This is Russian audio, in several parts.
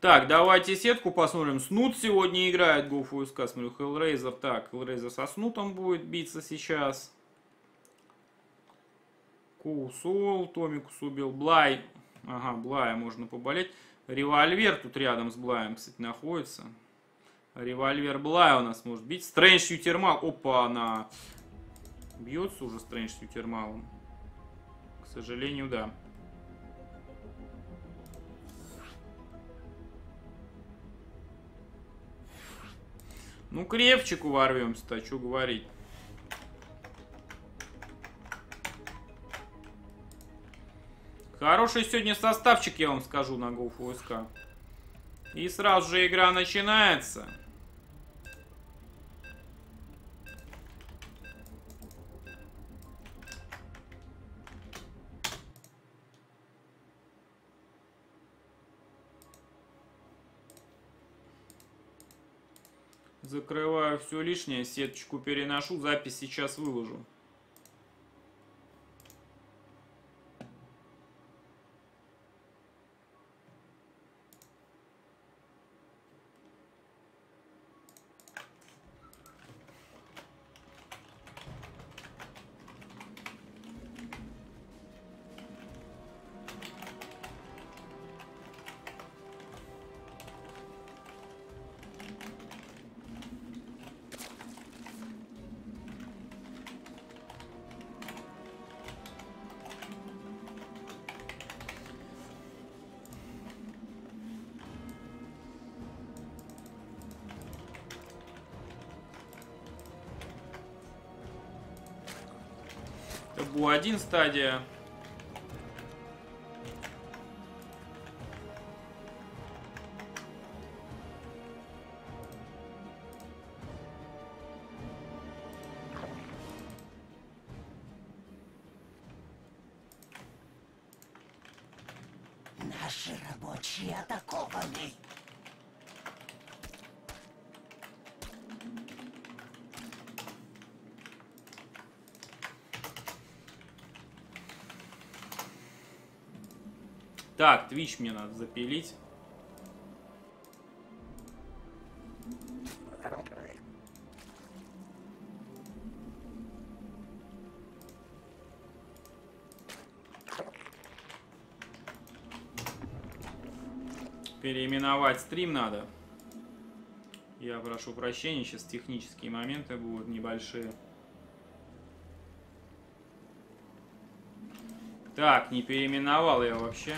Так, давайте сетку посмотрим. Снут сегодня играет Гофу СК. Смотрю, Хеллрейзер. Так, Хеллрейзер со Снутом будет биться сейчас. Кусол, Томикус убил. Блай. Ага, Блая можно поболеть. Револьвер тут рядом с Блаем, кстати, находится. Револьвер Блая у нас может бить. Стрэндж Ютермал. Опа, она бьется уже Стрэндж Ютермалом. К сожалению, да. Ну, к ревчику ворвемся-то, что говорить. Хороший сегодня составчик, я вам скажу, на GoFUSK. И сразу же игра начинается. Закрываю все лишнее, сеточку переношу, запись сейчас выложу. Табу-1 стадия. Так, Твич мне надо запилить. Переименовать стрим надо. Я прошу прощения, сейчас технические моменты будут небольшие. Так, не переименовал я вообще.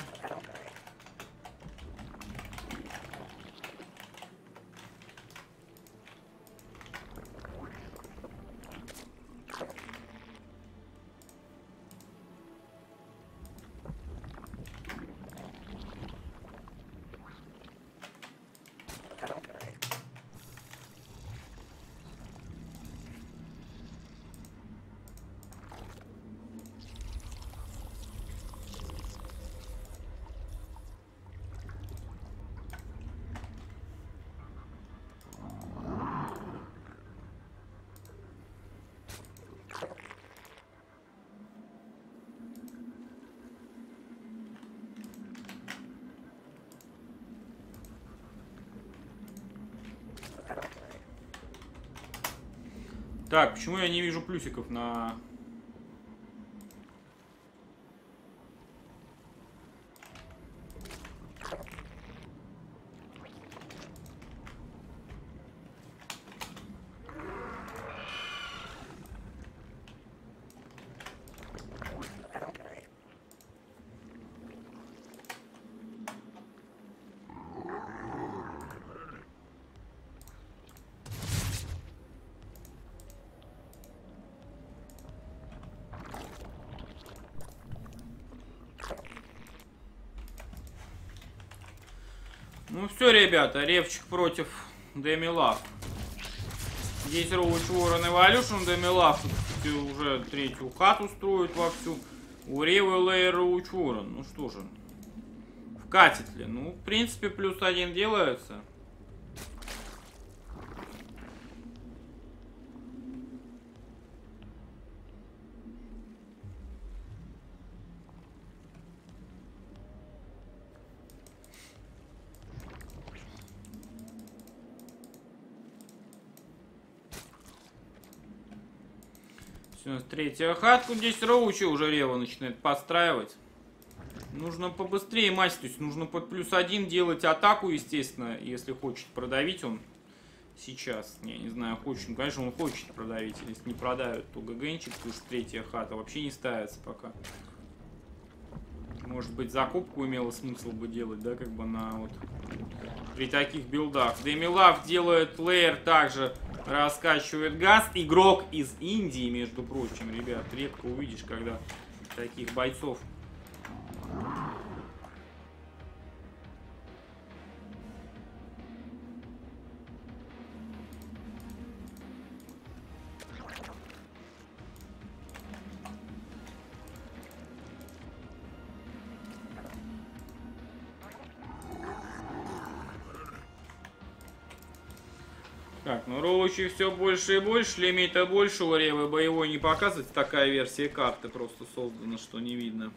Так, почему я не вижу плюсиков на... Ну все, ребята, Ревчик против Деми Лав. Здесь Roach Warren Evolution, Деми Лав уже третью хату строит вовсю. У Ревы Lair Roach Warren. Ну что же, вкатит ли? Ну, в принципе, плюс один делается. Третья хатку. Здесь Роучи уже Рева начинает подстраивать. Нужно побыстрее мать, то есть нужно под плюс один делать атаку, естественно, если хочет продавить он сейчас. Я не знаю, хочет, ну, конечно, он хочет продавить. Если не продавит, то ГГНчик, плюс третья хата вообще не ставится пока. Может быть, закупку имело смысл бы делать, да, как бы на вот при таких билдах. Демилав делает лейер также раскачивает газ. Игрок из Индии, между прочим, ребят. Редко увидишь, когда таких бойцов Роучи все больше и больше, лимита больше, у Ревы боевой не показывать. Такая версия карты просто создана, что не видно.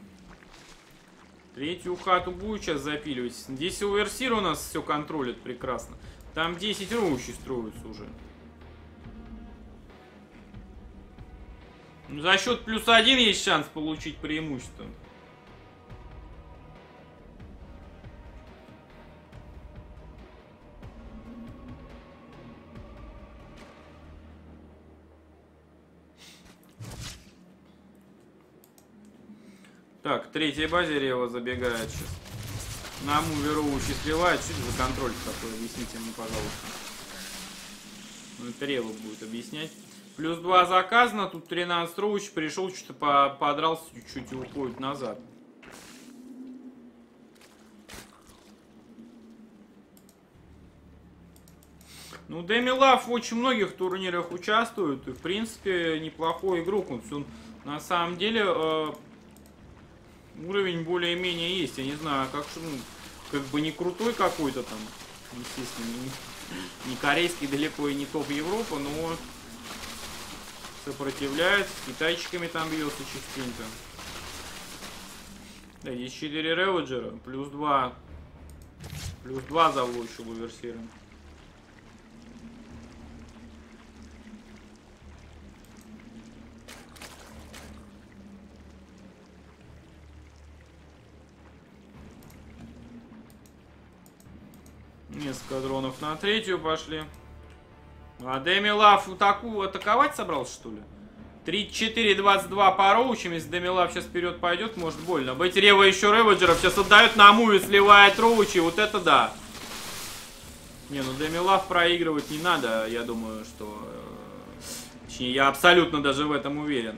Третью хату будет сейчас запиливать. Здесь Оверсир у нас все контролит прекрасно. Там 10 Роучи строятся уже. За счет плюс один есть шанс получить преимущество. Третья базе Рева забегает сейчас. На муверу сливает. Что это за контроль такой? Объясните мне, пожалуйста. Ну, это Рева будет объяснять. Плюс 2 заказано. Тут 13 роуч. Пришел, что-то по подрался чуть-чуть и уходит назад. Ну, Дэми Лав в очень многих турнирах участвует. И, в принципе, неплохой игрок. Он на самом деле... Э, уровень более-менее есть. Я не знаю, как, ну, как бы не крутой какой-то там, естественно, не, не корейский далеко и не топ Европа, но сопротивляется, с китайчиками там бьется частенько. Да, здесь 4 реводжера, плюс 2, плюс 2 заводчик оверсиром. Несколько дронов на третью пошли. А Демилав такую атаковать собрался, что ли? 3-4-22 по роучам. Если Демилав сейчас вперед пойдет, может больно. Быть Рева еще Реводжеров. Сейчас отдает на муве, сливает роучи. Вот это да. Не, ну Демилав проигрывать не надо. Я думаю, что... Э, точнее, я абсолютно даже в этом уверен.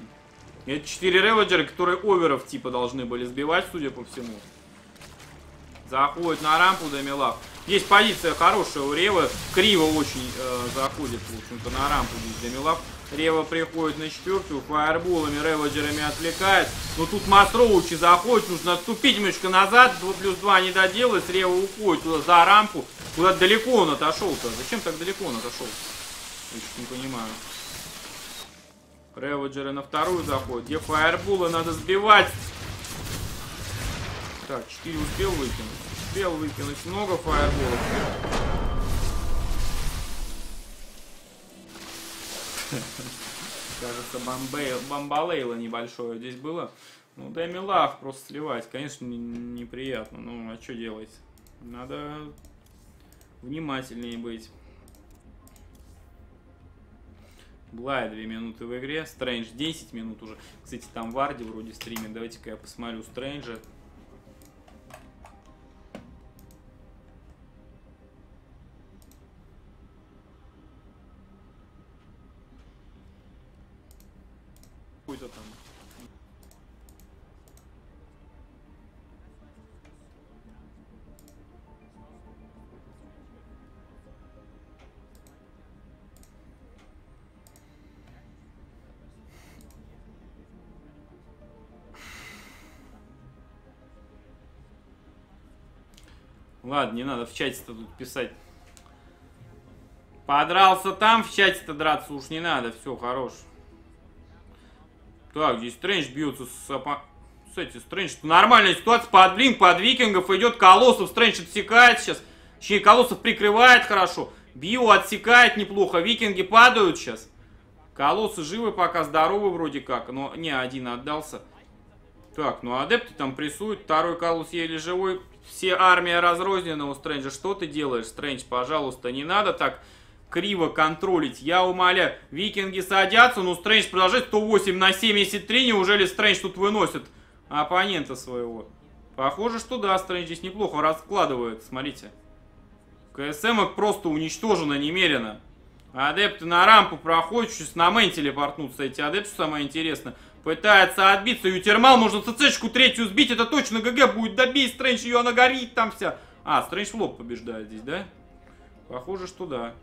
Это 4 Реводжера, которые оверов типа должны были сбивать, судя по всему. Заходит на рампу Демилав. Здесь позиция хорошая у Ревы. Криво очень э, заходит, в общем-то, на рампу здесь Демилав. Рева приходит на четвертую, фаерболами, реводжерами отвлекает. Но тут Масроучи заходит, нужно отступить немножко назад. 2 плюс 2 не доделать, Рева уходит туда за рампу. Куда далеко он отошел-то? Зачем так далеко он отошел? Я не понимаю. Реводжеры на вторую заходят. Где фаерболы надо сбивать. Так, 4 успел выкинуть успел выкинуть много фаерболов. Кажется, бомбейл, бомбалейла небольшое здесь было. Ну, Дэми Лав просто сливать, конечно, не, неприятно. Ну, а что делать? Надо внимательнее быть. Блай 2 минуты в игре. Стрэндж 10 минут уже. Кстати, там Варди вроде стримит. Давайте-ка я посмотрю Стрэнджа. Какой-то там. Ладно, не надо в чате-то тут писать. Подрался там, в чате-то драться уж не надо. Все, хорош. Так, здесь Стрэндж бьется с... Кстати, Стрэндж, нормальная ситуация, под блин, под викингов идет Колоссов, Стрэндж отсекает сейчас. Точнее, Колоссов прикрывает хорошо. Био отсекает неплохо, викинги падают сейчас. Колоссы живы пока, здоровы вроде как. Но не, один отдался. Так, ну адепты там прессуют. Второй колосс еле живой. Все армия разрознена у Стрэнджа. Что ты делаешь, Стрэндж? Пожалуйста, не надо так криво контролить. Я умоляю. Викинги садятся, но Стрэндж продолжает 108 на 73. Неужели Стрэндж тут выносит оппонента своего? Похоже, что да, Стрэндж здесь неплохо раскладывает. Смотрите. КСМ просто уничтожено немерено. Адепты на рампу проходят, сейчас на мейн телепортнутся эти адепты, что самое интересное. Пытается отбиться. Ютермал можно ЦЦшку третью сбить. Это точно ГГ будет. Добей Стрэндж, ее она горит там вся. А, Стрэндж в лоб побеждает здесь, да? Похоже, что да.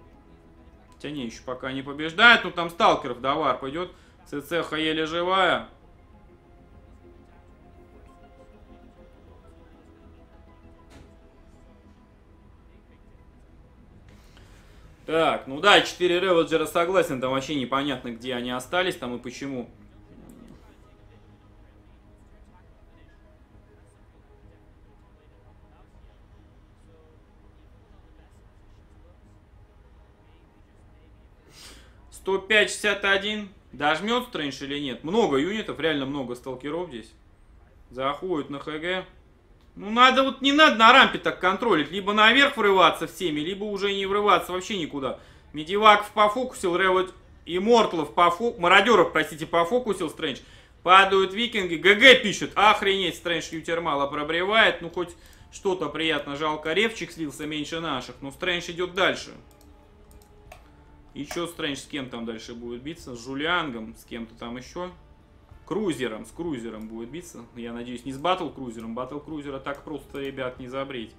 Хотя не, еще пока не побеждает. Ну там сталкеров до warp пойдет. ЦЦха еле живая. Так, ну да, 4 реваджера согласен, там вообще непонятно, где они остались там и почему. 105-61. Дожмет Стрэндж или нет? Много юнитов, реально много сталкеров здесь. Заходят на ХГ. Ну, надо вот, не надо на рампе так контролить. Либо наверх врываться всеми, либо уже не врываться вообще никуда. Медиваков пофокусил, Ревот и Мортлов пофокусил, мародеров, простите, пофокусил Стрэндж. Падают викинги, ГГ пишет, охренеть, Стрэндж Ютермала пробревает, ну хоть что-то приятно, жалко, Ревчик слился меньше наших, но Стрэндж идет дальше. И что Стрэндж с кем там дальше будет биться? С Жулиангом, с кем-то там еще? Крузером, с Крузером будет биться. Я надеюсь, не с Батл Крузером. Батл Крузера так просто, ребят, не забрить.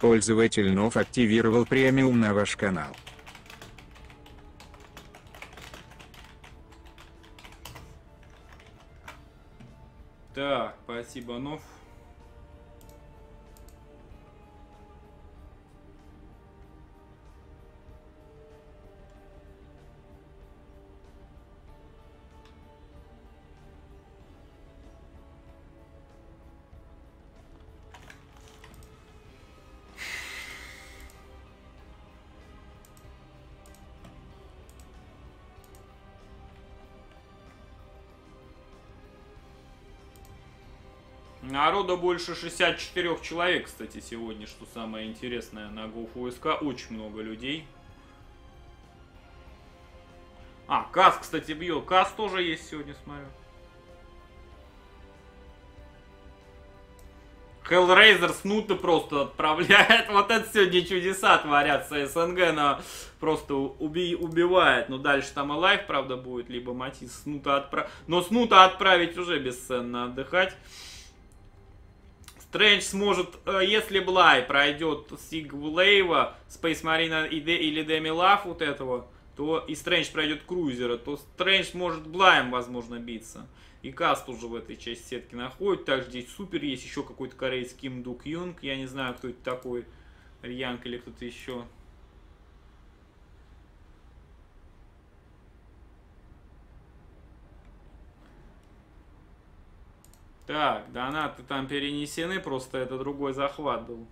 Пользователь Нов активировал премиум на ваш канал. Спасибо, Нов. Народа больше 64 человек, кстати, сегодня, что самое интересное, на GoFuSK очень много людей. А, Кас, кстати, бьет. Кас тоже есть сегодня, смотрю. Hellraiser снуты просто отправляет. Вот это сегодня чудеса творятся. СНГ на просто уби убивает. Но дальше там и лайф, правда, будет. Либо Матис снута отправить. Но снута отправить уже бесценно отдыхать. Стрэндж сможет, э, если Блай пройдет Сигвлейва, Space Marine или Деми Лав вот этого, то и Стрэндж пройдет Крузера, то Стрэндж может Блаем, возможно, биться. И Каст уже в этой части сетки находит. Также здесь супер есть еще какой-то корейский Ким Дук Юнг. Я не знаю, кто это такой. Рьянг или кто-то еще. Так, донаты там перенесены, просто это другой захват был.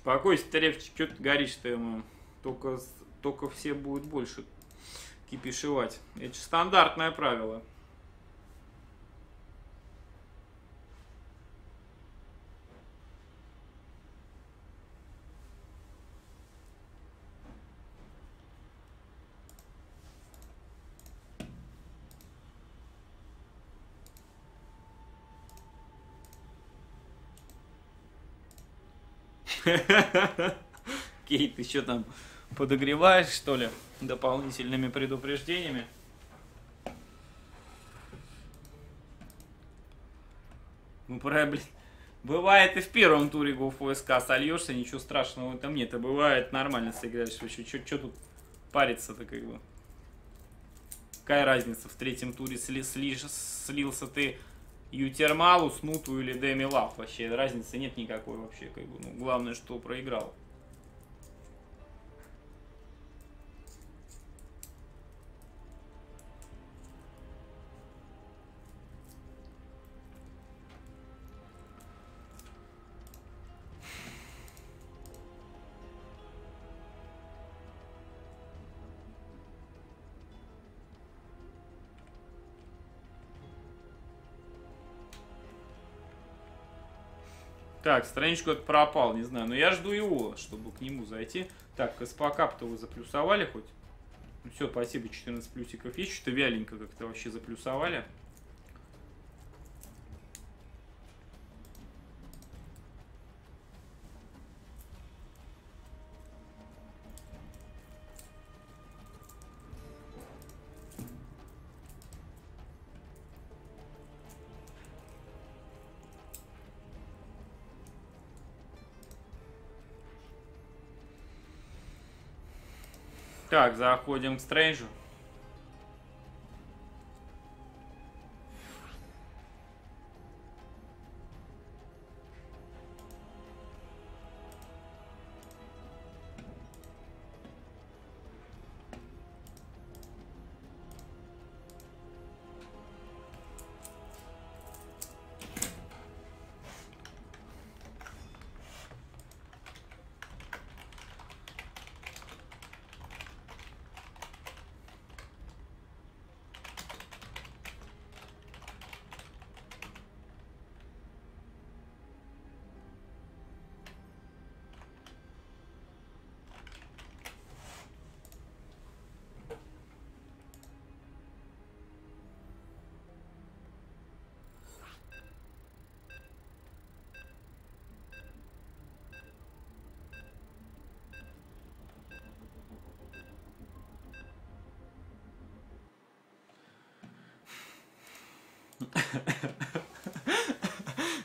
Спокойствие, Теревчик, что ты горишь-то ему? Только только все будут больше кипишевать. Это стандартное правило. Кейт, ты что там подогреваешь, что ли, дополнительными предупреждениями. Ну, про, блин, Бывает и в первом туре ГУФСК сольешься, ничего страшного в этом нет. И бывает нормально сыграешь. Что тут париться-то как бы? Какая разница, в третьем туре сли, сли, слился ты Ютермалу, Снуту или Деми Лав? Вообще разницы нет никакой вообще. Как бы. ну, главное, что проиграл. Так, страничку это пропал, не знаю. Но я жду его, чтобы к нему зайти. Так, СПК-то вы заплюсовали хоть? Ну все, спасибо, 14 плюсиков есть. Что-то вяленько как-то вообще заплюсовали. Так, заходим к Стрэнджу.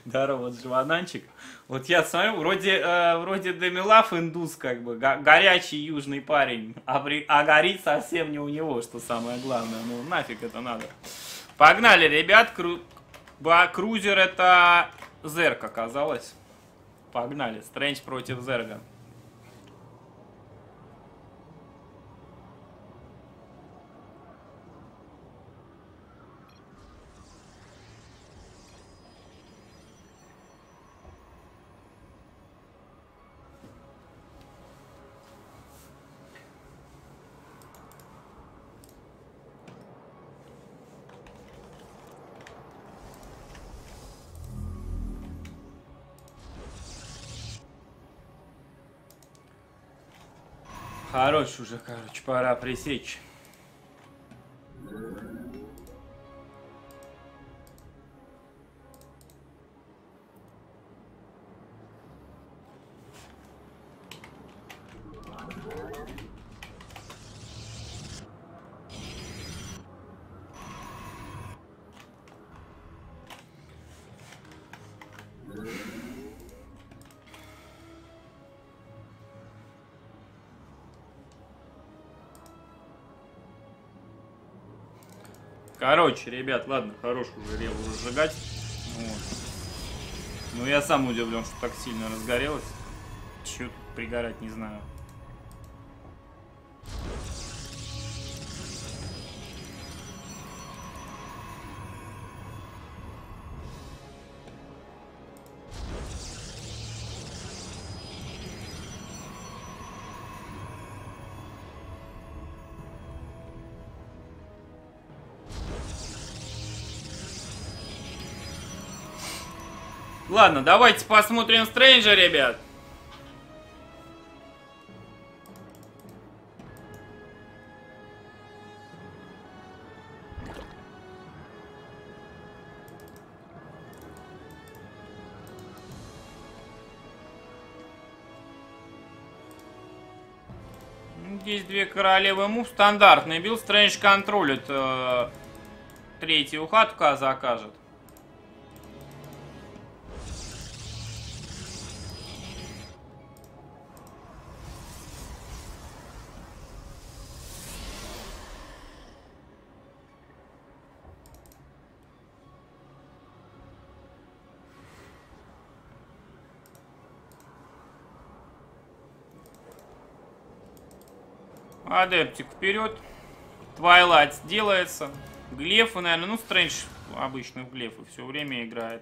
Здорово, Джовананчик. Вот я смотрю, вроде, э, вроде Демилав индус, как бы, го горячий южный парень, а, при, а горит совсем не у него, что самое главное. Ну, нафиг это надо. Погнали, ребят, кру ба крузер это Зерк оказалось. Погнали, Стрэндж против Зерга. Хорош уже, короче, пора пресечь. Короче, ребят, ладно, хорош уже реву разжигать. Вот. Ну, я сам удивлен, что так сильно разгорелось. Чего тут пригорать, не знаю. Ладно, давайте посмотрим Стрэнджа, ребят. Здесь две королевы move. Стандартный билд. Стрэндж контролит э, третью хатку, а закажет. Адептик вперед. Twilight делается. Глефы, наверное, ну, Стрэндж обычно в Глефы все время играет.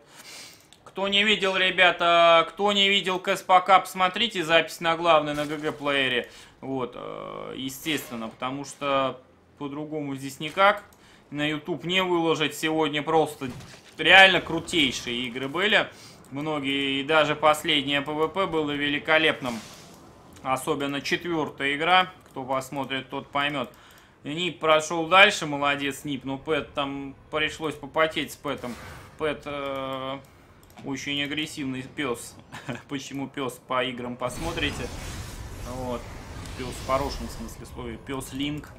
Кто не видел, ребята, кто не видел КС пока, посмотрите запись на главной на ГГ-плеере. Вот, э, естественно, потому что по-другому здесь никак. На YouTube не выложить сегодня просто реально крутейшие игры были. Многие, и даже последняя PvP было великолепным. Особенно четвертая игра. Кто посмотрит, тот поймет. Нип прошел дальше, молодец Нип. Но Пэт там пришлось попотеть с Пэтом. Пэт э, очень агрессивный пес. Почему пес по играм посмотрите. Вот. Пес в хорошем смысле слова. Пес Линк.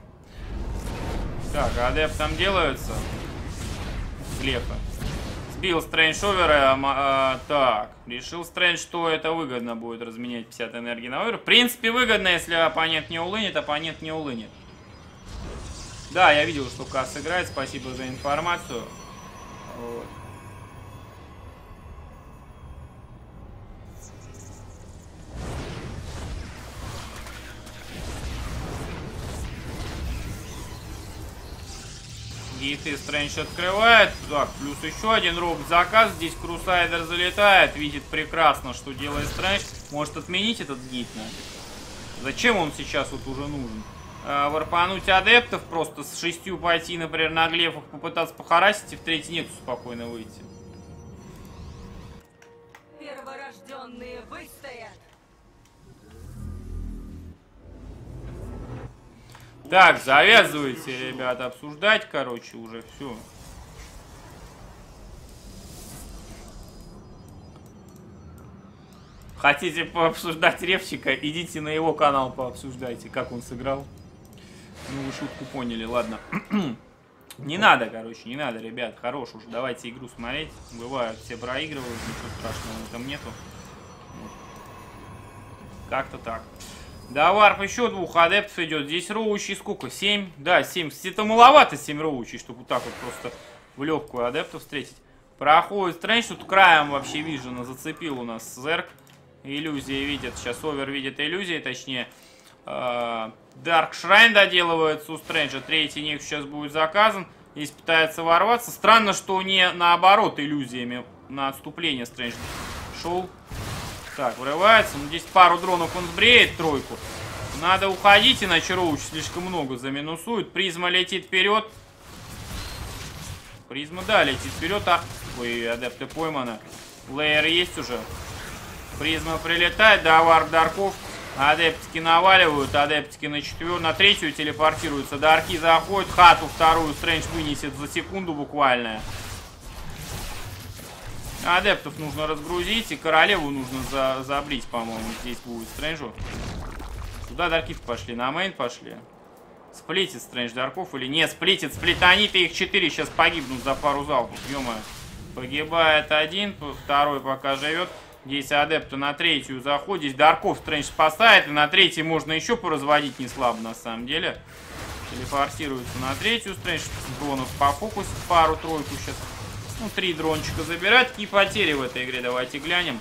Так, адепт там делаются. Глефа. Сбил Стрэндж овера. А, так, решил Стрэндж, что это выгодно будет разменять 50 энергии на овер. В принципе, выгодно, если оппонент не улынет, оппонент не улынет. Да, я видел, что Касс играет. Спасибо за информацию. Вот. Гейты Стрэндж открывает. Так, плюс еще один роб заказ. Здесь Крусайдер залетает. Видит прекрасно, что делает Стрэндж. Может отменить этот гейт Зачем он сейчас вот уже нужен? Э, варпануть адептов, просто с шестью пойти, например, на глефах попытаться похарасить и в третий нету спокойно выйти. Перворожденные выстоят. Так, завязывайте, ребята, обсуждать, короче, уже все. Хотите пообсуждать Ревчика, идите на его канал пообсуждайте, как он сыграл. Ну, вы шутку поняли, ладно. не надо, короче, не надо, ребят, хорош уже. Давайте игру смотреть. Бывают, все проигрывают, ничего страшного этом нету. Как-то так. Да, варп еще двух адептов идет. Здесь роучей сколько? Семь? Да, семь. Это маловато семь роучей, чтобы вот так вот просто в легкую адептов встретить. Проходит Стрэндж, тут краем вообще вижена зацепил у нас Зерк. Иллюзии видят, сейчас Овер видит иллюзии, точнее. Дарк Шрайн доделывается у Стрэнджа. Третий ник сейчас будет заказан. Здесь пытается ворваться. Странно, что не наоборот иллюзиями на отступление Стрэндж шел. Так, врывается. Ну, здесь пару дронов он сбреет, тройку. Надо уходить, иначе Роуч слишком много заминусует. Призма летит вперед. Призма, да, летит вперед. А... Ой, адепты пойманы. Lair есть уже. Призма прилетает. Да, warp Дарков. Адептики наваливают, адептики на четвертую, на третью телепортируются. Дарки заходят, хату вторую Стрэндж вынесет за секунду буквально. Адептов нужно разгрузить, и королеву нужно за заблить, по-моему, здесь будет Стрэнджу. Куда дарки пошли? На main пошли? Сплитит Стрэндж Дарков или не сплитит? Сплитанит, их четыре сейчас погибнут за пару залпов, ё. Погибает один, второй пока живет. Здесь адепты на третью заходит. Дарков Стрэндж спасает. И на третьей можно еще поразводить не слабо на самом деле. Телепортируется на третью Стрэндж. Дронов по фокусу пару-тройку сейчас. Ну, три дрончика забирать. Какие потери в этой игре? Давайте глянем.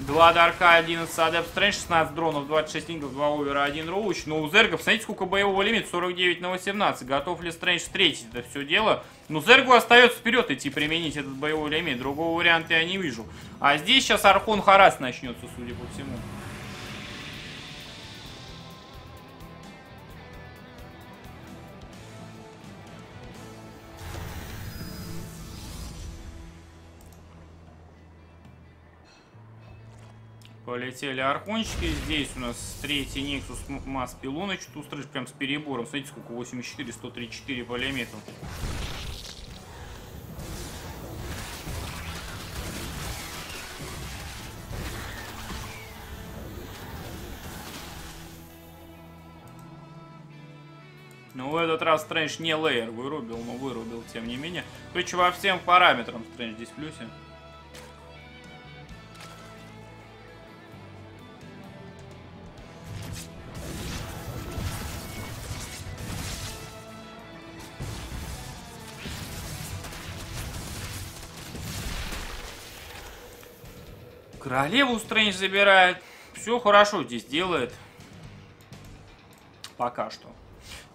2 Дарка, 11 Адепт Стрэндж, 16 дронов, 26 нингов, 2 овера, 1 роуч. Но у Зергов, смотрите, сколько боевого лимит, 49 на 18. Готов ли Стрэндж встретить это все дело? Ну, Зергу остается вперед идти применить этот боевой лимит. Другого варианта я не вижу. А здесь сейчас Архон Харас начнется, судя по всему. Полетели архончики. Здесь у нас третий Масс Пилоныч. Тут стриж прям с перебором. Смотрите, сколько 84, 134 по лимиту. Ну, в этот раз Стрэндж не лейер вырубил, но вырубил, тем не менее. Короче, во всем параметрам Стрэндж здесь в плюсе. Королеву Стрэндж забирает. Все хорошо здесь делает. Пока что.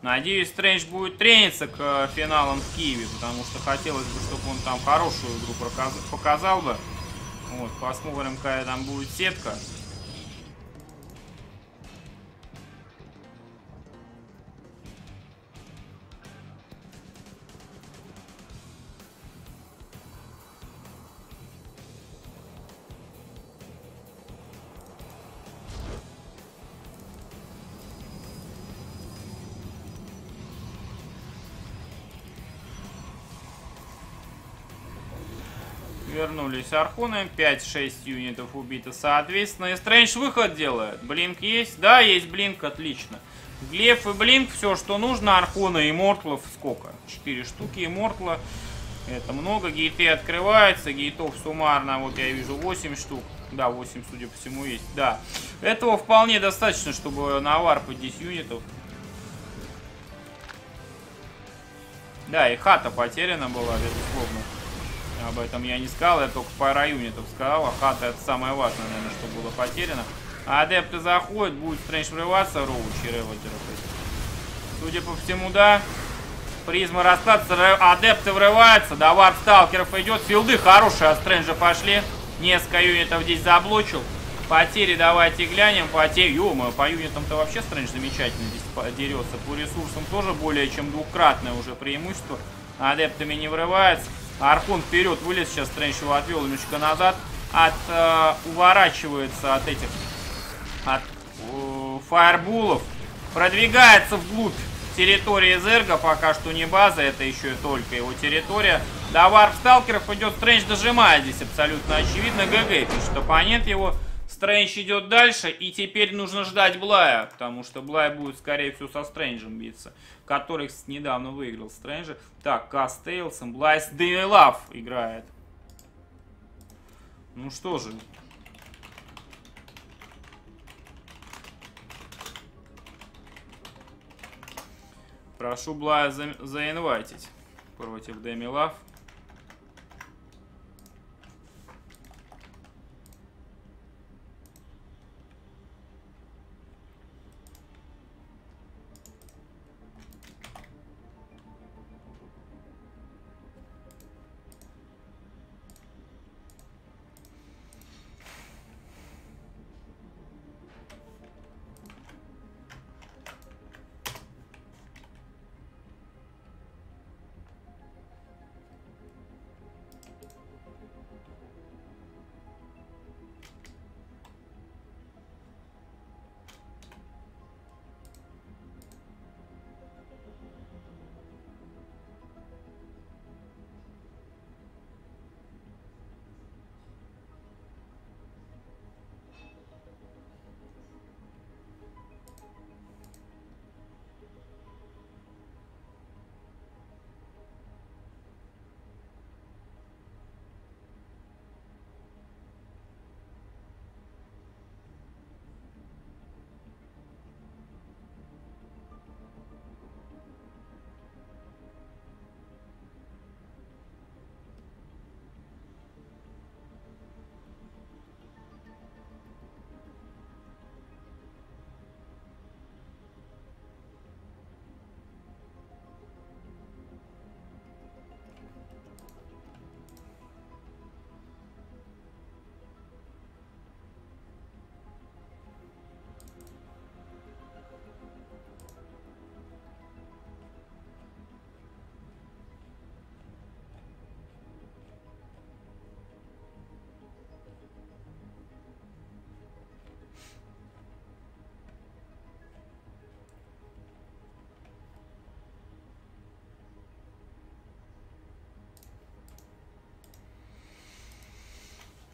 Надеюсь, Стрэндж будет трениться к э, финалам в Киеве, потому что хотелось бы, чтобы он там хорошую игру показал бы. Вот, посмотрим, какая там будет сетка. Вернулись Архуны. 5-6 юнитов убито соответственно. И Стрэндж выход делает. Блинк есть? Да, есть блинк, отлично. Глеф и блинк, все, что нужно. Архуна и Мортлов сколько? 4 штуки Мортла. Это много. Гейты открываются. Гейтов суммарно, вот я вижу, 8 штук. Да, 8, судя по всему, есть. Да. Этого вполне достаточно, чтобы наварпать 10 юнитов. Да, и хата потеряна была, безусловно. Об этом я не сказал, я только по юнитов сказал. А хата это самое важное, наверное, что было потеряно. А адепты заходят, будет Стрэндж врываться, роучи. Судя по всему, да. Призма расстаться, адепты врываются, да, warp сталкеров идет. Филды хорошие от Стрэнджа пошли. Несколько юнитов здесь заблочил. Потери давайте глянем. Потери, ё по юнитам-то вообще Стрэндж замечательно здесь дерется. По ресурсам тоже более чем двукратное уже преимущество. Адептами не врывается. Архон вперед вылез, сейчас Стрэндж его отвел немножечко назад. От, э, уворачивается от этих, от э, фаерболов. Продвигается вглубь территории Зерга, пока что не база, это еще и только его территория. До warp сталкеров идет Стрэндж дожимает здесь абсолютно очевидно. ГГ пишет оппонент его. Стрэндж идет дальше, и теперь нужно ждать Блая, потому что Блай будет, скорее всего, со Стрэнджем биться, который недавно выиграл Стрэнджа. Так, Кастейлсом, Блайс Лав играет. Ну что же. Прошу Блая за заинвайтить против Деми Лав.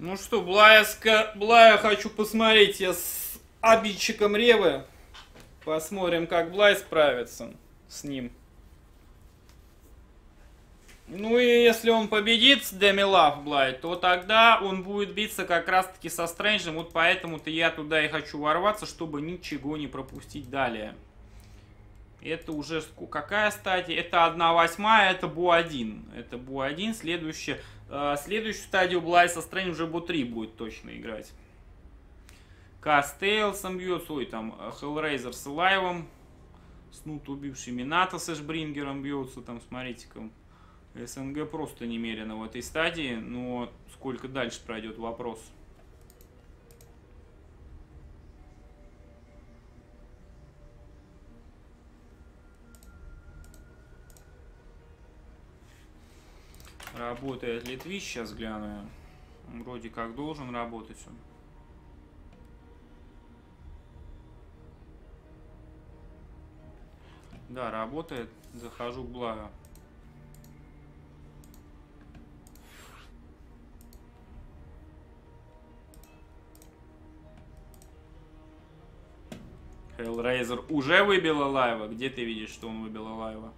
Ну что, Блая, ска... Блая хочу посмотреть я с обидчиком Ревы. Посмотрим, как Блай справится с ним. Ну и если он победит Деми Лав Блай, то тогда он будет биться как раз таки со Стрэнджем. Вот поэтому-то я туда и хочу ворваться, чтобы ничего не пропустить далее. Это уже какая стадия? Это 1 восьмая, это Бу-1. Это Бу-1, следующая... А, следующую стадию Блайса Стрэнь уже Бу-3 будет точно играть. Кастейлсом бьется, ой, там Hellraiser с Лайвом. Снут убивший Минато с Эшбрингером бьется, там, смотрите-ка. СНГ просто немерено в этой стадии, но сколько дальше пройдет вопрос. Работает ли Twitch, сейчас гляну я. Вроде как должен работать он. Да, работает. Захожу к Блаю. Hellraiser уже выбила лайва? Где ты видишь, что он выбила лайва?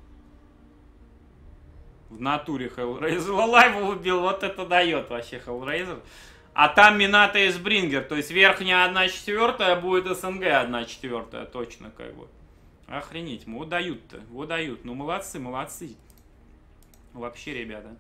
В натуре Hellraiser лайву выбил, вот это дает вообще Hellraiser. А там Минато и Сбрингер, то есть верхняя 1 четвертая будет СНГ 1 четвертая, точно как бы. Охренеть, вот дают-то, вот дают. Ну молодцы, молодцы. Вообще, ребята.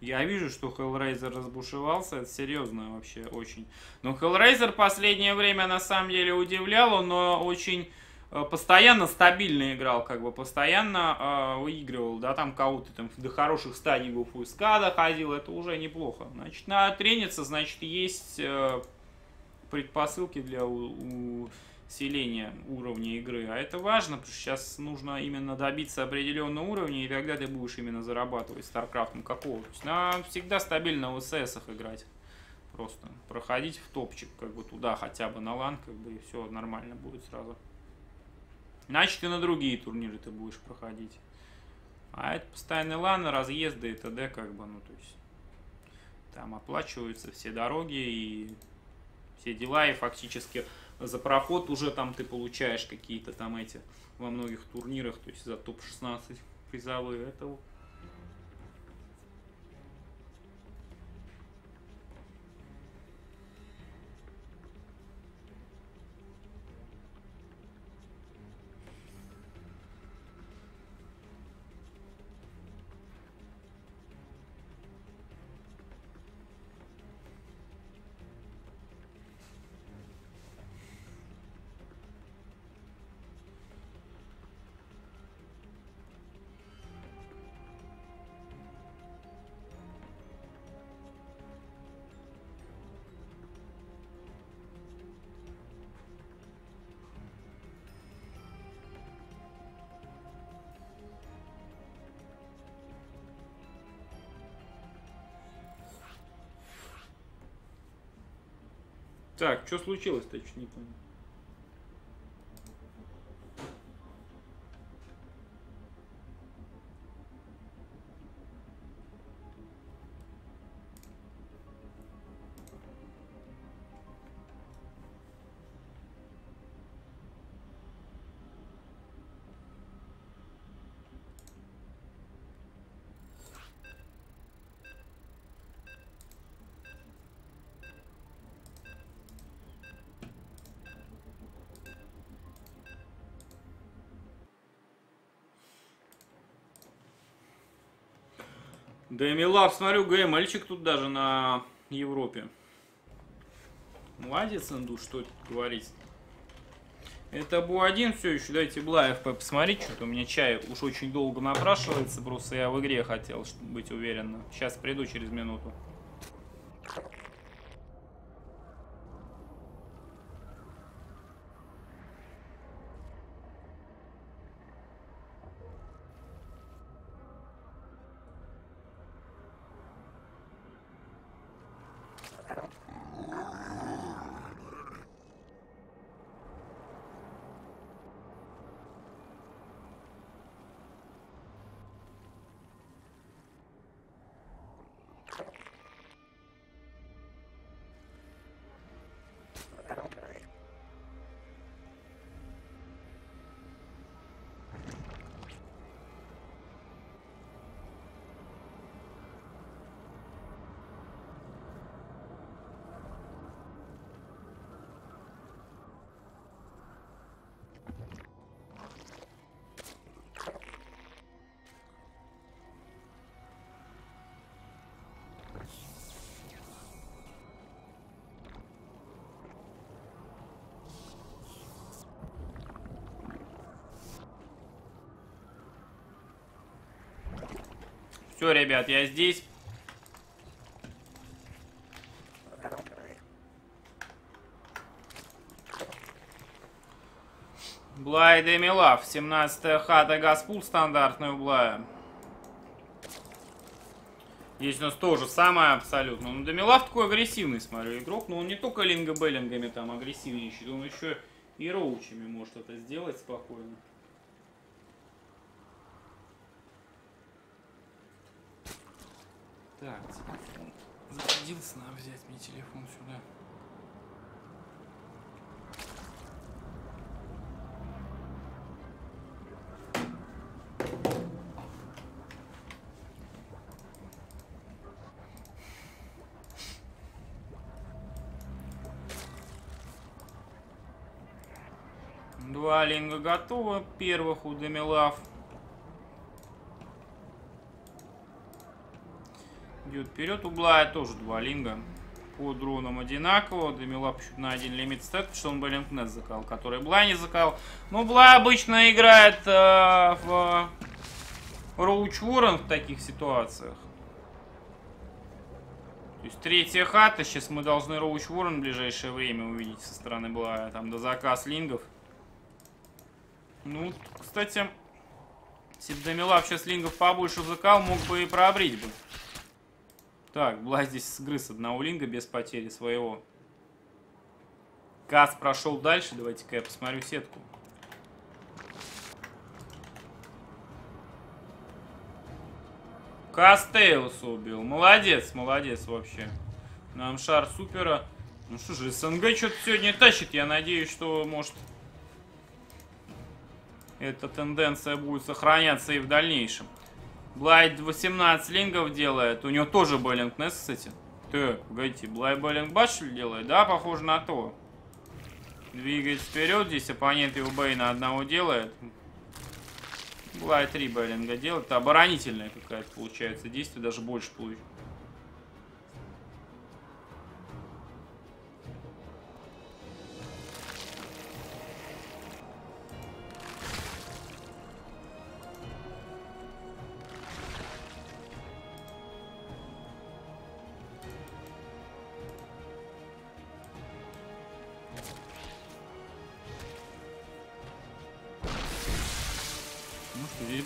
Я вижу, что Hellraiser разбушевался, это серьезно вообще очень. Но Hellraiser последнее время на самом деле удивлял, но очень э, постоянно стабильно играл, как бы постоянно э, выигрывал, да, там кого-то там до хороших стадий в ФСК доходил, это уже неплохо. Значит, надо трениться, значит, есть э, предпосылки для усиления уровня игры. А это важно, потому что сейчас нужно именно добиться определенного уровня, и тогда ты будешь именно зарабатывать StarCraft какого. То есть надо всегда стабильно в СС играть. Просто проходить в топчик, как бы туда хотя бы на лан, как бы и все нормально будет сразу. Значит, и на другие турниры ты будешь проходить. А это постоянные ланы, разъезды и т.д. как бы, ну то есть там оплачиваются все дороги и все дела, и фактически за проход уже там ты получаешь какие-то там эти во многих турнирах, то есть за топ-16 призовые. Это Так, что случилось-то, я не понял. Да и Милав, смотрю, ГМЛьчик тут даже на Европе. Молодец, Инду, что тут говорить. Это Бу-1 все еще, дайте Блаев посмотреть, что-то у меня чай уж очень долго напрашивается, просто я в игре хотел быть уверенным. Сейчас приду через минуту. Все, ребят, я здесь. Блай Демилав, 17 хата Гаспул, стандартная у Блая. Здесь у нас тоже самое абсолютно. Ну, Демилав такой агрессивный, смотрю, игрок. Но он не только Линга Беллингами там агрессивничает, он еще и роучами может это сделать спокойно. Зарядился, надо взять мне телефон сюда. Два линга готово. Первых у Демилав. Идет вперед. Угла тоже два линга. По дронам одинаково. Демилав чуть на один лимит стат, потому что он Беллингнет закал, который Блай не закал. Но Блай обычно играет э, в Роуч Ворон в таких ситуациях. То есть третья хата. Сейчас мы должны Роуч Ворон в ближайшее время увидеть со стороны Блая. Там до заказ лингов. Ну, кстати, если бы Дамилав сейчас лингов побольше закал, мог бы и пробрить бы. Так, Бла здесь сгрыз одного линга без потери своего. Кас прошел дальше. Давайте-ка я посмотрю сетку. Кас Тейлса убил. Молодец, молодец вообще. Нам шар супера. Ну что же, СНГ что-то сегодня тащит. Я надеюсь, что, может, эта тенденция будет сохраняться и в дальнейшем. Блайд 18 лингов делает. У него тоже Беллинг Нес, кстати. Так, погодите, Блай Беллинг Башель делает? Да, похоже на то. Двигается вперед. Здесь оппонент его Бейна одного делает. Блай 3 Беллинга делает. Это оборонительная какая-то получается действие. Даже больше получится.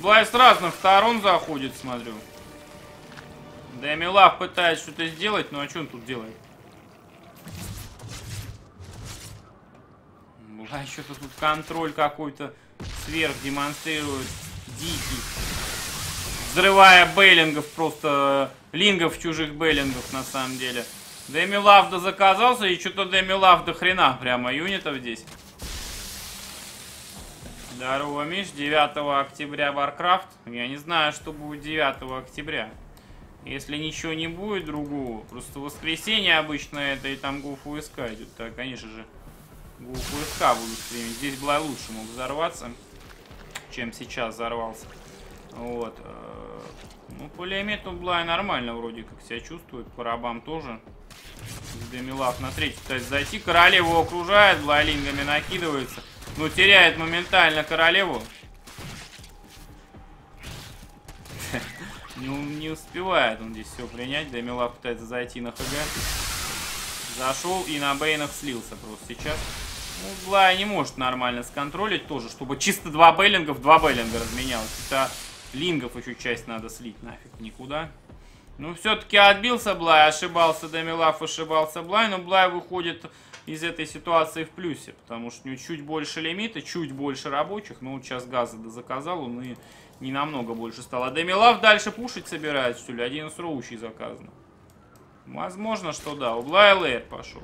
Здесь Блай с разных сторон заходит, смотрю. Демилав пытается что-то сделать, но а что он тут делает? Блай что-то тут контроль какой-то сверх демонстрирует. Дикий. Взрывая бейлингов просто. Лингов чужих бейлингов на самом деле. Демилав да заказался и что-то Демилав до хрена прямо юнитов здесь. Здорово, Миш. 9 октября Warcraft. Я не знаю, что будет 9 октября. Если ничего не будет другого, просто воскресенье обычно это и там Гуф УСК идет. Так, конечно же, Гуф УСК будут стримить. Здесь была лучше мог взорваться, чем сейчас взорвался. Вот. Э, ну, по лимиту Блай нормально вроде как себя чувствует. По рабам тоже. Демилав на третью пытается зайти. Королеву окружает, блайлингами накидывается. Ну, теряет моментально королеву. не, не успевает он здесь все принять. Демила пытается зайти на ХГ. Зашел и на бейнах слился просто сейчас. Ну, Блай не может нормально сконтролить тоже, чтобы чисто два бейлинга в два бейлинга разменялось. Это лингов еще часть надо слить нафиг никуда. Ну, все-таки отбился Блай, ошибался Демилав, ошибался Блай, но Блай выходит из этой ситуации в плюсе, потому что у него чуть больше лимита, чуть больше рабочих, но вот сейчас газа заказал, он и не намного больше стал. А Демилав дальше пушить собирает, что ли? Один с роущий заказано. Возможно, что да. У Блая Лейер пошел.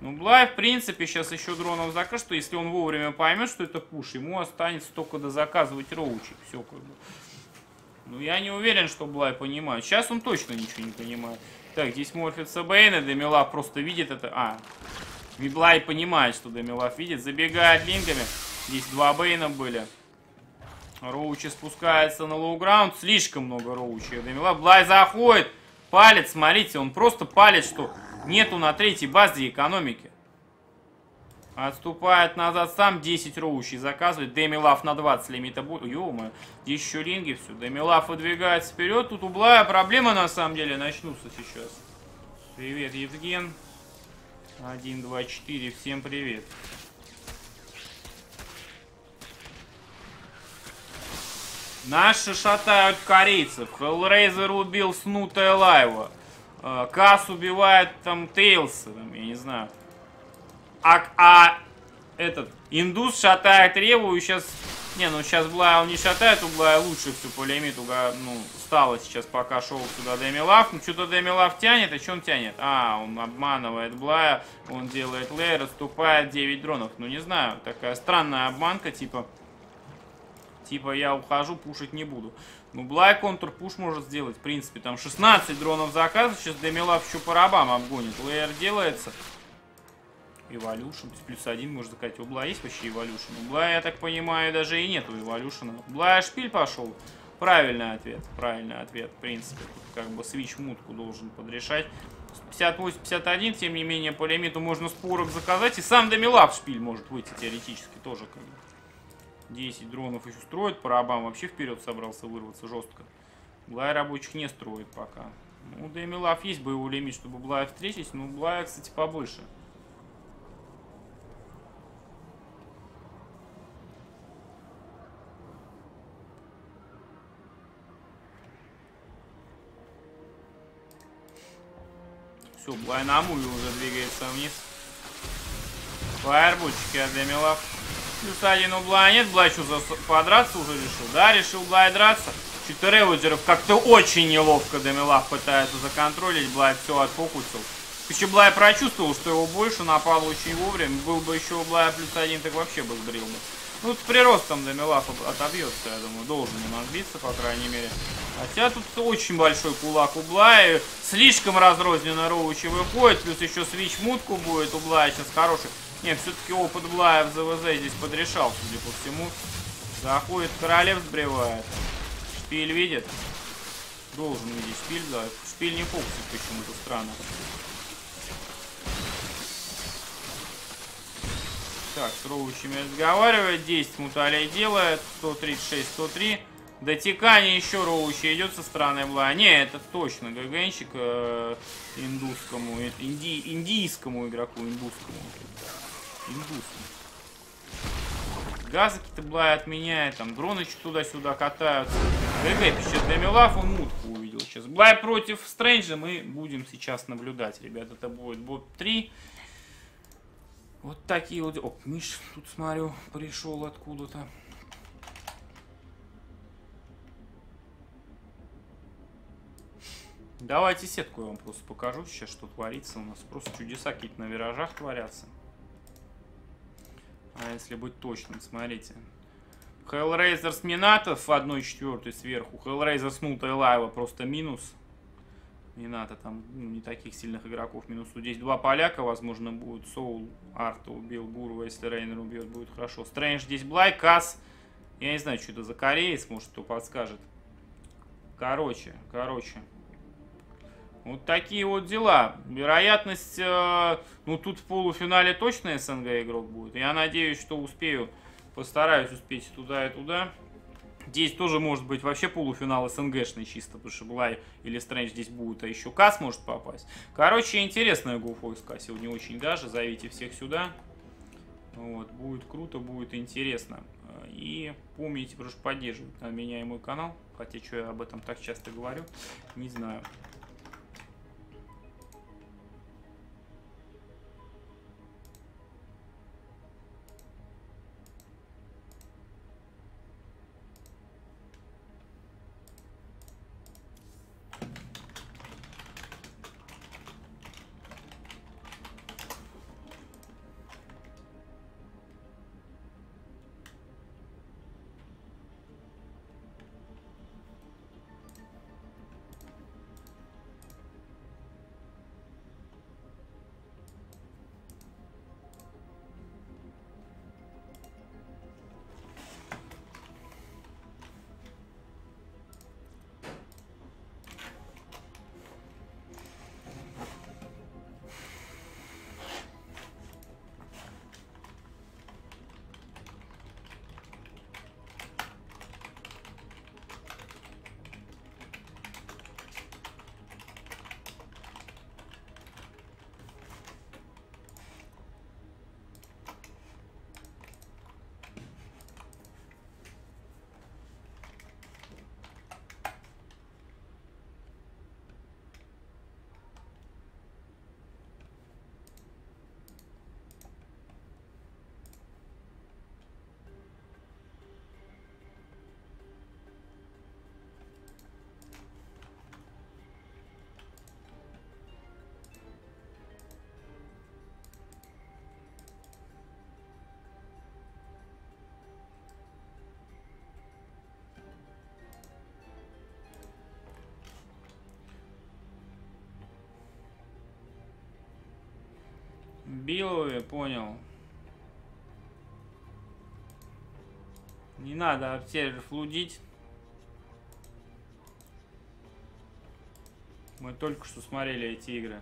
Ну, Блай, в принципе, сейчас еще дронов закажет, что если он вовремя поймет, что это пуш, ему останется только дозаказывать роучик. Все как бы. Ну, я не уверен, что Блай понимает. Сейчас он точно ничего не понимает. Так, здесь морфится Бейн, и Демилав просто видит это. А, Виблай понимает, что Демилав видит. Забегает линками. Здесь два Бейна были. Роучи спускается на лоу-граунд. Слишком много Роучи. Демилав. Блай заходит. Палец, смотрите, он просто палец, что нету на третьей базе экономики. Отступает назад сам, 10 роущий заказывает. Демилав на 20 лимита будет. ё здесь еще ринги все. Демилав выдвигается вперед. Тут у Блая проблемы на самом деле начнутся сейчас. Привет, Евген. 1, 2, 4. Всем привет. Наши шатают корейцев. Хеллрейзер убил Снута Лайва. Кас убивает там Тейлса, там, я не знаю. А, а этот индус шатает Реву и сейчас... Не, ну сейчас Блая он не шатает, у Блая лучше все по лимиту, ну, стало сейчас, пока шел сюда Демилав. Ну, что-то Демилав тянет, а что он тянет? А, он обманывает Блая, он делает лейер, отступает 9 дронов. Ну, не знаю, такая странная обманка, типа... Типа я ухожу, пушить не буду. Ну, Блай контур пуш может сделать, в принципе, там 16 дронов заказов, сейчас Демилав еще по рабам обгонит. Лейер делается. Есть плюс один, можно сказать. У Бла есть вообще Evolution? У Бла, я так понимаю, даже и нету Evolution. Бла шпиль пошел. Правильный ответ. Правильный ответ, в принципе. Как бы свич мутку должен подрешать. 58-51, тем не менее, по лимиту можно спорок заказать. И сам Демилав шпиль может выйти теоретически тоже как бы. 10 дронов еще строит. По рабам вообще вперед собрался вырваться жестко. Блай рабочих не строит пока. Ну, Демилав есть боевой лимит, чтобы Блая встретить. Но Блая, кстати, побольше. Все, Блайнамуви уже двигается вниз. Фаербольчики от Демилав. Плюс один у Блая нет. Блай что, за... подраться уже решил? Да, решил Блай драться. Что-то реводжеров как-то очень неловко Демилав пытается законтролить. Блай все отфокусил. Еще Блай прочувствовал, что его больше напал очень вовремя. Был бы еще у Блая плюс один, так вообще бы сбрил бы. Ну, с приростом Демилав отобьется, я думаю. Должен им отбиться, по крайней мере. Хотя тут очень большой кулак у Блая. Слишком разрозненно Роучи выходит. Плюс еще свич мутку будет у Блая сейчас хороший. Нет, все-таки опыт Блая в ЗВЗ здесь подрешал, судя по всему. Заходит, королев сбривает. Шпиль видит. Должен видеть шпиль, да. Шпиль не фокусит почему-то странно. Так, с роучами разговаривает. 10 муталей делает. 136, 103. Дотекание еще роучи идет со стороны Бла. Не, это точно ГГНщик э, индусскому, инди, индийскому игроку, индусскому. Индусскому. Газы какие-то Блай отменяет, там дроны туда-сюда катаются. ГГ пишет Демилав, он мутку увидел сейчас. Блай против Стрэнджа мы будем сейчас наблюдать, ребят. Это будет бот 3. Вот такие вот... О, Миш, тут смотрю, пришел откуда-то. Давайте сетку я вам просто покажу сейчас, что творится. У нас просто чудеса какие-то на виражах творятся. А если быть точным, смотрите. Hellraiser с Минатов в 1.4 сверху. Hellraiser с Нута Лайва просто минус. Мината там ну, не таких сильных игроков. Минус здесь два поляка, возможно, будет. Соул Арта убил Гурова, если Рейнер убьет, будет хорошо. Стрэндж здесь Блай, Касс. Я не знаю, что это за кореец, может, кто подскажет. Короче, короче. Вот такие вот дела. Вероятность, э, ну тут в полуфинале точно СНГ игрок будет. Я надеюсь, что успею, постараюсь успеть туда и туда. Здесь тоже может быть вообще полуфинал СНГшный чисто, потому что Блай или Стрэндж здесь будут, а еще Кас может попасть. Короче, интересная GoFoSK сегодня очень даже. Зовите всех сюда. Вот, будет круто, будет интересно. И помните, прошу поддерживать меня и мой канал. Хотя, что я об этом так часто говорю, не знаю. Билове, понял. Не надо артерий флудить. Мы только что смотрели эти игры.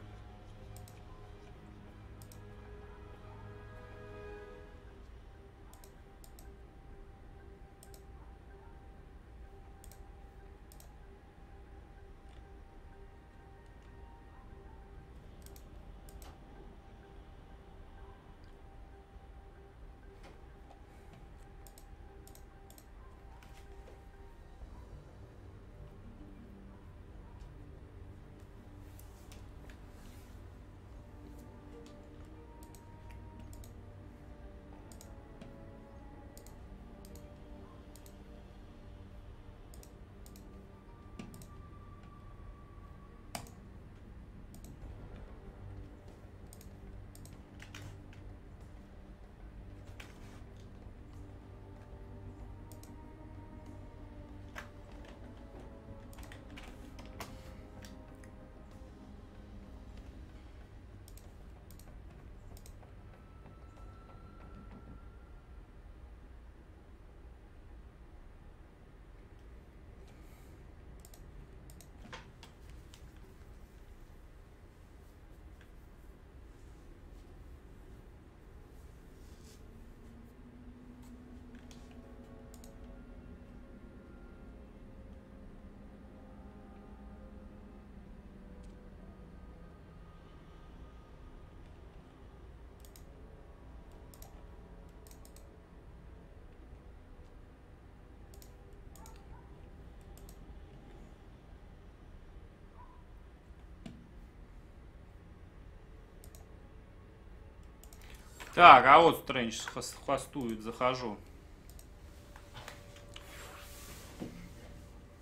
Так, а вот Стрэндж хвостует, захожу.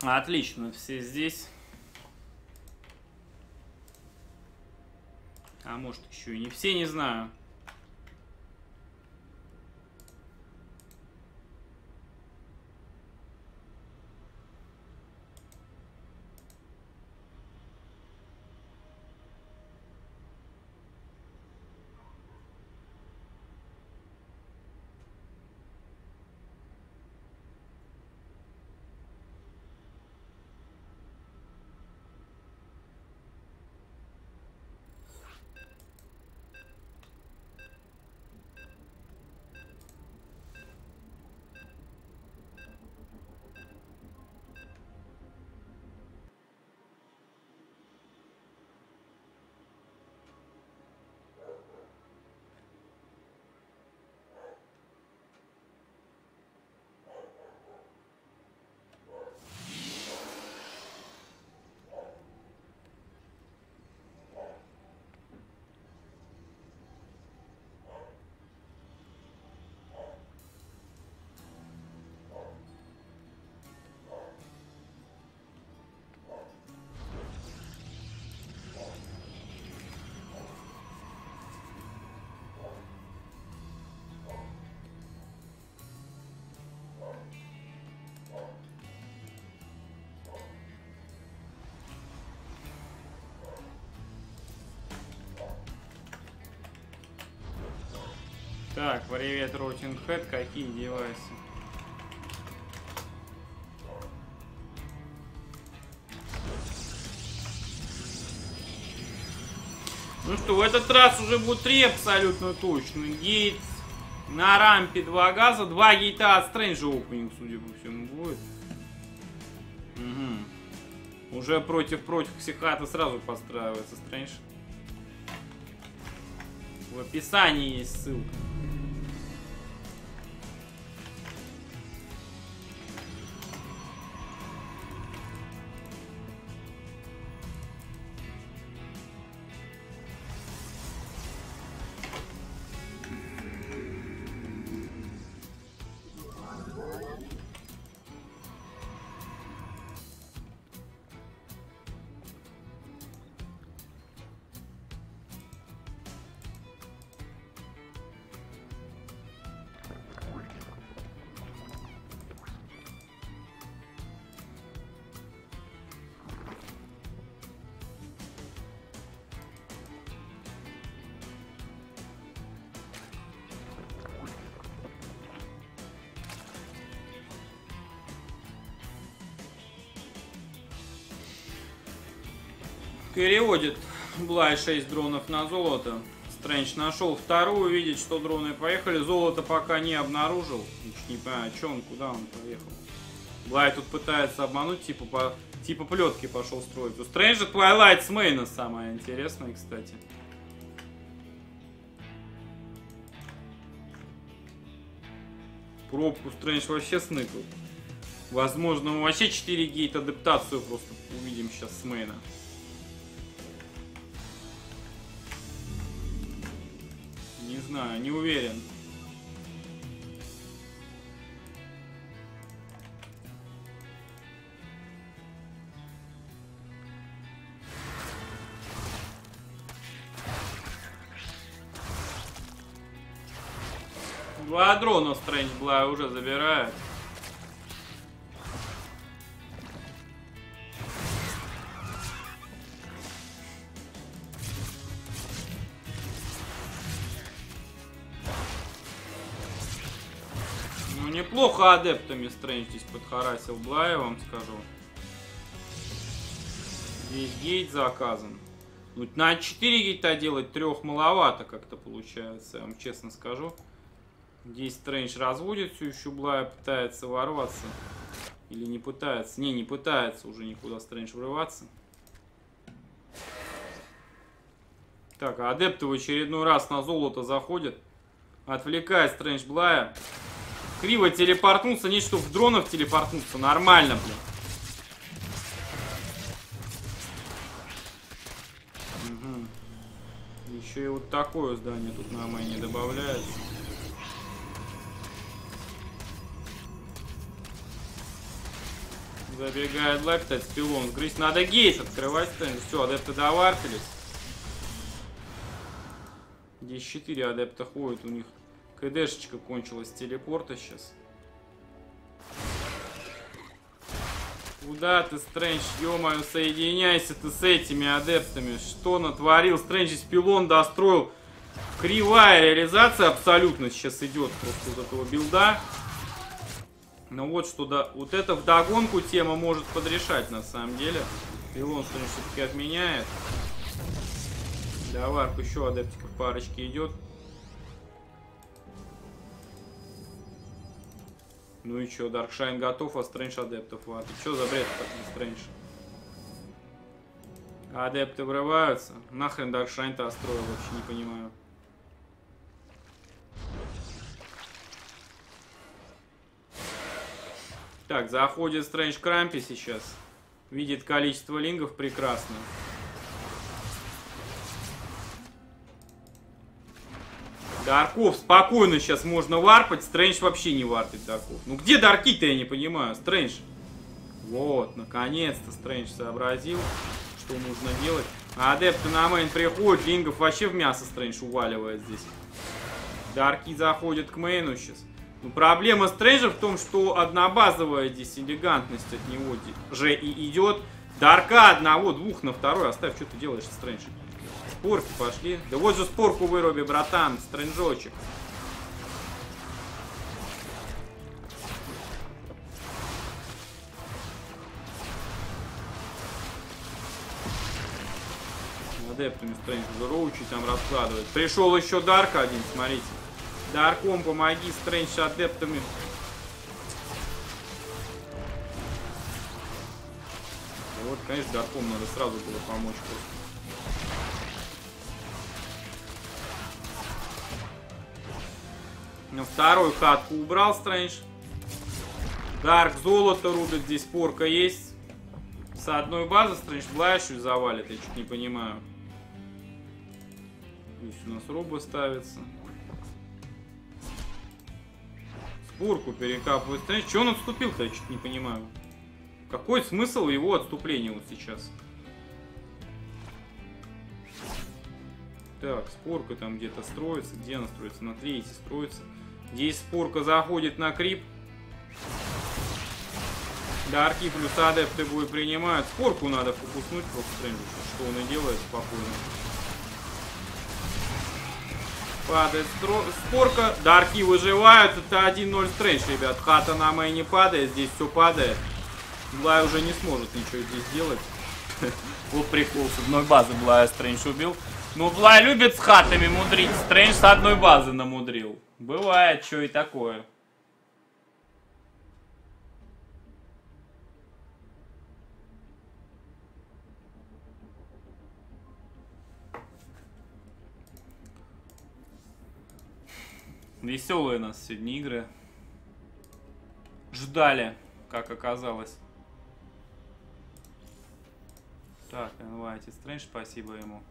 Отлично, все здесь. А может еще и не все, не знаю. Так, привет, Rotting Head, какие девайсы? Ну что, в этот раз уже будет три абсолютно точно. Гейт на рампе два газа, два гейта от Стрэнджа опенинг, судя по всему, будет. Угу. Уже против-против Ксихата сразу подстраивается Стрэндж. В описании есть ссылка. Блай 6 дронов на золото. Стрэндж нашел вторую, видит, что дроны поехали. Золото пока не обнаружил. Ничего не понимаю, что он, куда он поехал. Блай тут пытается обмануть, типа по типа плетки пошел строить. У Стрэнджа Twilight с мейна самое интересное, кстати. Пробку Стрэндж вообще сныкал. Возможно, мы вообще 4 gate адаптацию просто увидим сейчас с мейна. Знаю, не уверен. Два дрона Стрэндж Блай уже забирает. Неплохо адептами Стрэндж здесь подхарасил Блая, вам скажу. Здесь гейт заказан. Ну, на 4 гейта делать трех маловато как-то получается, я вам честно скажу. Здесь Стрэндж разводит все еще Блая, пытается ворваться. Или не пытается? Не, не пытается уже никуда Стрэндж врываться. Так, а адепты в очередной раз на золото заходят. Отвлекает Стрэндж Блая. Криво телепортнулся. Нет, что в дронов телепортнуться. Нормально, блин. Угу. Еще и вот такое здание тут на майне добавляется. Забегает Блэк, кстати, пилон. Грызть надо гейт открывать. Все, адепты доварпились. Здесь 4 адепта ходят, у них КДшечка кончилась телепорта сейчас. Куда ты, Стрэндж? Ё-моё, соединяйся ты с этими адептами. Что натворил? Стрэндж здесь пилон достроил. Кривая реализация абсолютно сейчас идет просто вот этого билда. Ну вот что да, вот это вдогонку тема может подрешать на самом деле. Пилон Стрэндж все-таки отменяет. Да, warp еще адептиков парочки идет. Ну и чё, Dark Shrine готов, а Стрэндж адептов хватит. Чё за бред такой Стрэндж? Адепты врываются. Нахрен Dark Shrine-то строил, вообще не понимаю. Так, заходит Стрэндж Крампи сейчас. Видит количество лингов прекрасно. Дарков спокойно сейчас можно варпать. Стрэндж вообще не варпит Дарков. Ну где Дарки-то, я не понимаю. Стрэндж. Вот, наконец-то Стрэндж сообразил, что нужно делать. Адепты на main приходят, лингов вообще в мясо Стрэндж уваливает здесь. Дарки заходят к мейну сейчас. Ну, проблема Стрэнджа в том, что однобазовая здесь элегантность от него же и идет. Дарка одного, двух на второй. Оставь, что ты делаешь, Стрэндж? Спорки пошли. Да вот же спорку выруби, братан, стрэнджочек. Адептами Стрэндж роучи там раскладывает. Пришел еще Дарк один, смотрите. Дарком помоги, Стрэндж адептами. Вот, конечно, Дарком надо сразу было помочь просто. Ну, вторую хатку убрал Стрэндж. Дарк золото рубит, здесь порка есть. С одной базы Стрэндж Блайшу завалит, я чуть не понимаю. Здесь у нас роба ставится. Спорку перекапывает Стрэндж. Че он отступил-то, я чуть не понимаю. Какой смысл его отступления вот сейчас? Так, спорка там где-то строится. Где она строится? На третьей строится. Здесь спорка заходит на крип. Дарки плюс адепты бой принимают. Спорку надо фокуснуть просто Стрэнджу, что он и делает спокойно. Падает стро... спорка. Дарки выживают. Это 1-0 Стрэндж, ребят. Хата на мейне падает. Здесь все падает. Блай уже не сможет ничего здесь делать. Вот прикол, с одной базы Блая Стрэндж убил. Ну, Блай любит с хатами мудрить, Стрэндж с одной базы намудрил. Бывает, что и такое. Веселые у нас сегодня игры. Ждали, как оказалось. Так, инвайте Стрэндж, спасибо ему.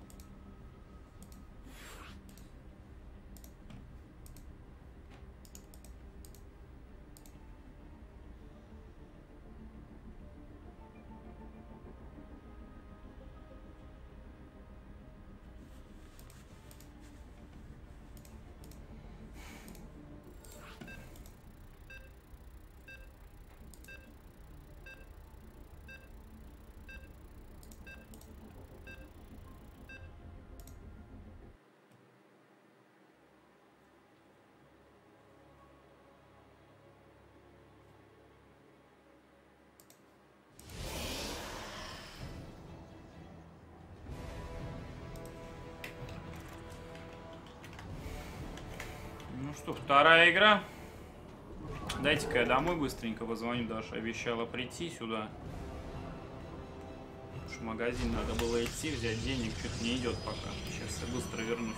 Что, вторая игра. Дайте-ка я домой быстренько позвоню. Даша обещала прийти сюда. Уж в магазин надо было идти, взять денег. Что-то не идет пока. Сейчас я быстро вернусь.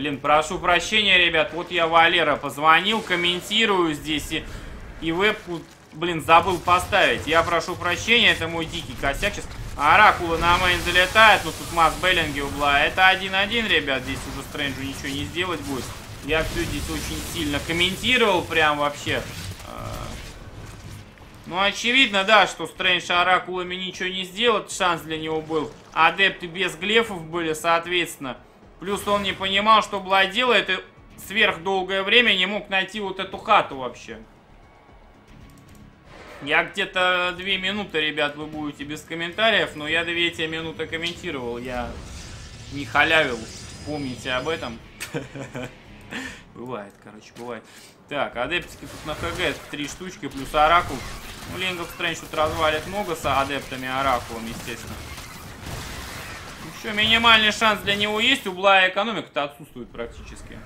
Блин, прошу прощения, ребят. Вот я Валера позвонил, комментирую здесь и, и вебку, блин, забыл поставить. Я прошу прощения, это мой дикий косяк сейчас. Оракула на мейн залетает, но тут масс Беллинги убла. Это 1-1, ребят, здесь уже Стрэнджу ничего не сделать будет. Я все здесь очень сильно комментировал, прям вообще. А, Ну, очевидно, да, что Стрэндж Оракулами ничего не сделать, шанс для него был. Адепты без глефов были, соответственно. Плюс он не понимал, что Блад делает, и сверхдолгое время не мог найти вот эту хату вообще. Я где-то две минуты, ребят, вы будете без комментариев, но я две эти минуты комментировал, я не халявил, помните об этом. Бывает, короче, бывает. Так, адептики тут на ХГ, три штучки, плюс Оракул. Ну, Лингов Стрэндж тут развалит много с адептами Оракулом, естественно. Еще минимальный шанс для него есть, у Блая экономика-то отсутствует практически.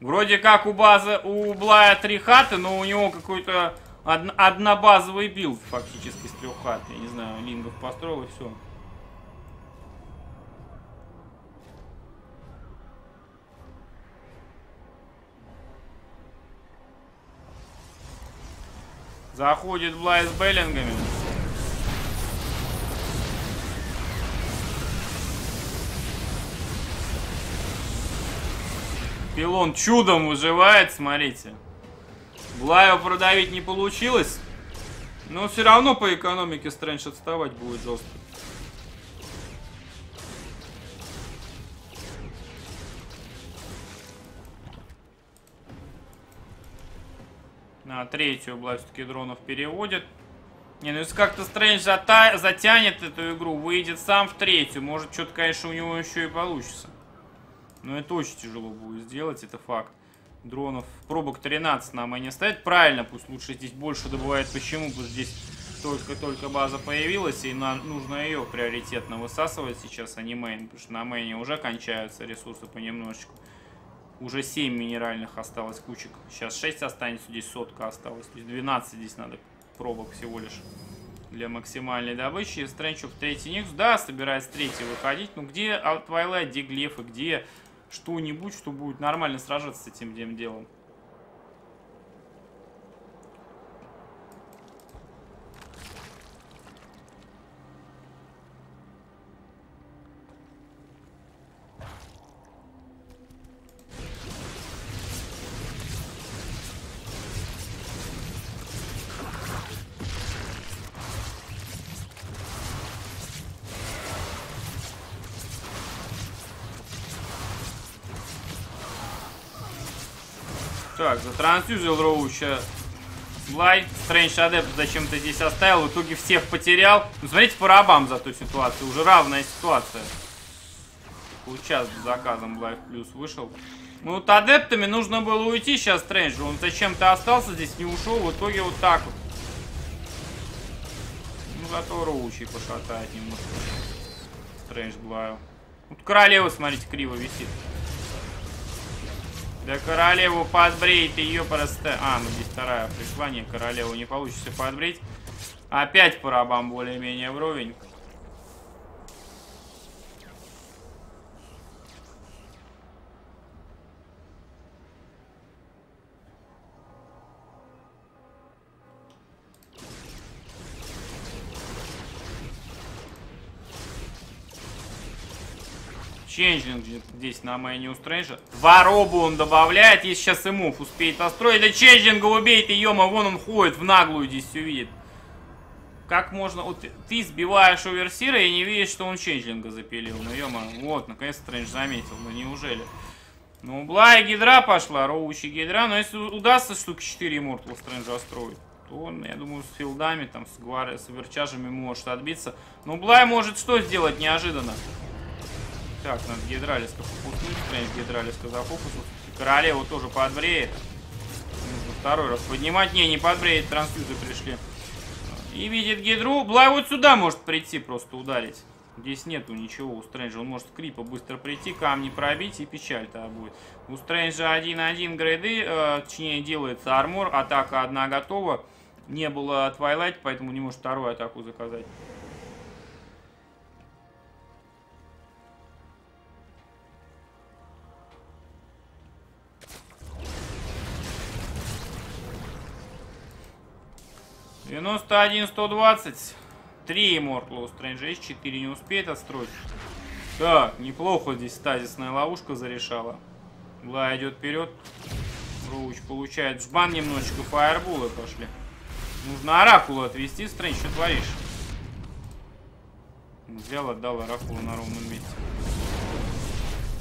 Вроде как у базы, у Блая три хаты, но у него какой-то од, однобазовый build фактически с трех хат. Я не знаю, Лингов построил и все. Заходит Блай с Беллингами. Пилон чудом выживает, смотрите. Блаю продавить не получилось. Но все равно по экономике Стрэндж отставать будет жестко. На третью Блай все-таки дронов переводит. Не, ну если как-то Стрэндж затянет эту игру, выйдет сам в третью. Может, что-то, конечно, у него еще и получится. Но это очень тяжело будет сделать, это факт. Дронов, пробок 13 нам и не стоит. Правильно, пусть лучше здесь больше добывает. Почему? Потому здесь только-только база появилась, и нам нужно ее приоритетно высасывать сейчас, а не мейн. Потому что на мейне уже кончаются ресурсы понемножечку. Уже 7 минеральных осталось кучек. Сейчас 6 останется, здесь сотка осталась. То есть 12 здесь надо пробок всего лишь для максимальной добычи. Стрэнчу в третий Никс, да, собирается третий выходить. Но где Твайлайт, где Глеф где что-нибудь, что будет нормально сражаться с этим делом? Затрансюзил Роуча Блай. Стрэндж Адепт зачем-то здесь оставил. В итоге всех потерял. Ну, смотрите по рабам за ту ситуацию. Уже равная ситуация. Час с заказом Блай плюс вышел. Ну вот адептами нужно было уйти сейчас Стрэнджу. Он зачем-то остался здесь, не ушел. В итоге вот так вот. Ну зато Роучи пошатает немножко. Стрэндж Блаю. Вот королева, смотрите, криво висит. Да королеву подбрить, ее просто... А, ну здесь вторая пришла, не, королеву не получится подбрить. Опять по рабам более-менее вровень. Ченджлинг здесь на мейне у Стрэнджа. Два роба он добавляет, если сейчас и мув успеет построить. Да Ченджлинга убейте, ема, вон он ходит в наглую здесь все видит. Как можно... Вот ты сбиваешь оверсира и не видишь, что он Ченджлинга запилил. Ну, ема, вот, наконец Стрэндж заметил. Ну, неужели? Ну, Блай Гидра пошла, Роучи Гидра. Но если удастся штуки 4 Immortal Стрэнджа строить, то он, я думаю, с филдами, там, с, гвар... с верчажами может отбиться. Но Блай может что сделать неожиданно? Так, надо гидралиска попустить. Стрэндж гидралиска за фокусу. Королеву тоже подбреет. Нужно второй раз поднимать. Не, не подбреет, трансфьюзы пришли. И видит гидру. Блай вот сюда может прийти, просто ударить. Здесь нету ничего у Стрэнджа. Он может крипа быстро прийти, камни пробить и печаль-то будет. У Стрэнджа 1-1 грейды, э, точнее делается армор, атака одна готова. Не было Твайлайт, поэтому не может вторую атаку заказать. 91, 120. Три Immortal у Стрэнджа есть, 4 не успеет отстроить. Так, неплохо здесь стазисная ловушка зарешала. Бла идет вперед. Роуч получает жбан немножечко, фаербулы пошли. Нужно оракулу отвести, Стрэндж, что творишь? Взял, отдал оракулу на ровном месте.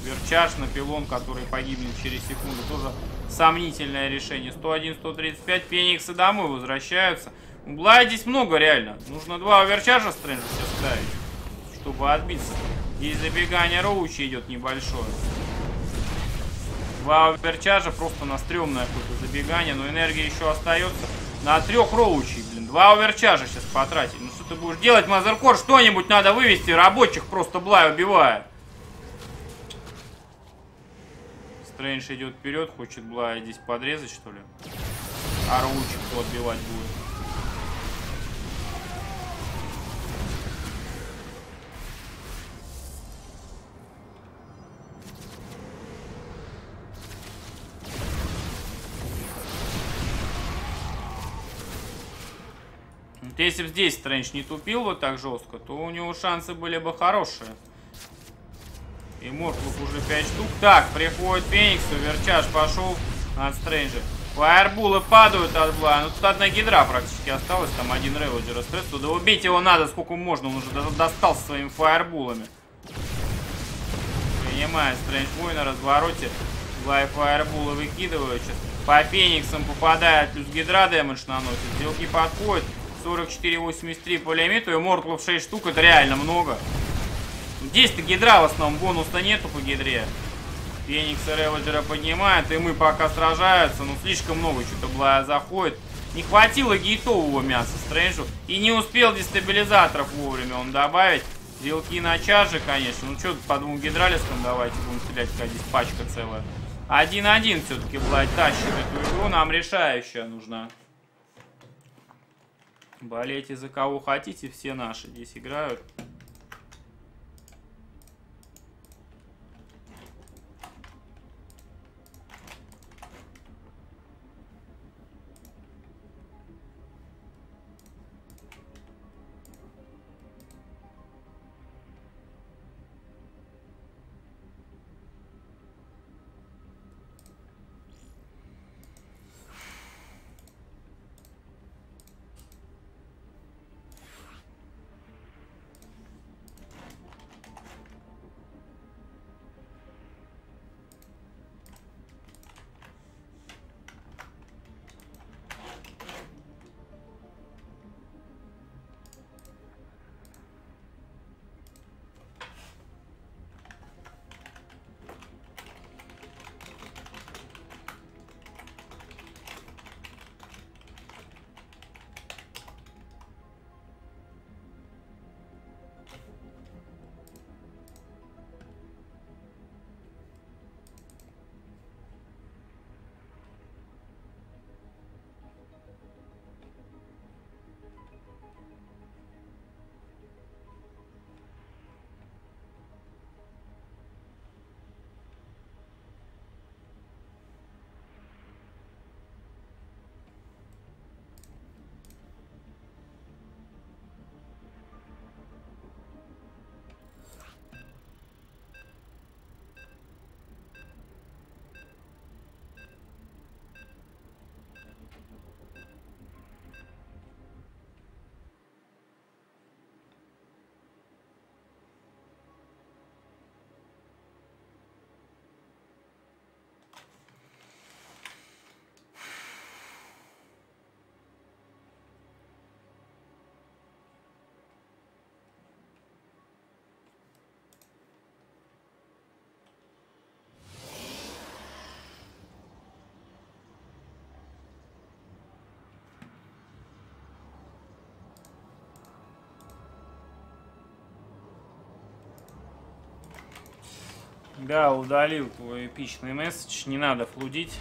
Верчаш на пилон, который погибнет через секунду. Тоже сомнительное решение. 101, 135. Фениксы домой возвращаются. У Блая здесь много реально. Нужно два оверчажа Стрэнджа сейчас ставить, чтобы отбиться. Здесь забегание Роучи идет небольшое. Два оверчажа просто на стрёмное какое-то забегание, но энергия еще остается. На трех роучей, блин. Два оверчажа сейчас потратить. Ну что ты будешь делать, Мазеркор? Что-нибудь надо вывести. Рабочих просто Блай убивает. Стрэндж идет вперед, хочет Блая здесь подрезать, что ли? А роучик кто отбивать будет? Вот если бы здесь Стрэндж не тупил вот так жестко, то у него шансы были бы хорошие. И Мортлук уже 5 штук. Так, приходит Феникс, Верчаш пошел от Стрэнджа. Фаербулы падают от Бла. Ну тут одна гидра практически осталась. Там один Реводжер стрессу. Да убить его надо сколько можно. Он уже достал своими фаербулами. Принимает Стрэндж бой на развороте. Бла фаербулы выкидывают. Сейчас по Фениксам попадает. Плюс гидра дэмэдж наносит. Стрелки подходят. 44-83 по лимиту. И Мортлов 6 штук. Это реально много. Здесь-то гидра в основном. Бонуса нету по гидре. Феникс и Реводжера поднимают, и мы пока сражаются, но слишком много что-то Блая заходит. Не хватило гейтового мяса Стрэнджу, и не успел дестабилизаторов вовремя он добавить. Стрелки на чарже, конечно. Ну что, по двум гидралискам давайте будем стрелять, когда здесь пачка целая. Один-один все-таки Блай тащит эту игру, нам решающая нужна. Болейте за кого хотите, все наши здесь играют. Да, удалил твой эпичный месседж. Не надо флудить.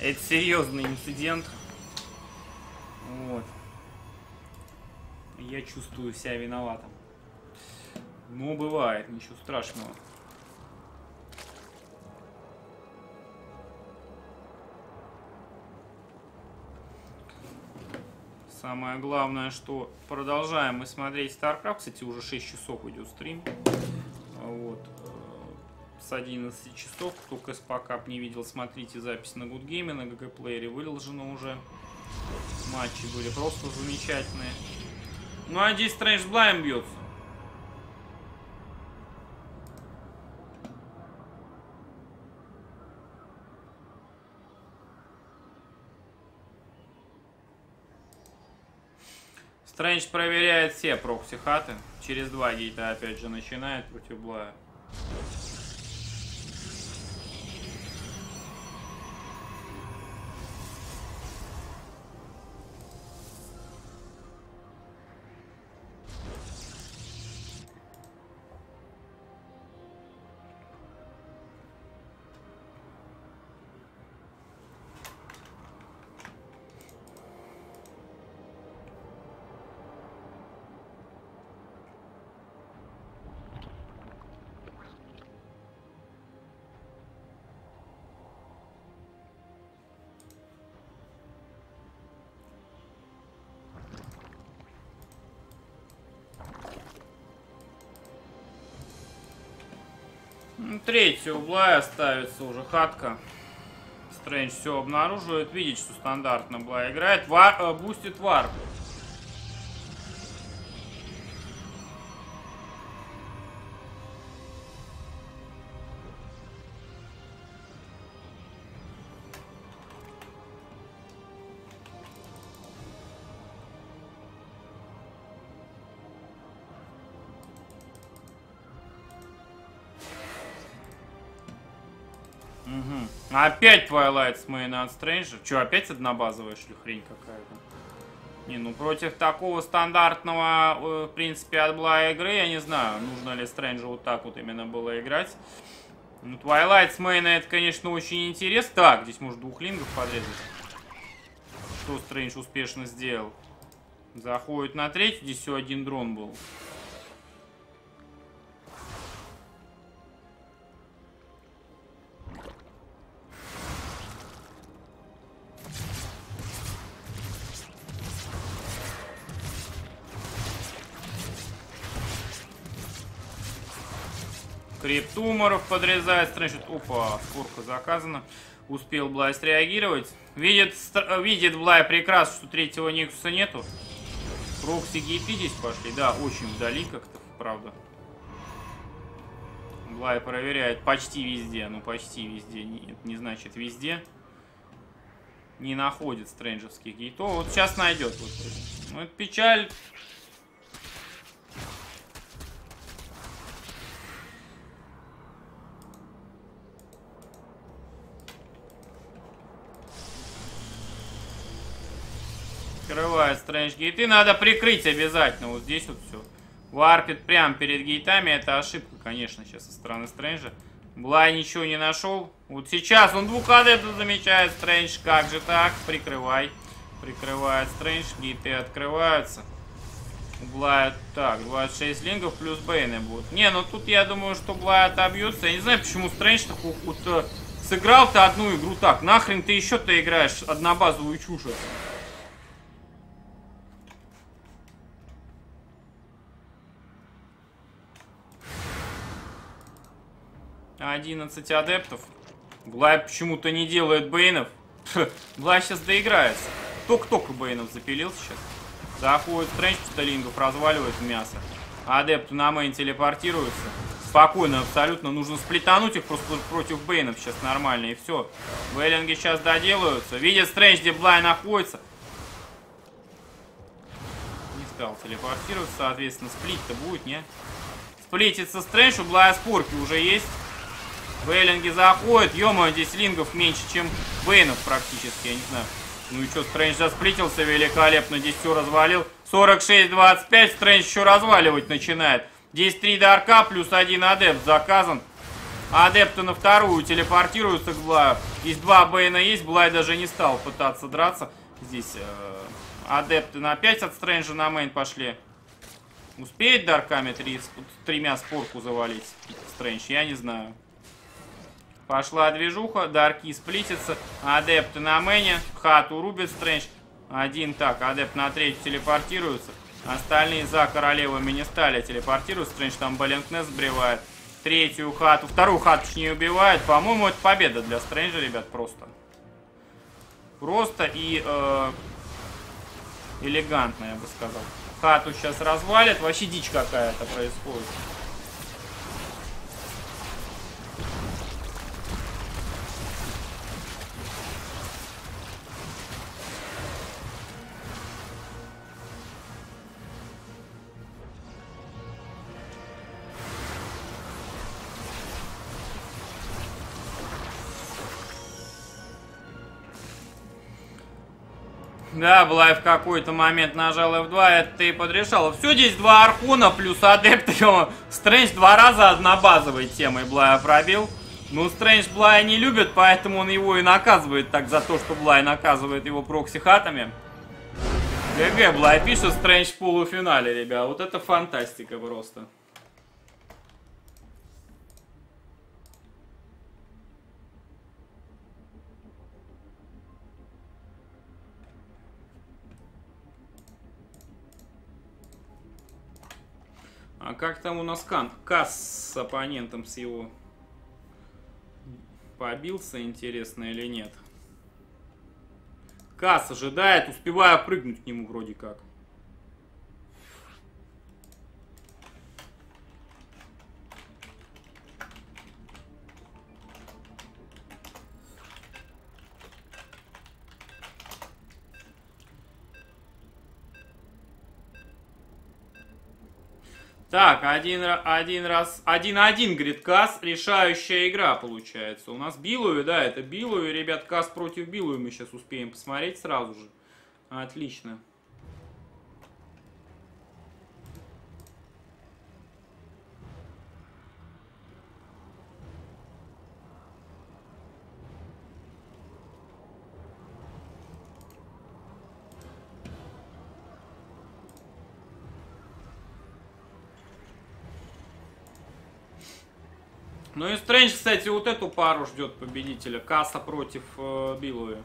Это серьезный инцидент. Вот. Я чувствую себя виноватым. Ну, бывает, ничего страшного. Самое главное, что продолжаем мы смотреть StarCraft. Кстати, уже 6 часов идет стрим. С 11 часов. Кто КСПКап не видел, смотрите запись на Game, на GG Player выложено уже. Матчи были просто замечательные. Ну а здесь Стрэндж с Блаем бьется. Стрэндж проверяет все прокси-хаты. Через два гейта опять же начинает против Блая. У Блая ставится уже хатка. Стрэндж все обнаруживает. Видит, что стандартно Блай играет. Вар, э, бустит warp. Опять Twilight мейна от Стрэнджа. Че, опять однобазовая, что ли, хрень какая-то? Не, ну против такого стандартного, э, в принципе, от Блая игры, я не знаю, нужно ли Стрэнджу вот так вот именно было играть. Ну, Twilight мейна это, конечно, очень интересно. Так, здесь может двух лингов подрезать. Что Стрэндж успешно сделал. Заходит на третью, здесь всего один дрон был. Криптуморов подрезает, значит, опа, спорка заказана. Успел Блай среагировать. Видит, видит Блай прекрасно, что третьего Нексуса нету. Прокси гейты здесь пошли, да, очень вдали как-то, правда. Блай проверяет почти везде, ну почти везде, не, не значит везде. Не находит стрэнджевских гейтов. Вот сейчас найдет. Вот. Ну, это печаль. Открывает стрэндж гейты. Надо прикрыть обязательно. Вот здесь вот все. Варпит прямо перед гейтами. Это ошибка, конечно, сейчас со стороны стрэнджа. Блай ничего не нашел. Вот сейчас он двух адептов замечает. Стрэндж, как же так? Прикрывай. Прикрывает стрэндж. Гейты открываются. Блая, так, 26 лингов плюс бейны будут. Не, ну тут я думаю, что Блай отобьется. Я не знаю, почему Стрэндж так вот, сыграл ты одну игру так. Нахрен ты еще-то играешь однобазовую чушь. 11 адептов. Блай почему-то не делает бейнов. Блай сейчас доиграется. Только-только бейнов запилил сейчас. Заходит Стрэндж, пистолингов, разваливает мясо. Адепты на мейн телепортируются. Спокойно, абсолютно. Нужно сплетануть их просто против бейнов сейчас нормально. И все. Вейлинги сейчас доделаются. Видит Стрэндж, где Блай находится. Не стал телепортироваться, соответственно, сплит-то будет, не? Сплитится Стрэндж, у Блая спорки уже есть. Вейлинги заходят. ё здесь лингов меньше, чем Бейнов практически, я не знаю. Ну и что, Стрэндж засплитился великолепно, здесь все развалил. 46-25, Стрэндж еще разваливать начинает. Здесь 3 дарка плюс один адепт заказан. Адепты на вторую телепортируются к Блаю. Здесь два Бейна есть, Блай даже не стал пытаться драться. Здесь э, адепты на 5 от Стрэнджа на мейн пошли. Успеет дарками три, тремя спорку завалить Стрэндж? Я не знаю. Пошла движуха, дарки сплитятся, адепты на мэне, хату рубит Стрэндж. Один так, адепт на третью телепортируется. Остальные за королевами не стали телепортируются. Стрэндж там Баленкнес сбривает. Третью хату, вторую хату не убивает. По-моему, это победа для Стрэнджа, ребят, просто. Просто и э, элегантно, я бы сказал. Хату сейчас развалят. Вообще дичь какая-то происходит. Да, Блай в какой-то момент нажал F2, это ты подрешал. Все, здесь два Архуна плюс адепт. Стрэндж два раза однобазовой темой Блая пробил. Ну, Стрэндж Блая не любит, поэтому он его и наказывает так за то, что Блай наказывает его прокси-хатами. ГГ, Блай пишет Стрэндж в полуфинале, ребят. Вот это фантастика просто. А как там у нас Кан? Кас с оппонентом с его побился, интересно или нет? Кас ожидает, успевая прыгнуть к нему вроде как. Так, один, один раз, один-один, говорит, Кас, решающая игра получается. У нас Билуи, да, это Билуи, ребят, Кас против Билуи мы сейчас успеем посмотреть сразу же. Отлично. Ну и Стрэндж, кстати, вот эту пару ждет победителя. Касса против э, Билуи.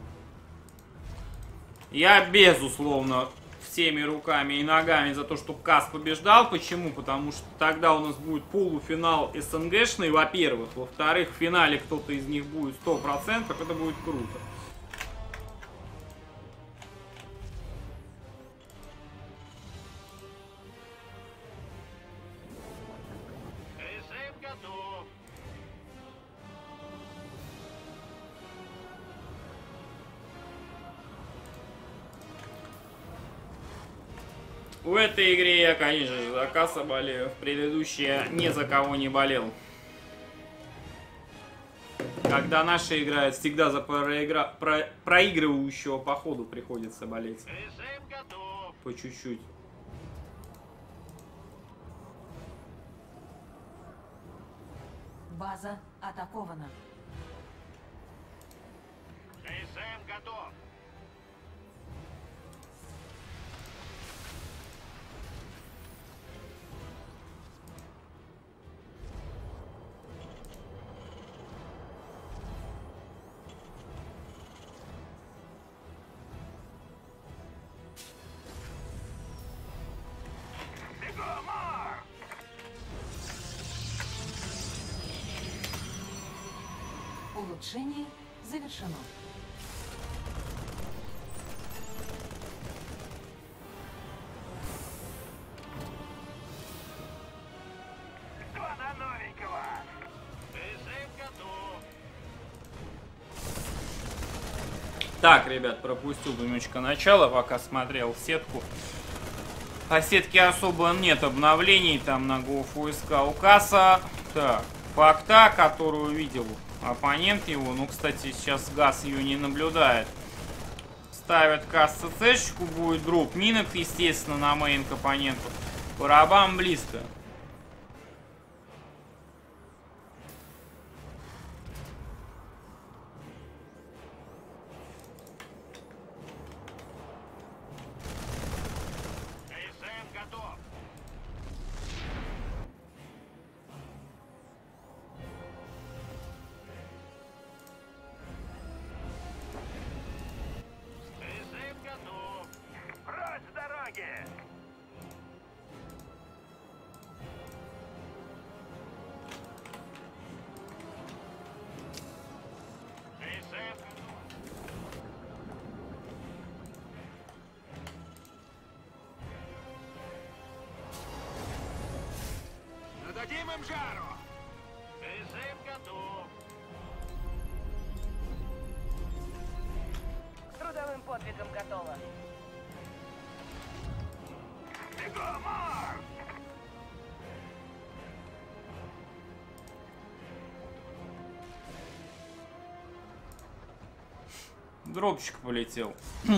Я, безусловно, всеми руками и ногами за то, чтобы Кас побеждал. Почему? Потому что тогда у нас будет полуфинал СНГшный, во-первых. Во-вторых, в финале кто-то из них будет 100%. Это будет круто. Этой игре я, конечно же, за Касса болею. В предыдущей я ни за кого не болел. Когда наши играют, всегда за проигра- про- проигрывающего по ходу приходится болеть. По чуть-чуть. База атакована. Режим готов. Улучшение завершено. Так, ребят, пропустил немножечко начало, пока смотрел сетку. По сетке особо нет обновлений, там на GoFuSK у касса. Так, факта, которую видел оппонент его, ну, кстати, сейчас газ ее не наблюдает. Ставят касс ЦЦшечку, будет дроп минок, естественно, на мейн к оппоненту. Барабан близко. Дропчик полетел.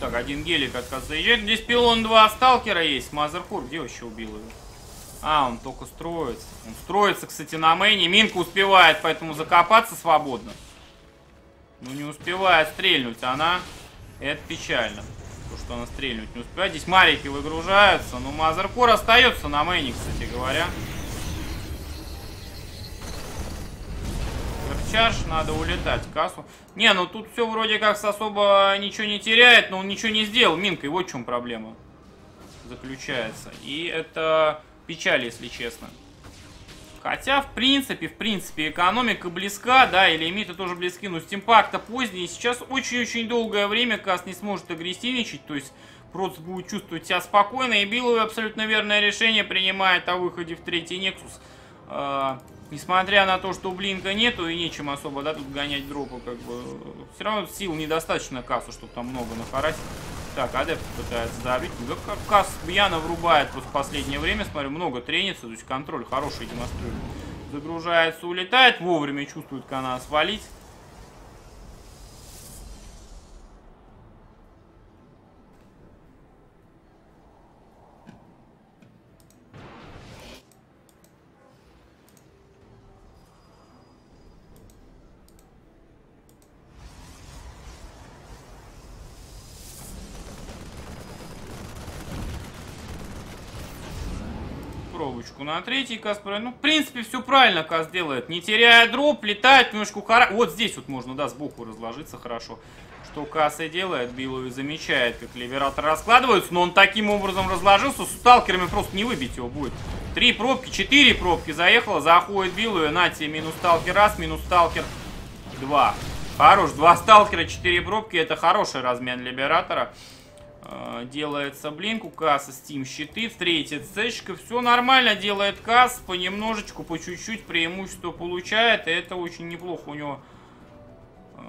так, один гелик отказ заезжает. Здесь пилон 2 сталкера есть. Мазеркур, где вообще убил его? А, он только строится. Он строится, кстати, на мейне. Минка успевает, поэтому закопаться свободно. Ну, не успевает стрельнуть она. Это печально. То, что она стрельнуть не успевает. Здесь марики выгружаются. Но Мазеркор остается на мейне, кстати говоря. Чарж, надо улетать в кассу. Не, ну тут все вроде как особо ничего не теряет, но он ничего не сделал. Минка, и вот в чем проблема заключается. И это печаль, если честно. Хотя, в принципе, в принципе, экономика близка, да, и лимиты тоже близки, но стимпак-то поздний. Сейчас очень-очень долгое время Касс не сможет агрессивничать, то есть просто будет чувствовать себя спокойно. И Билловый абсолютно верное решение принимает о выходе в третий Нексус. Несмотря на то, что Блинка нету и нечем особо, да, тут гонять дропы, как бы, все равно сил недостаточно кассу, чтобы там много нахарасить. Так, Адепт пытается забить. Да как касс Бьяна врубает просто в последнее время, смотрю, много тренится, то есть контроль хороший демонстрирует. Загружается, улетает, вовремя чувствует, как она свалить. Пробочку на третий Каспер. Ну, в принципе, все правильно Кас делает. Не теряя дроп, летает немножко хара... Вот здесь вот можно, да, сбоку разложиться хорошо. Что Касс и делает, Биллови замечает, как ливераторы раскладываются, но он таким образом разложился, с сталкерами просто не выбить его будет. Три пробки, четыре пробки заехала, заходит Биллови, на тебе минус сталкер раз, минус сталкер два. Хорош, два сталкера, четыре пробки, это хороший размен либератора. Э, делается блинк, у касса Steam щиты, третья цечка, все нормально делает касс, понемножечку, по чуть-чуть преимущество получает, и это очень неплохо у него э,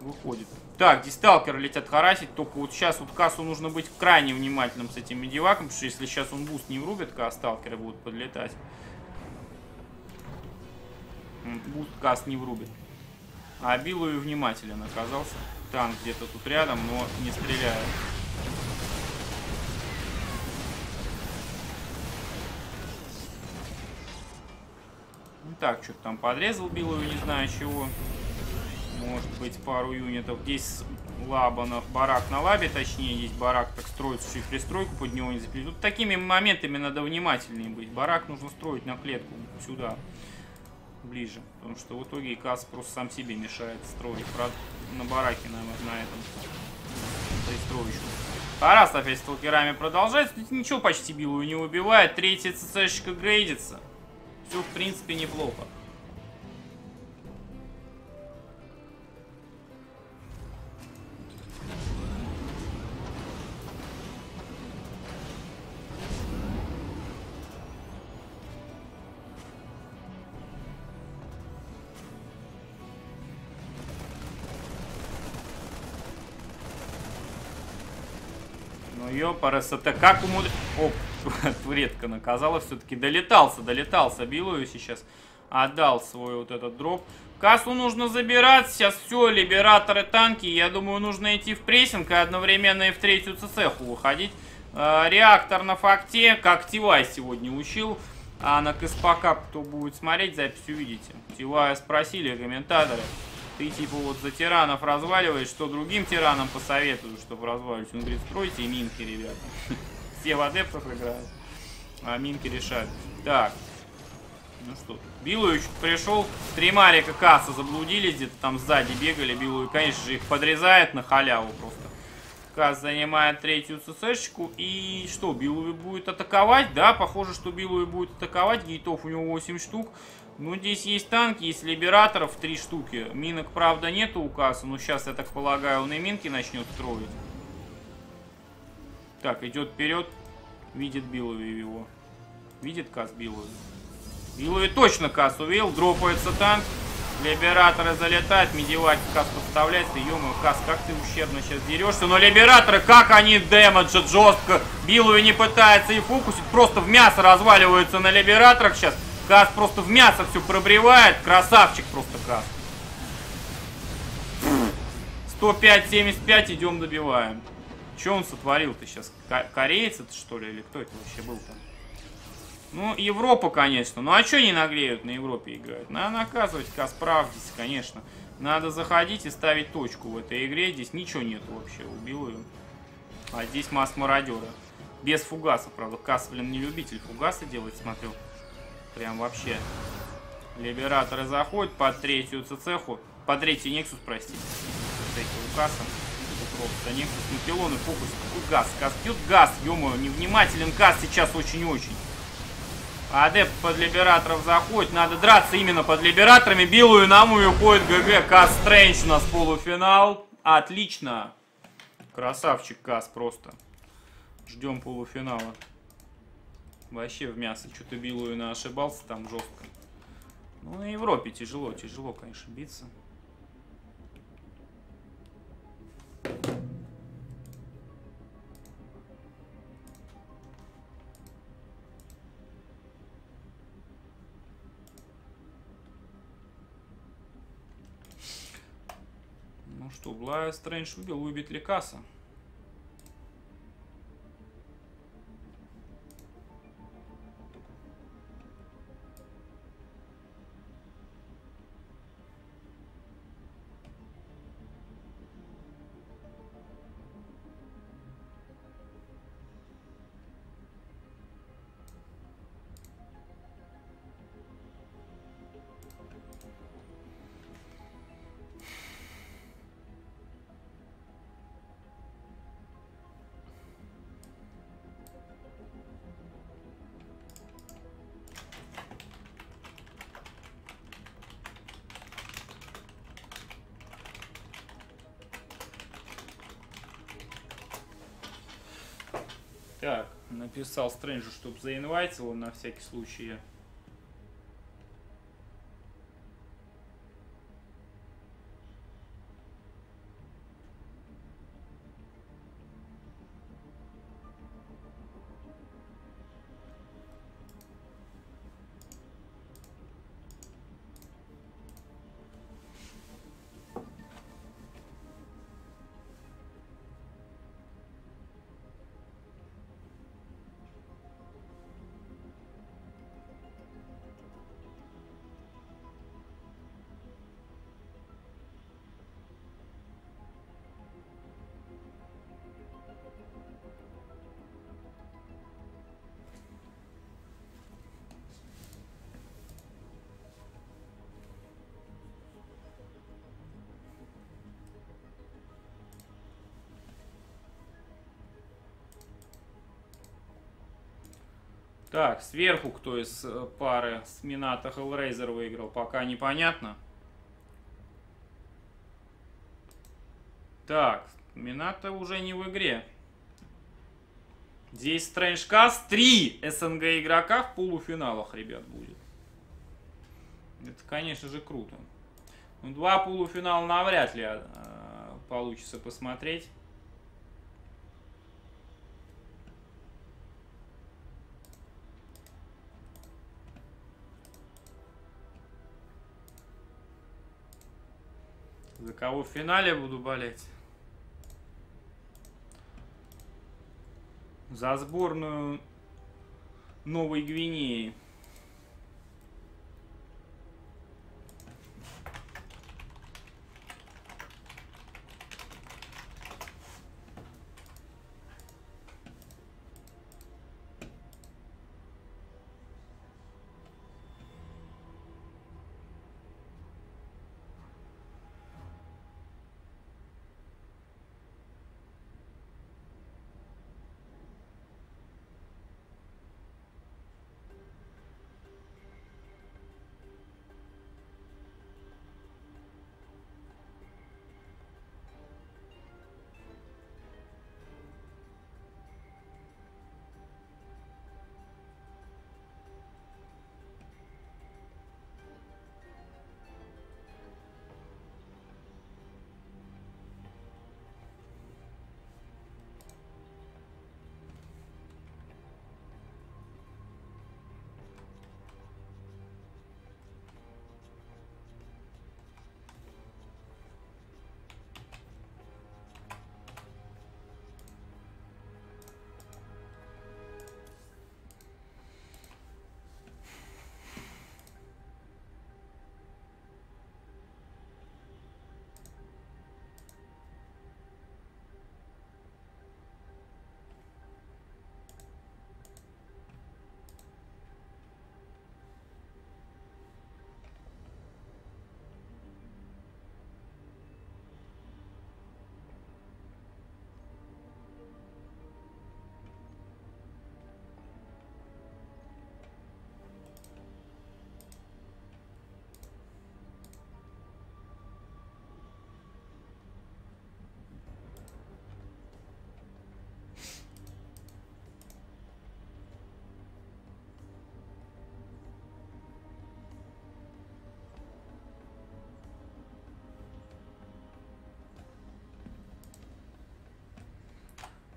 выходит. Так, дисталкеры летят харасить, только вот сейчас вот кассу нужно быть крайне внимательным с этим медиваком, потому что если сейчас он буст не врубит, когда сталкеры будут подлетать. Буст касс не врубит. А Биллую внимателен оказался. Танк где-то тут рядом, но не стреляет. Так, что-то там подрезал Биллову, не знаю чего. Может быть, пару юнитов. Здесь лаба на барак на лабе, точнее, есть барак, так строится, и пристройку под него не заплетут. Тут такими моментами надо внимательнее быть. Барак нужно строить на клетку сюда, ближе. Потому что в итоге КАС просто сам себе мешает строить. Правда, на бараке на, на этом пристроечку. Харас опять с сталкерами продолжается. Тут ничего почти Биллу не убивает. Третья ЦЦшка грейдится все, в принципе, неплохо. Ёпарас, это как умудрить... Оп, туретка наказала, все-таки долетался, долетался Билую сейчас. Отдал свой вот этот дроп. Кассу нужно забирать, сейчас все, либераторы, танки. Я думаю, нужно идти в прессинг и одновременно и в третью цеху выходить. Э, реактор на факте, как Тивай сегодня учил. А на КСПК, кто будет смотреть запись, увидите. Тивая спросили комментаторы. Ты типа вот за тиранов разваливаешь, что другим тиранам посоветую, чтобы развалить. Он говорит, стройте минки, ребята. Все в адептов играют, а минки решают. Так, ну что. Билуич пришел, три Марика касса заблудились, где-то там сзади бегали. Билуй, конечно же, их подрезает на халяву просто. Касс занимает третью ЦЦшечку. И что, Билуи будет атаковать? Да, похоже, что Билуи будет атаковать. Гейтов у него 8 штук. Ну, здесь есть танки, есть либераторов 3 штуки. Минок, правда, нету у Касса, но сейчас, я так полагаю, он и минки начнет строить. Так, идет вперед. Видит Билови его. Видит Кас Билую? Билую точно Кас увидел. Дропается танк. Либераторы залетают. Медиваки Кас подставляется. ё Кас, как ты ущербно сейчас дерешься. Но Либераторы, как они дэмэджат жестко. Билую не пытается и фокусить. Просто в мясо разваливается на Либераторах сейчас. Кас просто в мясо все пробревает. Красавчик просто Кас. 105-75, идем добиваем. Что он сотворил-то сейчас? Кореец это что ли? Или кто это вообще был там? Ну, Европа, конечно. Ну, а что не наглеют на Европе играют? Надо наказывать Касправ здесь, конечно. Надо заходить и ставить точку в этой игре. Здесь ничего нет вообще. Убил ее. А здесь масс мародера. Без фугаса, правда. Кас, блин, не любитель фугаса делать, смотрю. Прям вообще. Либераторы заходят под третью цеху. По третий Нексус, простите. У Касса. Просто Нексус пилоны, фокус. Газ. Кас бьет газ. ё невнимателен Кас сейчас очень-очень. Адепт под либераторов заходит. Надо драться именно под либераторами. Билую нам и уходит ГГ. Кас Стрэндж у нас полуфинал. Отлично. Красавчик Кас просто. Ждем полуфинала. Вообще в мясо. Что-то Билую на ошибался там жестко. Ну, на Европе тяжело, тяжело, конечно, биться. Ну что, Блая Стрэндж убил, убит Лекаса. Так, написал Стрэнджу, чтобы заинвайтил на всякий случай. Так, сверху кто из э, пары с Минато Hellraiser выиграл, пока непонятно. Так, Минато уже не в игре. Здесь Strange Cast 3 СНГ игрока в полуфиналах, ребят, будет. Это, конечно же, круто. Ну, два полуфинала навряд ли э, получится посмотреть. За кого в финале буду болеть? За сборную Новой Гвинеи.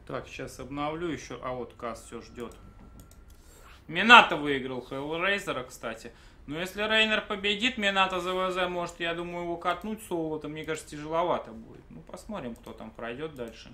Так, сейчас обновлю еще. А вот Кас все ждет. Минато выиграл Хеллрейзера, кстати. Но если Рейнер победит, Минато ЗВЗ может, я думаю, его катнуть соло-то, мне кажется, тяжеловато будет. Ну, посмотрим, кто там пройдет дальше.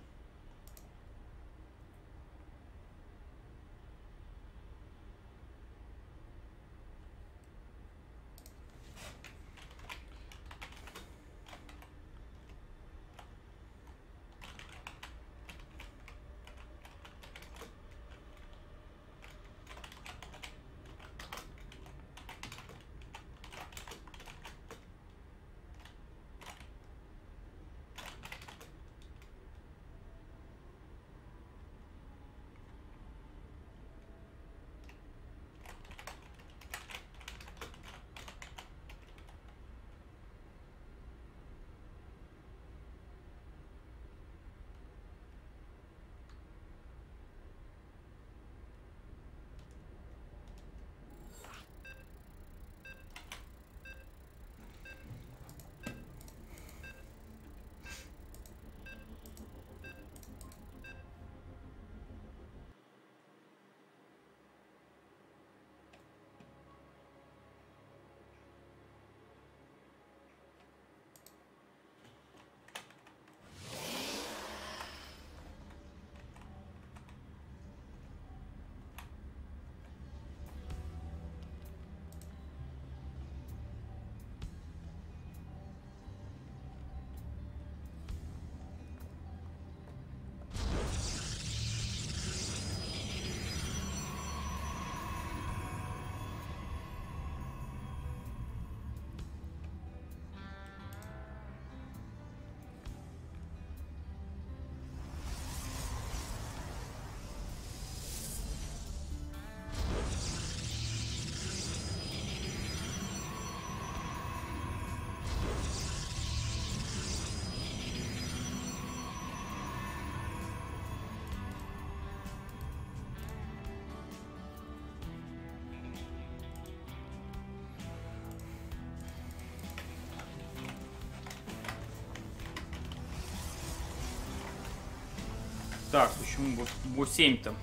Так, почему бот 7-то?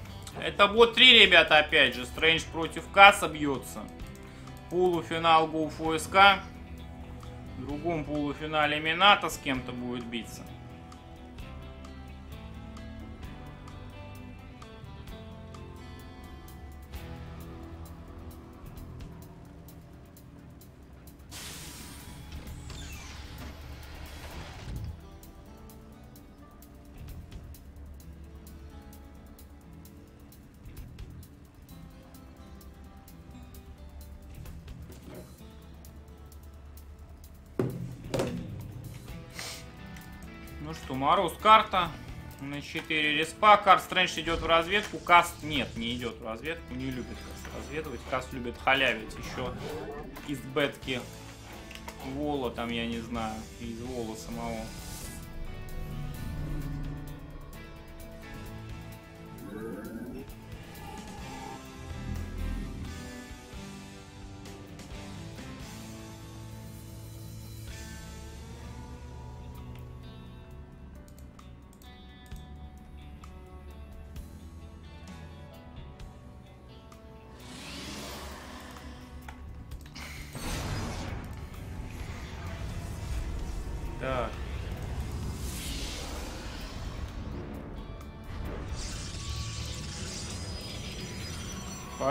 Это бот 3, ребята, опять же. Стрэндж против Касса бьется. Полуфинал Гоуф ОСК. В другом полуфинале Минато с кем-то будет биться. Мороз карта. На 4 респа. Карт Стрэндж идет в разведку. Каст нет, не идет в разведку. Не любит Каст разведывать. Каст любит халявить. Еще из бетки Вола там, я не знаю. Из Вола самого.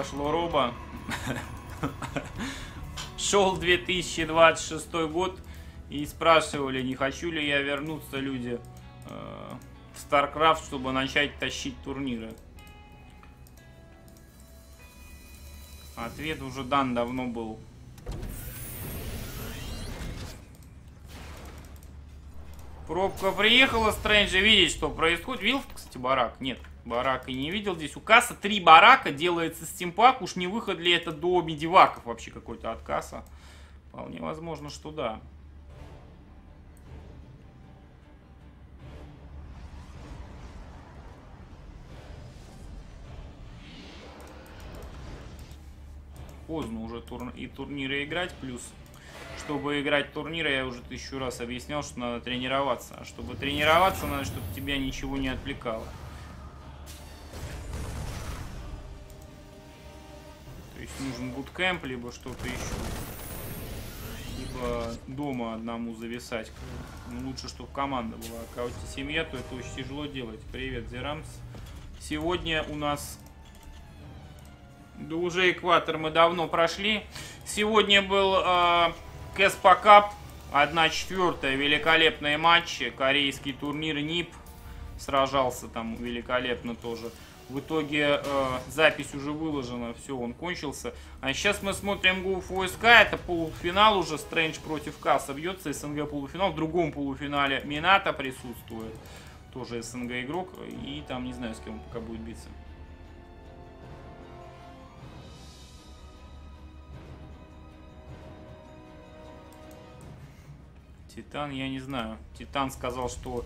Пошло руба. Шел 2026 год и спрашивали, не хочу ли я вернуться, люди, э, в StarCraft, чтобы начать тащить турниры. Ответ уже дан давно был. Пробка приехала, Стрэнджи видеть, что происходит. Видел, кстати, барак? Нет, барака не видел. Здесь у касса три барака, делается стимпак. Уж не выход ли это до медиваков вообще какой-то от касса? Вполне возможно, что да. Поздно уже тур... и турниры играть, плюс чтобы играть турниры, я уже тысячу раз объяснял, что надо тренироваться. А чтобы тренироваться, надо, чтобы тебя ничего не отвлекало. Нужен буткемп, либо что-то еще. Либо дома одному зависать. Ну, лучше, чтобы команда была. А когда у тебя семья, то это очень тяжело делать. Привет, Зерамс. Сегодня у нас... Да уже экватор мы давно прошли. Сегодня был э, Кэспа Кап. 1 четвертая. Великолепные матчи. Корейский турнир НИП. Сражался там великолепно тоже. В итоге э, запись уже выложена, все, он кончился. А сейчас мы смотрим ГУФ ОСК, это полуфинал уже, Стрэндж против Касса бьется, СНГ полуфинал. В другом полуфинале Мината присутствует, тоже СНГ игрок. И там не знаю, с кем он пока будет биться. Титан, я не знаю. Титан сказал, что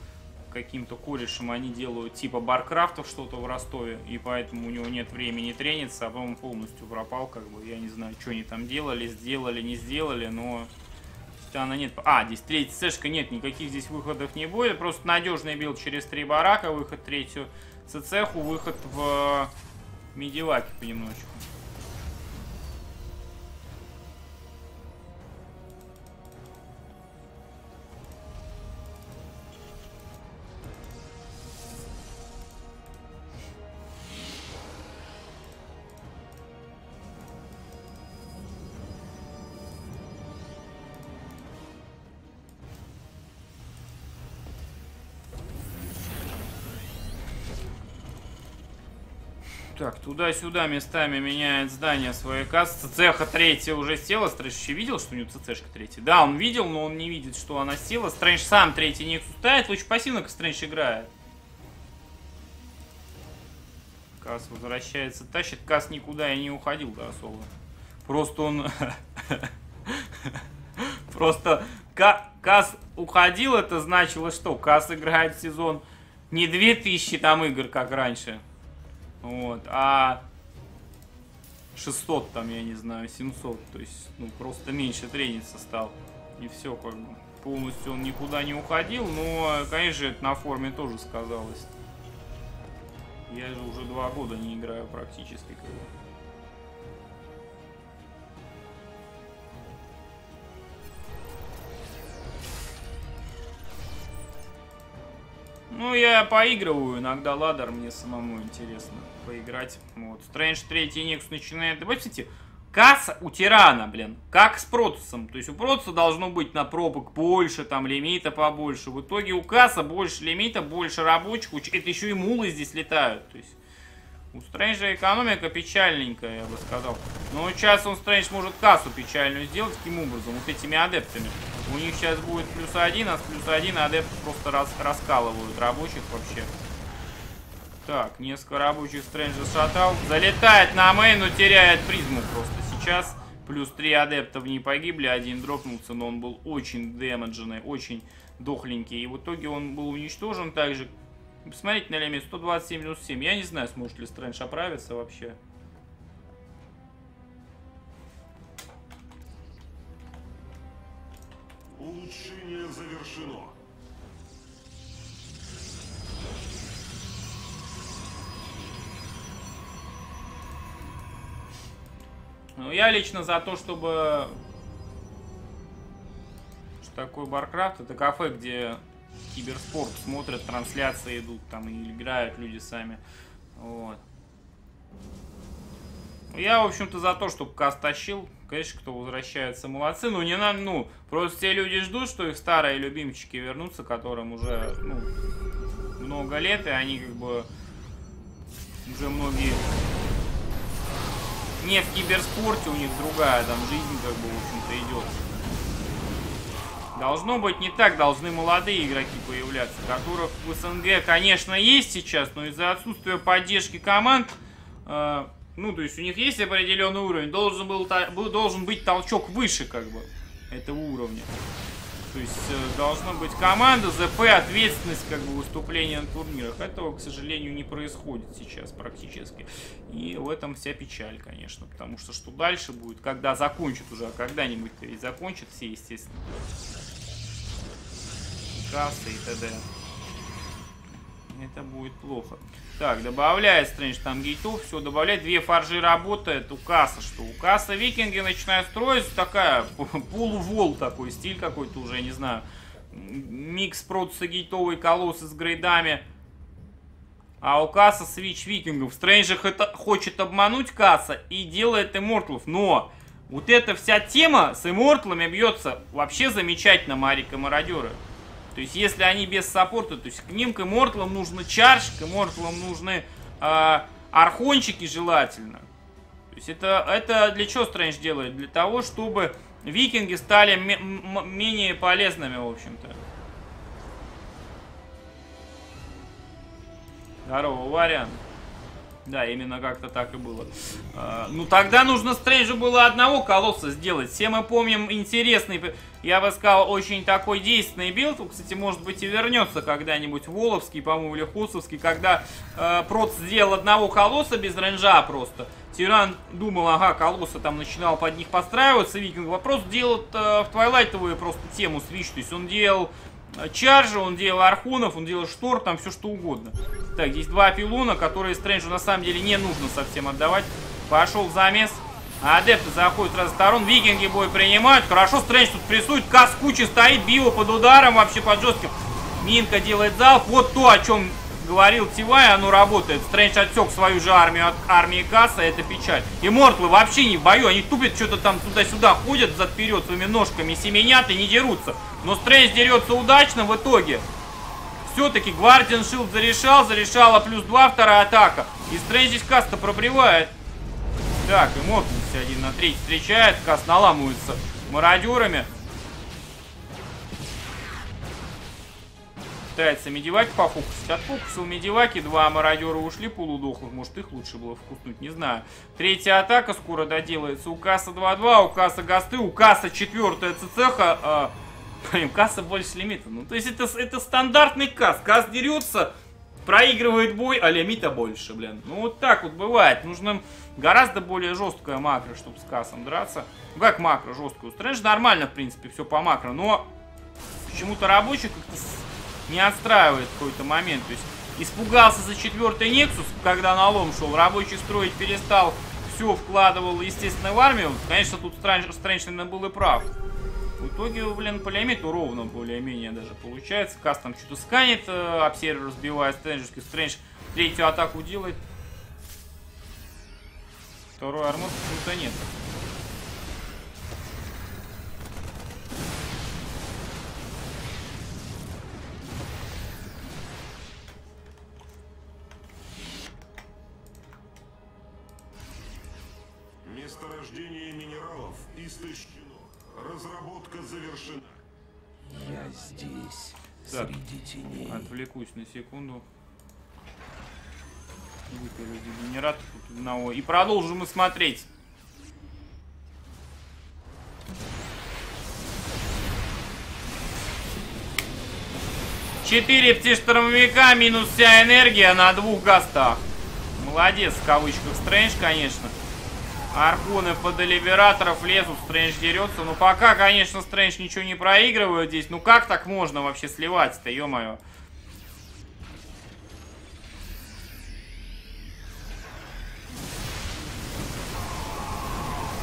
каким-то корешем они делают типа баркрафтов что-то в Ростове, и поэтому у него нет времени трениться, а потом полностью пропал, как бы, я не знаю, что они там делали, сделали, не сделали, но Титана нет. А, здесь третья сэшка, нет, никаких здесь выходов не будет, просто надежный build через три барака, выход третью цеху, выход в медиваке понемножечку. Туда-сюда местами меняет здание своей кассы. Цеха третья уже села. Стрэндж еще видел, что у него ЦЦшка третья? Да, он видел, но он не видит, что она села. Стрэндж сам третий не ставит. Очень пассивно Стрэндж играет. Касс возвращается, тащит. Касс никуда и не уходил, да, особо. Просто он... Просто Касс уходил, это значило что? Касс играет сезон не 2000 там игр, как раньше. Вот, а 600 там, я не знаю, 700, то есть, ну, просто меньше трениться стал. И все, как бы, полностью он никуда не уходил, но, конечно, это на форме тоже сказалось. Я же уже два года не играю практически, как бы. Ну, я поигрываю, иногда ладер, мне самому интересно поиграть. Вот, Стрэндж третий Никс начинает... Давайте, кстати, касса у Тирана, блин, как с Протусом. То есть у Протуса должно быть на пробок больше, там, лимита побольше. В итоге у касса больше лимита, больше рабочих. Это еще и мулы здесь летают. То есть у Стрэнджа экономика печальненькая, я бы сказал. Но сейчас он Стрэндж может кассу печальную сделать таким образом, вот этими адептами. У них сейчас будет плюс один, а с плюс один адепт просто рас раскалывают рабочих вообще. Так, несколько рабочих Стрэндж зашатал. Залетает на мейн, но теряет призму просто сейчас. Плюс три адепта в ней погибли, один дропнулся, но он был очень демедженный, очень дохленький. И в итоге он был уничтожен также, Посмотрите на лимит 127 минус 7. Я не знаю, сможет ли Стрэндж оправиться вообще. Улучшение завершено. Ну, я лично за то, чтобы... Что такое Баркрафт? Это кафе, где киберспорт смотрят, трансляции идут там и играют люди сами. Вот. Я, в общем-то, за то, чтобы Кас тащил. Конечно, кто возвращается, молодцы. Ну, не надо, ну, просто те люди ждут, что их старые любимчики вернутся, которым уже, ну, много лет, и они, как бы, уже многие не в киберспорте, у них другая там жизнь, как бы, в общем-то, идет. Должно быть не так, должны молодые игроки появляться, которых в СНГ, конечно, есть сейчас, но из-за отсутствия поддержки команд, э, ну, то есть у них есть определенный уровень, должен, был, должен быть толчок выше, как бы, этого уровня. То есть э, должна быть команда, ЗП, ответственность, как бы, выступления на турнирах. Этого, к сожалению, не происходит сейчас практически. И в этом вся печаль, конечно. Потому что что дальше будет, когда закончат уже, а когда-нибудь-то ведь закончат все, естественно кассы и т.д. Это будет плохо. Так, добавляет Стрэндж там гейтов, все, добавляет. Две фаржи работает. У касса что? У касса викинги начинают строить. Такая полувол такой стиль какой-то уже, не знаю. Микс протуса гейтовой колоссы с грейдами. А у Касса свич викингов. Стрэндж их это хочет обмануть Касса и делает иммортлов. Но вот эта вся тема с иммортлами бьется вообще замечательно Марика Мародеры. То есть, если они без саппорта, то есть к ним, к иммортлам нужно чарж, к иммортлам нужны э, архончики желательно. То есть, это, это для чего Стрэндж делает? Для того, чтобы викинги стали менее полезными, в общем-то. Здорово, вариант. Да, именно как-то так и было. А, ну, тогда нужно Стрэнджу было одного колосса сделать. Все мы помним интересный, я бы сказал, очень такой действенный билд. Кстати, может быть и вернется когда-нибудь Воловский, по-моему, или Хусовский, когда э, Проц сделал одного колосса без ренжа просто. Тиран думал, ага, колосса там начинал под них подстраиваться, Викинг. Вопрос делал э, в Твайлайтовую просто тему свич. То есть он делал чаржи, он делал архунов, он делал штор, там все что угодно. Так, здесь два пилона, которые Стрэнджу на самом деле не нужно совсем отдавать. Пошел замес. Адепты заходят разных сторон. Викинги бой принимают. Хорошо, Стрэндж тут прессует. Кас куча стоит. Било под ударом. Вообще под жестким. Минка делает залп. Вот то, о чем говорил Тивай, оно работает. Стрэндж отсек свою же армию от армии Касса. Это печаль. И Мортлы вообще не в бою. Они тупят что-то там туда-сюда ходят зад-вперед своими ножками. Семенят и не дерутся. Но Стрэндж дерется удачно в итоге. Все-таки Гвардиан Шилд зарешал, зарешала плюс 2, вторая атака. И Стрэндж здесь каста пробревает. Так, и Мортенс один на треть встречает, каст наламывается мародерами. Пытается медиваки пофокусить. Отфокусил медиваки, два мародера ушли полудохлых. Может их лучше было вкуснуть, не знаю. Третья атака скоро доделается. У касса 2-2, у касса гасты, у касса четвертая цеха. Блин, касса больше лимита. Ну, то есть это, это стандартный касс. Касс дерется, проигрывает бой, а лимита больше, блин. Ну, вот так вот бывает. Нужно гораздо более жесткое макро, чтобы с кассом драться. Ну, как макро жесткую? Стрэндж нормально, в принципе, все по макро, но почему-то рабочий как-то не отстраивает какой-то момент. То есть испугался за четвертый Нексус, когда налом шел, рабочий строить перестал, все вкладывал, естественно, в армию. Конечно, тут Стрэндж, Стрэндж наверное, был и прав. В итоге, блин, по ровно более-менее даже получается. Каст там что-то сканет, э, обсервер разбивает стрэнджерский. Стрэндж третью атаку делает. Второй армор почему-то нет. Месторождение минералов истощено. Разработка завершена. Я здесь, Так. среди теней. Отвлекусь на секунду. Выпилю генератор тут одного. И продолжим мы смотреть. Четыре птиштормовика, минус вся энергия на двух гастах. Молодец, в кавычках, Стрэндж, конечно. Архоны под либераторов лезут, Стрэндж дерется. Ну пока, конечно, Стрэндж ничего не проигрывает здесь. Ну как так можно вообще сливать-то, ё-моё.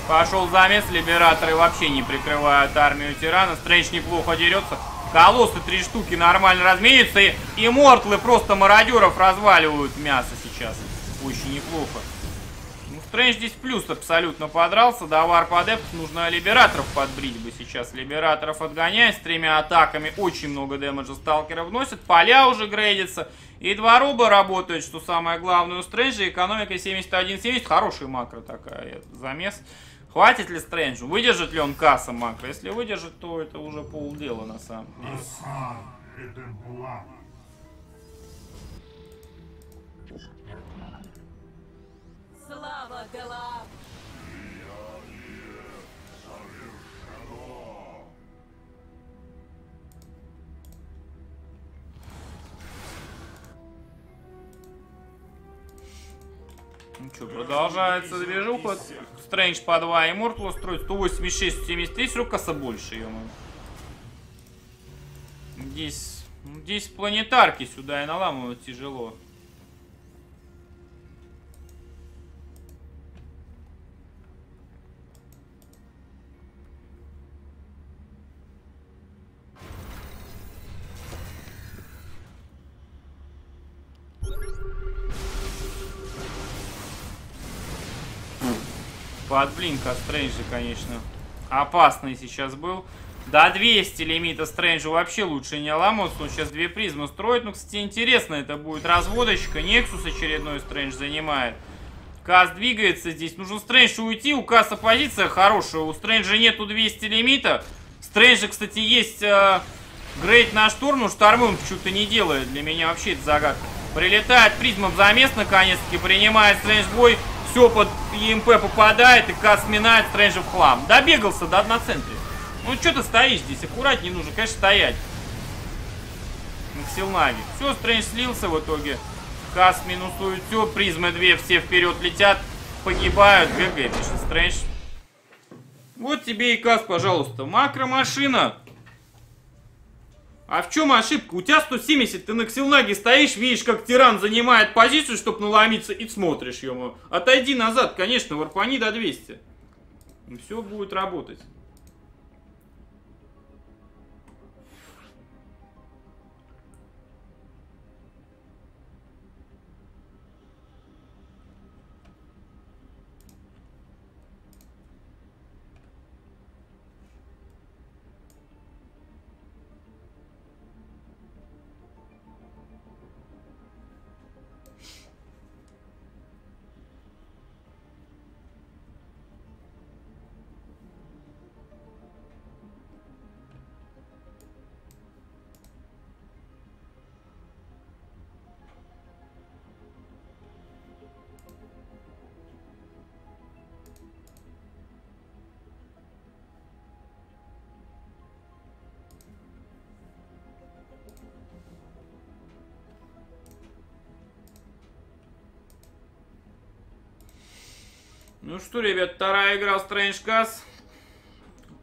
Пошел замес, либераторы вообще не прикрывают армию тирана. Стрэндж неплохо дерется. Колоссы три штуки нормально разменятся. И, и мортлы просто мародеров разваливают мясо сейчас. Очень неплохо. Стрэндж здесь плюс абсолютно подрался. До варп адептов нужно либераторов подбрить бы сейчас. Либераторов отгоняет с тремя атаками. Очень много дэмэджа сталкера вносит. Поля уже грейдятся. И два руба работают, что самое главное у Стрэнджа. Экономика 71-70. Хороший макро такая. Замес. Хватит ли Стрэнджу? Выдержит ли он касса макро? Если выдержит, то это уже полдела на самом деле. Слава Делав! Ну что, продолжается движуха. Стрэндж по 2, Immortal строит 186, 73, все касса больше, ё. Здесь Ну, Здесь планетарки сюда и наламывать тяжело. Под блинка Стрэнджа, конечно. Опасный сейчас был. До 200 лимита Стрэнджа вообще лучше не ломаться. Он сейчас две призмы строит. Ну, кстати, интересно это будет. Разводочка. Нексус очередной Стрэндж занимает. Кас двигается здесь. Нужен Стрэндж уйти. У Касса позиция хорошая. У Стрэнджа нету 200 лимита. Стрэнджа, кстати, есть э, grade на штурм. Но штормы он почему-то не делает. Для меня вообще это загадка. Прилетает призма в замес наконец-таки. Принимает Стрэндж бой. Все под ЕМП попадает. И Кас сминает Стрэнджа в хлам. Добегался до на центре. Ну что ты стоишь здесь? Аккуратнее нужно, конечно, стоять. На Ксилнаге. Все, Стрэндж слился в итоге. Кас минусует все. Призмы две все вперед летят. Погибают. ГГ, пишет Стрэндж. Вот тебе и Кас, пожалуйста. Макромашина. А в чем ошибка? У тебя 170, ты на Ксилнаге стоишь, видишь, как тиран занимает позицию, чтобы наломиться, и смотришь ему. Отойди назад, конечно, варпани до 200. И все будет работать. Ну что, ребят, вторая игра Strange Gas.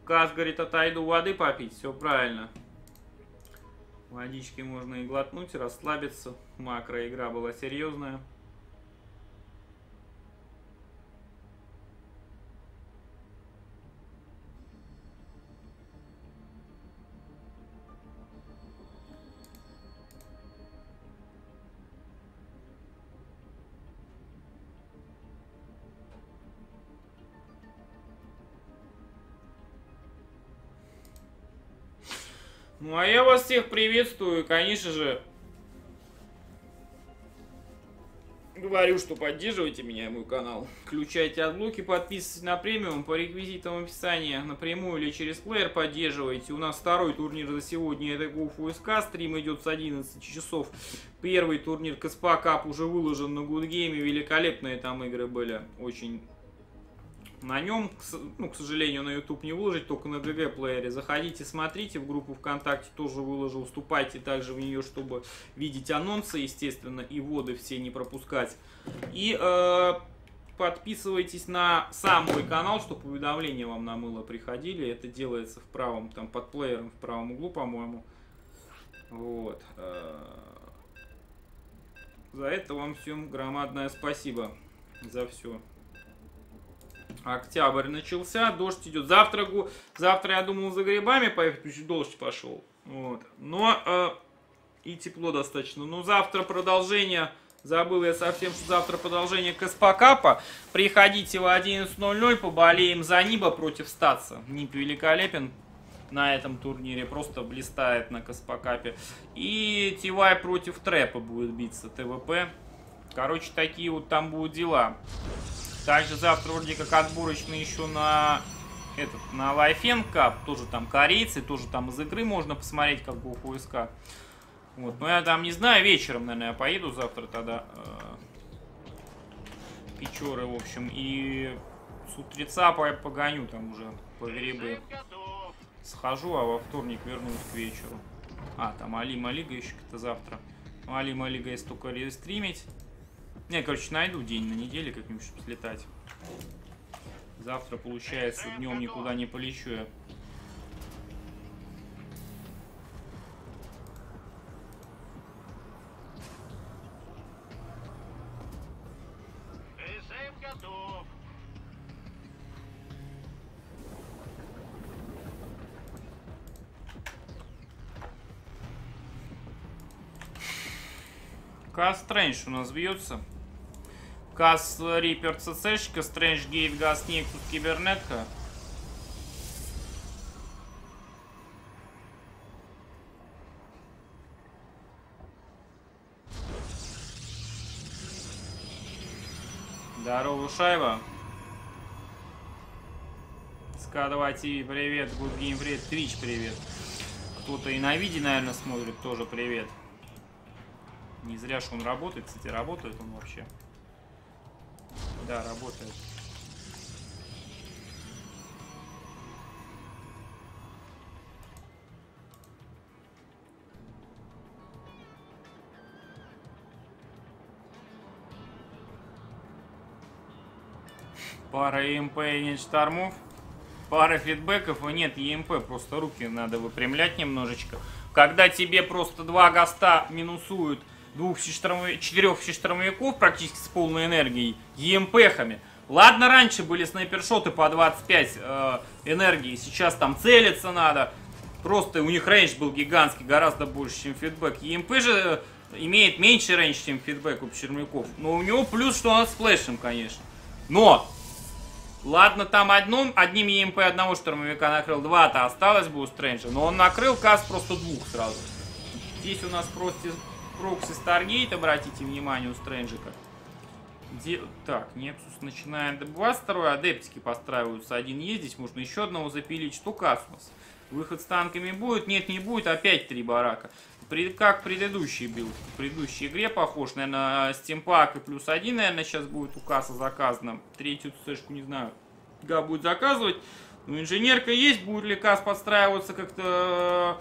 Каз говорит, отойду воды попить. Все правильно. Водички можно и глотнуть, расслабиться. Макро игра была серьезная. Ну а я вас всех приветствую, конечно же. Говорю, что поддерживайте меня и мой канал. Включайте адблоки, подписывайтесь на премиум по реквизитам в описании напрямую или через плеер поддерживайте. У нас второй турнир за сегодня это Go4SC2, стрим идет с 11 часов. Первый турнир KeSPA Cup уже выложен на Гудгейме, великолепные там игры были, очень на нем, ну, к сожалению, на YouTube не выложить, только на GG плеере. Заходите, смотрите, в группу ВКонтакте тоже выложил, вступайте также в нее, чтобы видеть анонсы, естественно, и воды все не пропускать. И э, подписывайтесь на сам мой канал, чтобы уведомления вам на мыло приходили. Это делается в правом, там, под плеером в правом углу, по-моему. Вот. Э, за это вам всем громадное спасибо. За все. Октябрь начался, дождь идет. Завтра, завтра я думал за грибами поехать, дождь пошел. Вот. Но э, и тепло достаточно. Но завтра продолжение. Забыл я совсем, что завтра продолжение Каспакапа. Приходите в 11.00, поболеем за Ниба против Статса. Нип великолепен на этом турнире, просто блистает на Каспакапе. И Тивай против Трэпа будет биться, ТВП. Короче, такие вот там будут дела. Также завтра вроде как отборочный еще на этот, на Лайфен Cup. Тоже там корейцы, тоже там из игры можно посмотреть, как бы у ФСК. Вот, но я там не знаю, вечером, наверное, я поеду завтра тогда. Э, Печоры, в общем, и с утреца по- погоню там уже по грибы. Схожу, а во вторник вернусь к вечеру. А, там Алима Лига еще как-то завтра. Ну, Алима Лига если только рестримить. Не, короче, найду день на неделе как-нибудь, чтобы слетать. Завтра, получается, днем никуда не полечу я. Кастрэндж у нас бьется. Кас Риппер ЦЦшка, Стрэндж Гейт, Газ Нексус, Кибернетка. Здорово, Шайба. СК2 ТВ, привет. Good Game привет. Twitch, привет. Кто-то и на виде, наверное, смотрит, тоже привет. Не зря же он работает. Кстати, работает он вообще. Да, работает. Пара ЕМП и нет штормов. Пара фидбэков и нет EMP. Просто руки надо выпрямлять немножечко. Когда тебе просто два гаста минусуют двух всештормов... четырех всештормовиков практически с полной энергией, ЕМПхами. Ладно, раньше были снайпершоты по 25 э, энергии, сейчас там целиться надо. Просто у них range был гигантский, гораздо больше, чем feedback. EMP же имеет меньше range, чем feedback у штурмовиков. Но у него плюс, что он сплешем, конечно. Но Ладно, там одном, одним EMP одного штурмовика накрыл, два-то осталось бы у Стрэнджа, но он накрыл Кас просто двух сразу. Здесь у нас просто proxy Stargate, обратите внимание, у Стрэнджика. Где... Так, Нексус начинает добывать второй, адептики постраиваются. Один есть, здесь можно еще одного запилить. Что нас? Выход с танками будет? Нет, не будет. Опять три барака. При... Как предыдущий build. В предыдущей игре похож. Наверное, stimpack и плюс один, наверное, сейчас будет у Каса заказано. Третью цешку не знаю. Га будет заказывать. Ну, инженерка есть. Будет ли касс подстраиваться как-то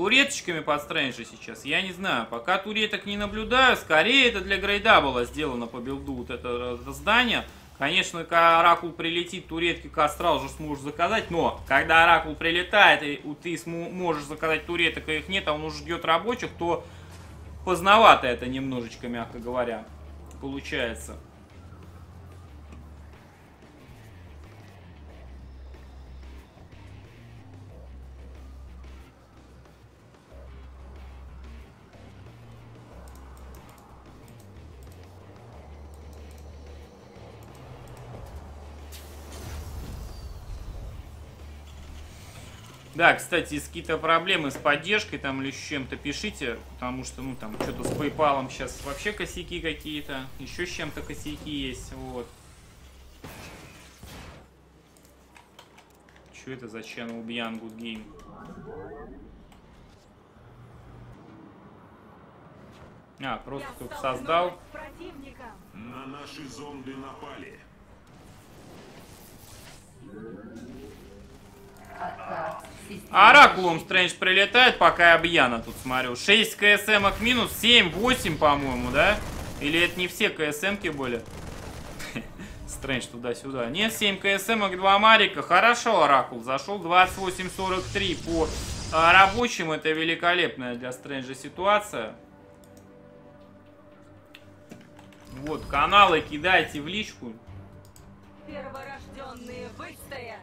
туреточками под стрэнджа сейчас, я не знаю. Пока туреток не наблюдаю, скорее это для грейда было сделано по билду вот это, это здание. Конечно, когда Оракул прилетит, туретки Кастрал уже сможешь заказать, но когда Оракул прилетает, и ты можешь заказать туреток, а их нет, а он уже ждет рабочих, то поздновато это немножечко, мягко говоря, получается. Да, кстати, если какие-то проблемы с поддержкой там или с чем-то пишите, потому что, ну, там, что-то с PayPal сейчас вообще косяки какие-то, еще с чем-то косяки есть, вот. Что это за channel Beyond Good Game? А, просто тут создал. На наши зонды напали. Оракулум Стрэндж прилетает, пока я Бьяна тут смотрю. 6 КСМок минус, 7, 8, по-моему, да? Или это не все КСМки были? Стрэндж туда-сюда. Нет, 7 КСМок, 2 Марика. Хорошо, Оракул зашел. 28-43 по а, рабочим. Это великолепная для Стрэнджа ситуация. Вот, каналы кидайте в личку. Перворожденные выстоят.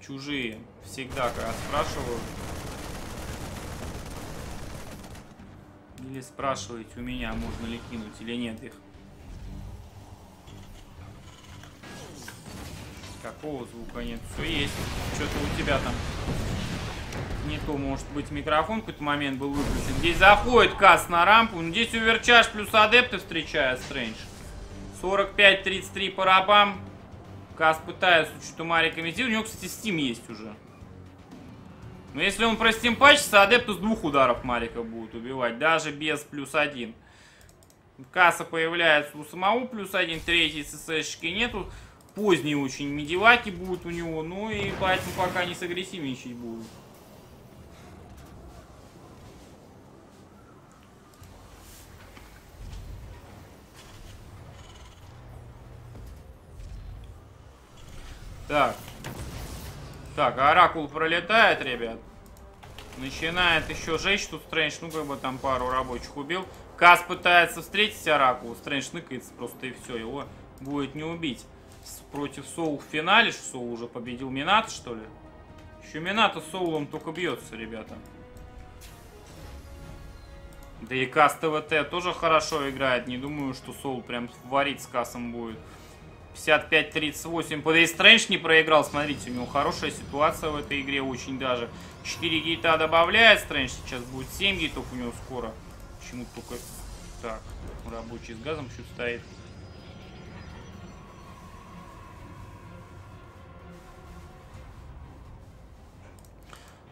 Чужие. Всегда, когда спрашиваю. Или спрашиваете у меня, можно ли кинуть или нет их. Какого звука нет? Все есть. Что-то у тебя там не то, может быть, микрофон в какой-то момент был выключен. Здесь заходит касс на рампу. Здесь уверчаж плюс адепты встречает Стрэндж. 45-33 по рабам. Кас пытается что-то сделать. У него, кстати, Steam есть уже. Но если он простимпачится, адепту с двух ударов Марика будет убивать. Даже без плюс один. Касса появляется у самого плюс один. Третьей ССшки нету. Поздние очень медиваки будут у него. Ну и поэтому пока не сагрессивничать будут. Так. Так, Оракул пролетает, ребят. Начинает еще жечь тут Стрэндж. Ну, как бы там пару рабочих убил. Кас пытается встретить Оракул. Стрэндж ныкается просто и все. Его будет не убить. Против Соул в финале. Что Соул уже победил Мината, что ли? Еще Мината с Соулом только бьется, ребята. Да и Кас ТВТ тоже хорошо играет. Не думаю, что Соул прям варить с Касом будет. 55-38. По Стрэндж не проиграл. Смотрите, у него хорошая ситуация в этой игре очень даже. 4 гейта добавляет Стрэндж. Сейчас будет 7 гейтов у него скоро. Почему только... Так, рабочий с газом чуть стоит.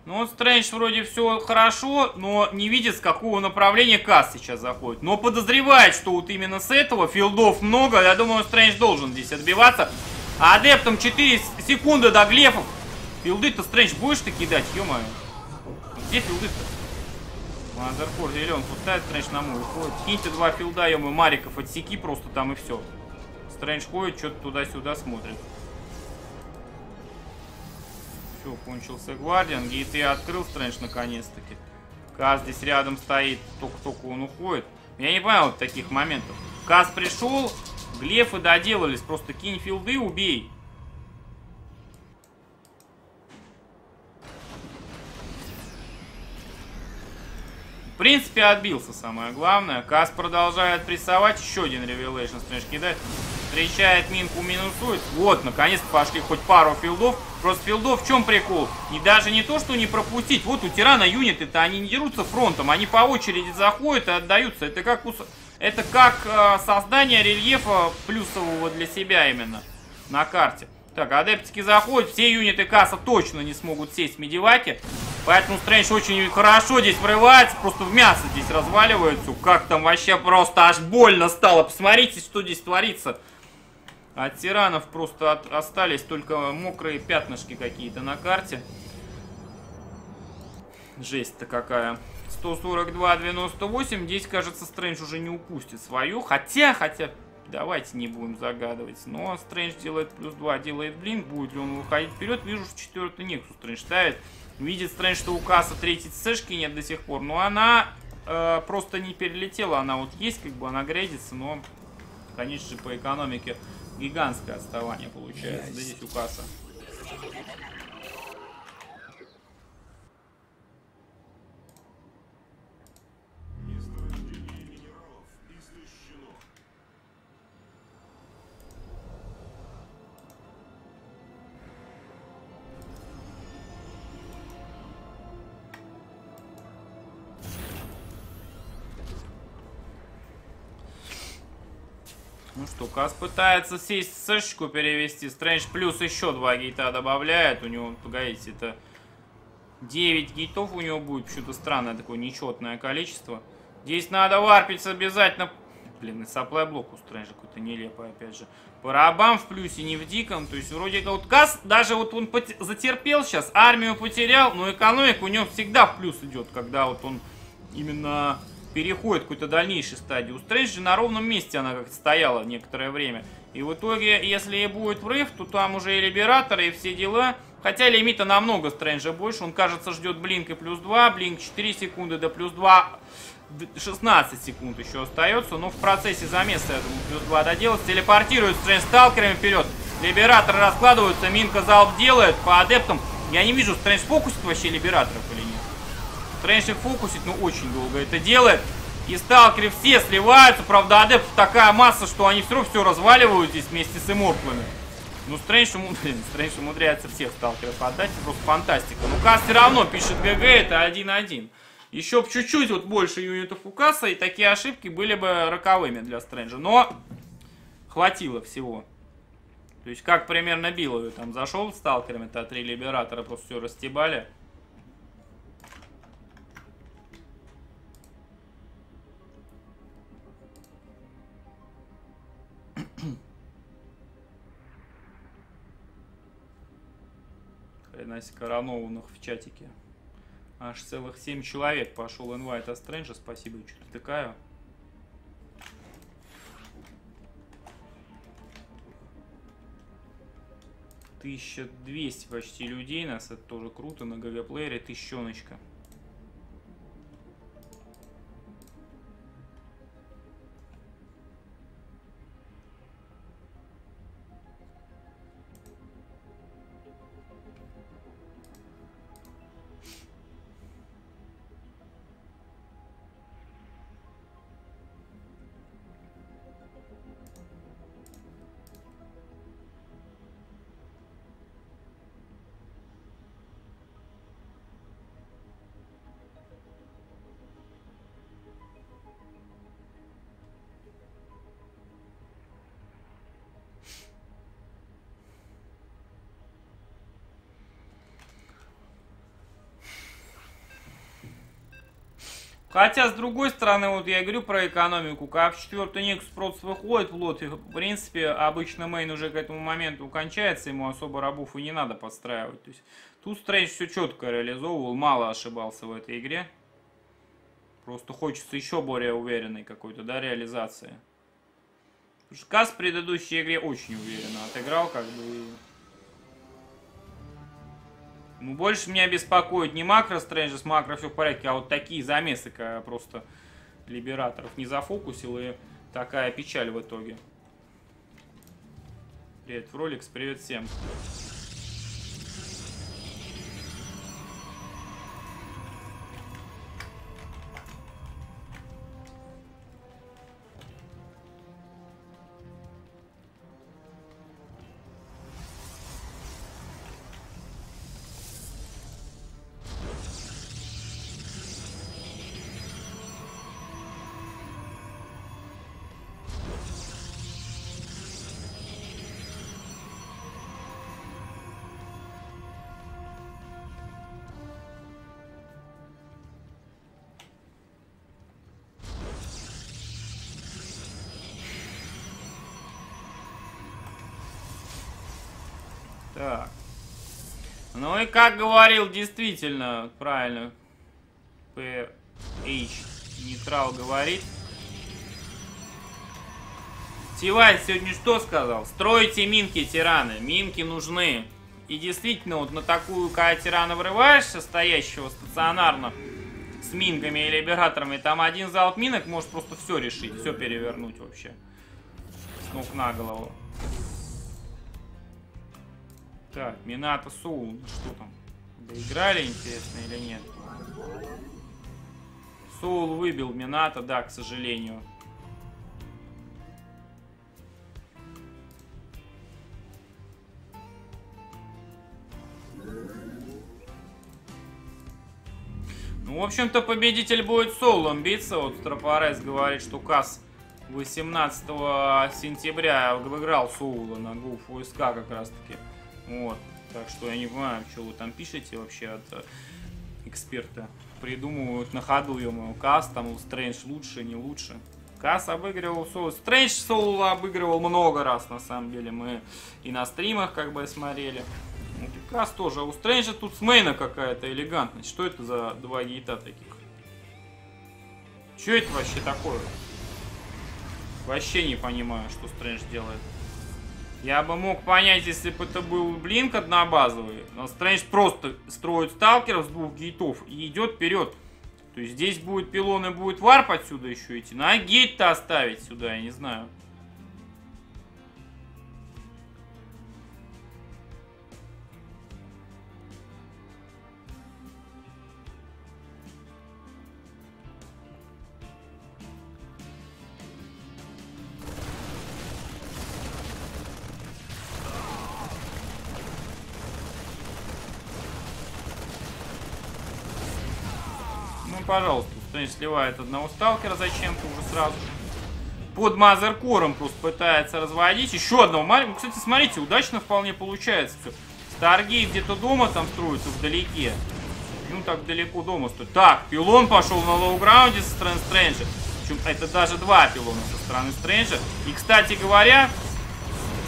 Ну, Стрэндж вроде все хорошо, но не видит, с какого направления Касс сейчас заходит. Но подозревает, что вот именно с этого филдов много. Я думаю, Стрэндж должен здесь отбиваться. А адептом 4 секунды до глефов. Филды-то Стрэндж будешь ты кидать, ё-моё. Где филды-то? Мазерфор зелен пустает, Стрэндж на мой уходит. Киньте два филда, ё Мариков отсеки просто там и все. Стрэндж ходит, что-то туда-сюда смотрит. Все, кончился Гвардиан. Гейты открыл Стрэндж наконец-таки. Каз здесь рядом стоит. Только-только он уходит. Я не понял таких моментов. Кас пришел, глефы доделались. Просто кинь филды, убей. В принципе, отбился самое главное. Кас продолжает прессовать. Еще один Revelation Стрэндж кидает. Встречает минку, минусует. Вот, наконец-то пошли хоть пару филдов. Просто филдов в чем прикол? И даже не то, что не пропустить. Вот у тирана юниты-то они не дерутся фронтом. Они по очереди заходят и отдаются. Это как, это как э, создание рельефа плюсового для себя именно на карте. Так, адептики заходят, все юниты касса точно не смогут сесть в медиваке. Поэтому Стрэндж очень хорошо здесь врывается, просто в мясо здесь разваливается. Как там вообще просто аж больно стало. Посмотрите, что здесь творится. От тиранов просто от, остались только мокрые пятнышки какие-то на карте. Жесть-то какая. 142-98. Здесь, кажется, Стрэндж уже не упустит свою. Хотя, хотя, давайте не будем загадывать. Но Стрэндж делает плюс 2, делает блин. Будет ли он выходить вперед? Вижу, что четвертый Нексус Стрэндж ставит. Видит Стрэндж, что у Касса третьей цешки нет до сих пор. Но она э, просто не перелетела. Она вот есть, как бы она грейдится, но, конечно же, по экономике Гигантское отставание получается. Да здесь у касса. Ну что, Кас пытается сесть сэшечку перевести. Стрэндж плюс еще два гейта добавляет. У него, погодите, это 9 гейтов у него будет. Почему-то странное такое нечетное количество. Здесь надо варпиться обязательно. Блин, и саплай блок у Стрэнджа какой-то нелепый, опять же. Парабам в плюсе, не в диком. То есть вроде как вот Кас, даже вот он затерпел сейчас, армию потерял, но экономика у него всегда в плюс идет, когда вот он именно переходит к какой-то дальнейшей стадии. У Стрэнджа на ровном месте она как-то стояла некоторое время. И в итоге, если и будет врыв, то там уже и Либераторы, и все дела. Хотя лимита намного Стрэнджа больше. Он, кажется, ждет блинк и плюс 2. Блинк 4 секунды до плюс 2. 16 секунд еще остается. Но в процессе замеса, я думаю, плюс 2 доделать. Телепортирует Стрэндж сталкерами вперед. Либераторы раскладываются. Минка залп делает по адептам. Я не вижу, Стрэндж фокусит вообще Либераторов Треншик фокусит, но очень долго это делает. И сталкеры все сливаются. Правда, адептов такая масса, что они все равно все разваливают здесь вместе с иммортлами. Ну, Стрэндж, блин, Стрэндж умудряется всех сталкеров отдать. Просто фантастика. Ну, Кас все равно пишет ГГ, это 1-1. Еще бы чуть-чуть вот больше юнитов у Касса, и такие ошибки были бы роковыми для Стрэнджа. Но хватило всего. То есть, как примерно Билловый там зашел с сталкерами-то, три либератора просто все растебали. Хрена коронованных в чатике. Аж целых 7 человек пошел инвайт от Стрэнджа. Спасибо, что-то тыкаю. Тысяча двести почти людей нас, это тоже круто, на ГГ-плеере тысячоночка. Хотя, с другой стороны, вот я говорю про экономику, в четвертый Nexus просто выходит в лот, и, в принципе, обычно мейн уже к этому моменту кончается, ему особо рабов и не надо подстраивать. То есть, тут Стрэндж все четко реализовывал, мало ошибался в этой игре. Просто хочется еще более уверенной какой-то, да, реализации. Потому что Кас в предыдущей игре очень уверенно отыграл, как бы... Ну, больше меня беспокоит не макро Стрэнджа, макро все в порядке, а вот такие замесы, просто Либераторов не зафокусил, и такая печаль в итоге. Привет, Фроликс, привет всем. Как говорил, действительно, правильно, PH Нейтрал говорит. Тивай сегодня что сказал? Стройте минки, тираны. Минки нужны. И действительно, вот на такую, когда тирана врываешься, стоящего стационарно, с минками и либераторами, там один залп минок может просто все решить, все перевернуть вообще. С ног на голову. Так, Минато Соул, что там? Доиграли, интересно, или нет? Соул выбил Минато, да, к сожалению. Ну, в общем-то, победитель будет Соулом биться. Вот Тропарес говорит, что Касс 18 сентября выиграл Соула на Гуф УСК как раз-таки. Вот. Так что я не понимаю, что вы там пишете вообще от э, эксперта. Придумывают на ходу, ё Касс, там Стрэндж лучше, не лучше. Касс обыгрывал Соул. Стрэндж Соула обыгрывал много раз, на самом деле. Мы и на стримах как бы смотрели. И Касс тоже. А у Стрэнджа тут с какая-то элегантность. Что это за два гейта таких? Что это вообще такое? Вообще не понимаю, что Стрэндж делает. Я бы мог понять, если бы это был Блинк однобазовый. Но Стрэндж просто строит сталкеров с двух гейтов и идет вперед. То есть здесь будет пилон и будет варп отсюда еще идти. На гейт-то оставить сюда, я не знаю. Пожалуйста, Стрэндж сливает одного сталкера зачем-то уже сразу. Под мазеркором просто пытается разводить. Еще одного маленького. Кстати, смотрите, удачно вполне получается все. Stargate где-то дома там строится вдалеке. Ну, так далеко дома стоит. Так, пилон пошел на лоу-граунде со стороны Стрэнджа. Это даже два пилона со стороны Стрэнджа. И, кстати говоря,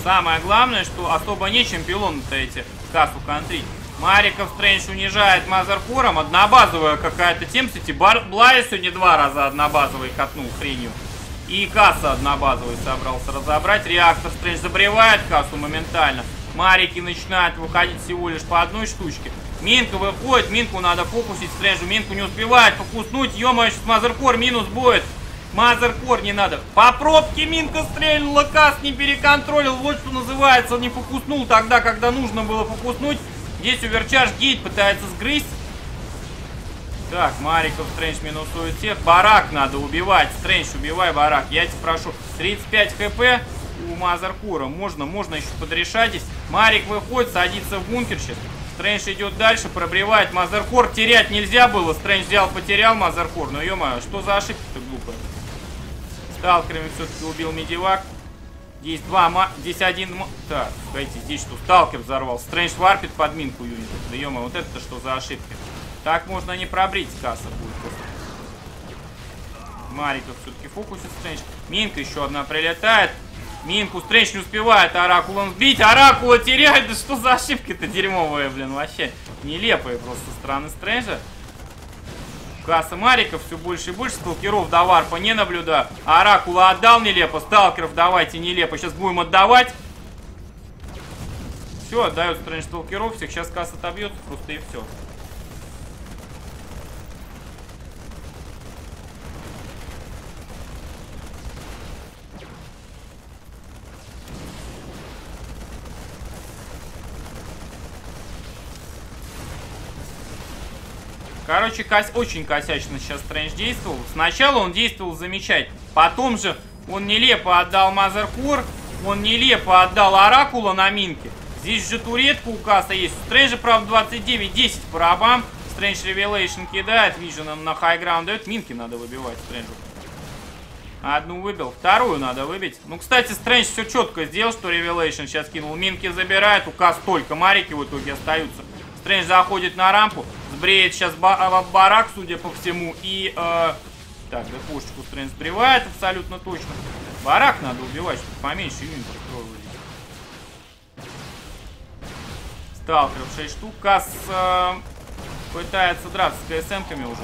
самое главное, что особо нечем пилон-то эти кассу контрить. Мариков Стрэндж унижает Мазеркором. Однобазовая какая-то темсити. Блай сегодня два раза однобазовый катнул хренью. И касса однобазовый собрался разобрать. Реактор Стрэндж забревает кассу моментально. Марики начинают выходить всего лишь по одной штучке. Минка выходит, Минку надо фокусить Стрэнджу. Минку не успевает фокуснуть. Ё-моё, сейчас Мазеркор минус будет. Мазеркор не надо. По пробке Минка стрельнула, Касс не переконтролил. Вот что называется, не фокуснул тогда, когда нужно было фокуснуть. Здесь Уверчаж гейт пытается сгрызть. Так, Мариков Стрэндж минусует всех. Барак надо убивать. Стрэндж, убивай барак. Я тебя прошу. 35 хп у Мазеркура. Можно, можно еще подрешать. Марик выходит, садится в бункер сейчас. Стрэндж идет дальше, пробивает. Мазеркор терять нельзя было. Стрэндж взял, потерял Мазеркор. Ну, ё что за ошибка-то глупая? Сталкерами все-таки убил Медивак. Здесь два ма... Здесь один... Так, погодите, здесь что? Сталкер взорвал. Стрэндж варпит под минку юнит. Да ё вот это что за ошибка? Так можно не пробрить касса будет. просто. Марика все-таки фокусит Стрэндж. Минка еще одна прилетает. Минку Стрэндж не успевает Оракулом сбить. Оракула теряет. Да что за ошибки-то дерьмовые, блин, вообще. Нелепые просто со стороны Стрэнджа. Касса Мариков все больше и больше. Сталкеров до варпа не наблюдаю. Оракула отдал нелепо. Сталкеров давайте нелепо. Сейчас будем отдавать. Все, отдает Стрэндж сталкеров. Всех сейчас касса отобьется просто и все. Короче, кос... очень косячно сейчас Стрэндж действовал. Сначала он действовал замечательно. Потом же он нелепо отдал Mothercore. Он нелепо отдал Оракула на минке. Здесь же туретка у касса есть. У Стрэнджа, правда, 29-10 по рабам. Стрэндж Revelation кидает. Vision ом на high ground дает. Минки надо выбивать Стрэнджу. Одну выбил, вторую надо выбить. Ну, кстати, Стрэндж все четко сделал, что Revelation сейчас кинул. Минки забирает, у Касса только марики в итоге остаются. Стрэндж заходит на рампу, сбреет сейчас ба барак, судя по всему, и... Э, так, пушечку Стрэндж сбривает абсолютно точно. Барак надо убивать, чтобы поменьше юнитов крови Сталкеров 6 штук. Касс э, пытается драться с КСМками уже.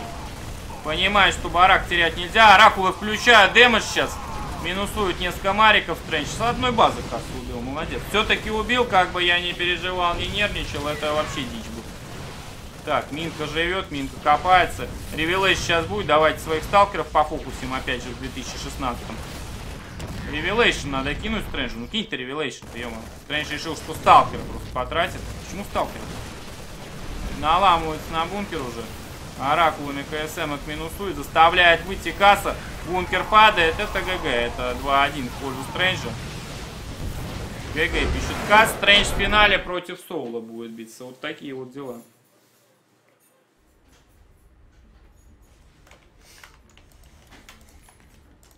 Понимает, что барак терять нельзя. Оракулы включают дэмэдж сейчас. Минусует несколько мариков Стрэндж. С одной базы Касс убил, молодец. Все-таки убил, как бы я не переживал, не нервничал. Это вообще дичь. Так, Минка живет, Минка копается. Revelation сейчас будет. Давайте своих сталкеров по фокусим опять же в 2016 -м. Revelation надо кинуть Стрэнджу. Ну кинь ты Revelation, ты ё Стрэндж решил, что сталкер просто потратит. Почему сталкер? Наламывается на бункер уже. Оракулами КСМ их минусует, заставляет выйти касса. Бункер падает. Это GG. Это 2-1 в пользу Стрэнджа. GG пишет. Касс Стрэндж в финале против Соула будет биться. Вот такие вот дела.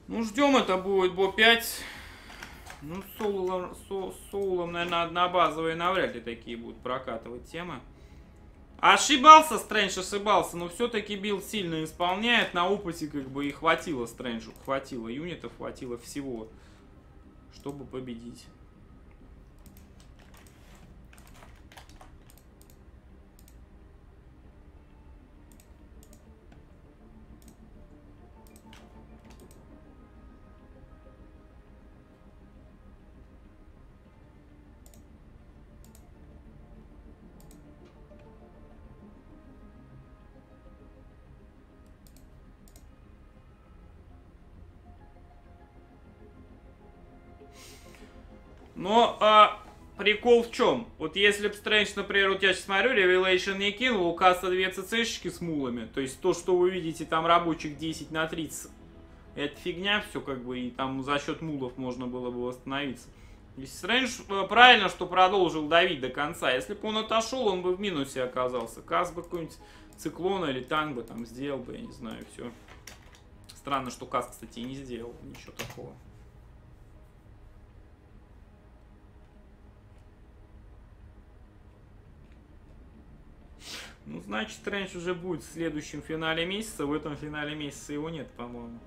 Ну, ждем, это будет Bo 5. Ну, с Соулом, со, Соулом, наверное, однобазовые навряд ли такие будут прокатывать темы. Ошибался Стрэндж, ошибался, но все-таки build сильно исполняет. На опыте как бы и хватило Стрэнджу, хватило юнитов, хватило всего, чтобы победить. Но а, прикол в чем? Вот если бы Стрэндж, например, вот я сейчас смотрю, Revelation не кинул, у Касса две ЦЦшки с мулами. То есть то, что вы видите там рабочих 10 на 30, это фигня все как бы, и там за счет мулов можно было бы восстановиться. Если Стрэндж э, правильно, что продолжил давить до конца. Если бы он отошел, он бы в минусе оказался. Касс бы какой-нибудь циклон или танк бы там сделал бы, я не знаю, все. Странно, что Касс, кстати, и не сделал ничего такого. Ну, значит, Стрэндж уже будет в следующем финале месяца. В этом финале месяца его нет, по-моему.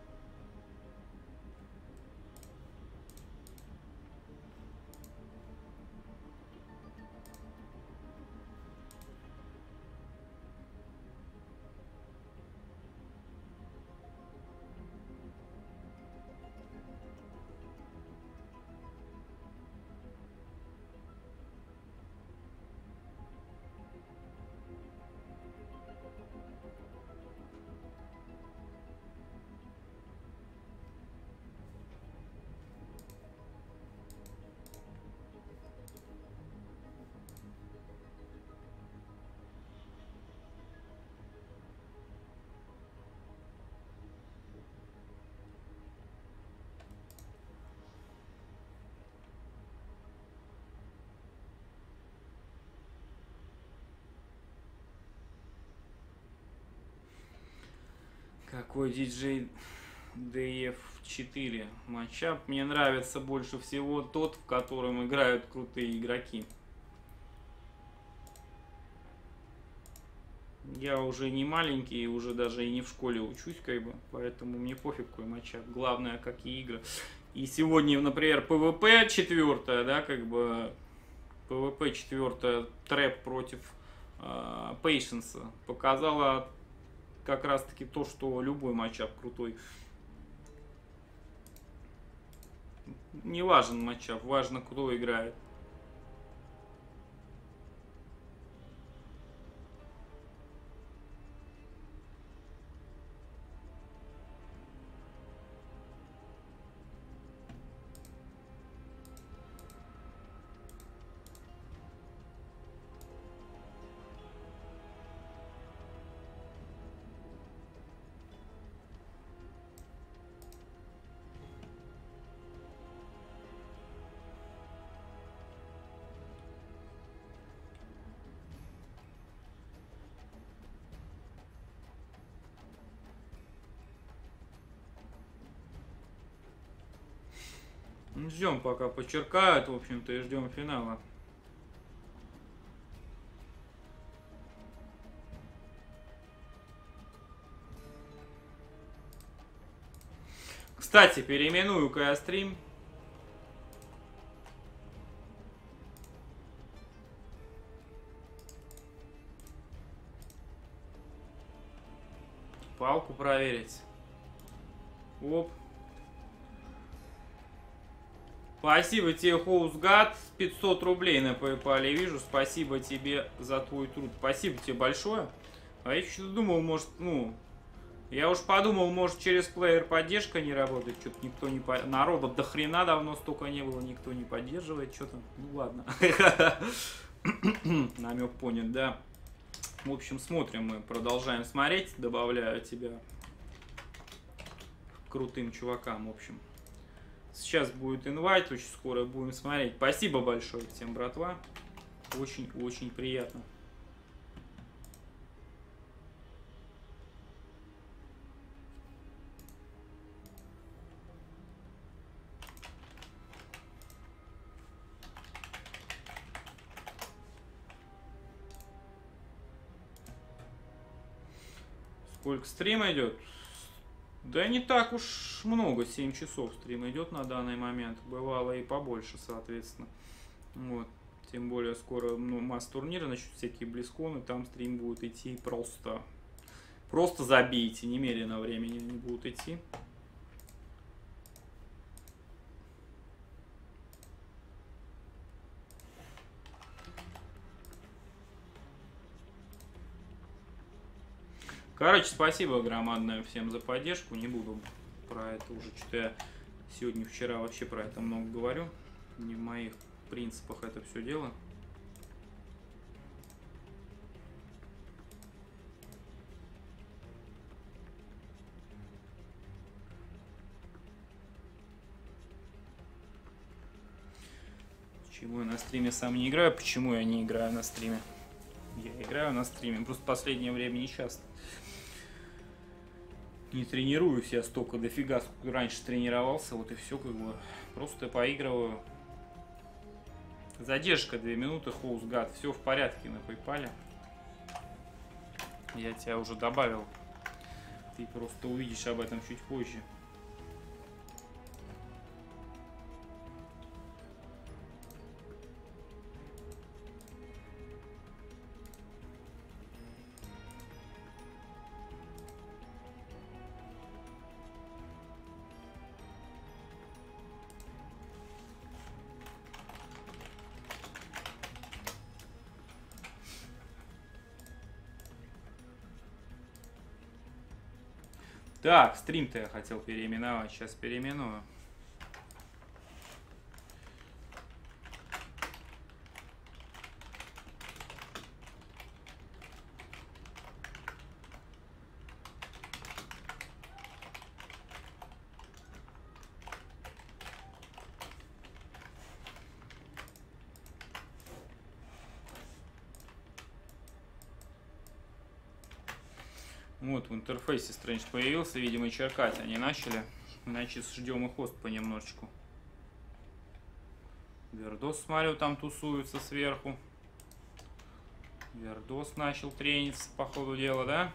Какой диджей DF4 matchup. Мне нравится больше всего тот, в котором играют крутые игроки. Я уже не маленький, уже даже и не в школе учусь, как бы, поэтому мне пофиг какой matchup. Главное, какие игры. И сегодня, например, ПВП четвертая, да, как бы ПВП четвертая Trap против э, Пейшенса показала как раз таки то, что любой матчап крутой. Не важен матчап, важно, кто играет. Ждем, пока почеркают, в общем-то, и ждем финала. Кстати, переименую-ка я стрим. Палку проверить. Оп. Спасибо тебе, Хоусгад. 500 рублей на PayPal вижу. Спасибо тебе за твой труд. Спасибо тебе большое. А я что-то думал, может, ну... Я уж подумал, может, через плеер поддержка не работает. Что-то никто не... По... Народа до хрена давно столько не было. Никто не поддерживает. Что-то... Ну, ладно. Намек понят, да. В общем, смотрим мы. Продолжаем смотреть. Добавляю тебя крутым чувакам, в общем. Сейчас будет инвайт, очень скоро будем смотреть. Спасибо большое всем, братва. Очень-очень приятно. Сколько стрим идет? Да не так уж много, 7 часов стрим идет на данный момент. Бывало и побольше, соответственно. Вот. Тем более скоро ну, масс турниры, начнут всякие близконы, там стрим будет идти просто... Просто забейте, немерено времени они будут идти. Короче, спасибо громадное всем за поддержку. Не буду про это уже, что я сегодня, вчера вообще про это много говорю. Не в моих принципах это все дело. Почему я на стриме сам не играю? Почему я не играю на стриме? Я играю на стриме, просто последнее время не часто не тренируюсь я столько дофига, сколько раньше тренировался, вот и все как бы. Просто поигрываю. Задержка 2 минуты, хоусгад. Все в порядке на PayPal. Я тебя уже добавил. Ты просто увидишь об этом чуть позже. Так, стрим-то я хотел переименовать. Сейчас переименую. Вот в интерфейсе Strange появился, видимо, черкать они начали. Значит, ждем и хост понемножечку. Вердос, смотрю, там тусуется сверху. Вердос начал трениться по ходу дела, да?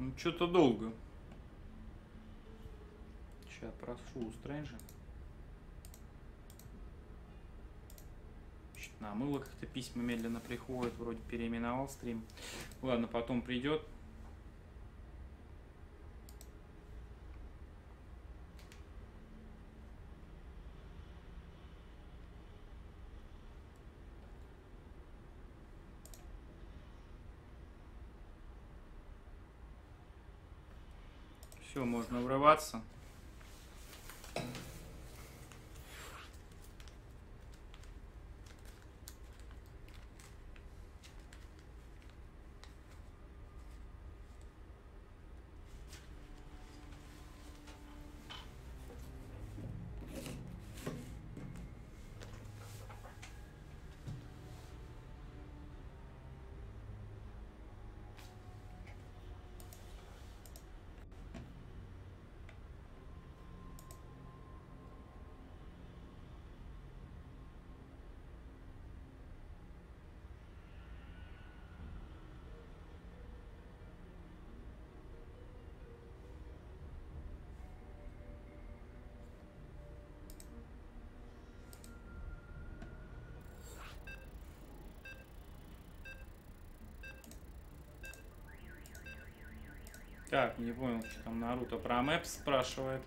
Ну, что-то долго. Сейчас прошу у Стрэнджа. Чуть на мыло как-то письма медленно приходят, вроде переименовал стрим. Ладно, потом придет. Все, можно врываться. Так, не понял, что там Наруто про мэп спрашивает.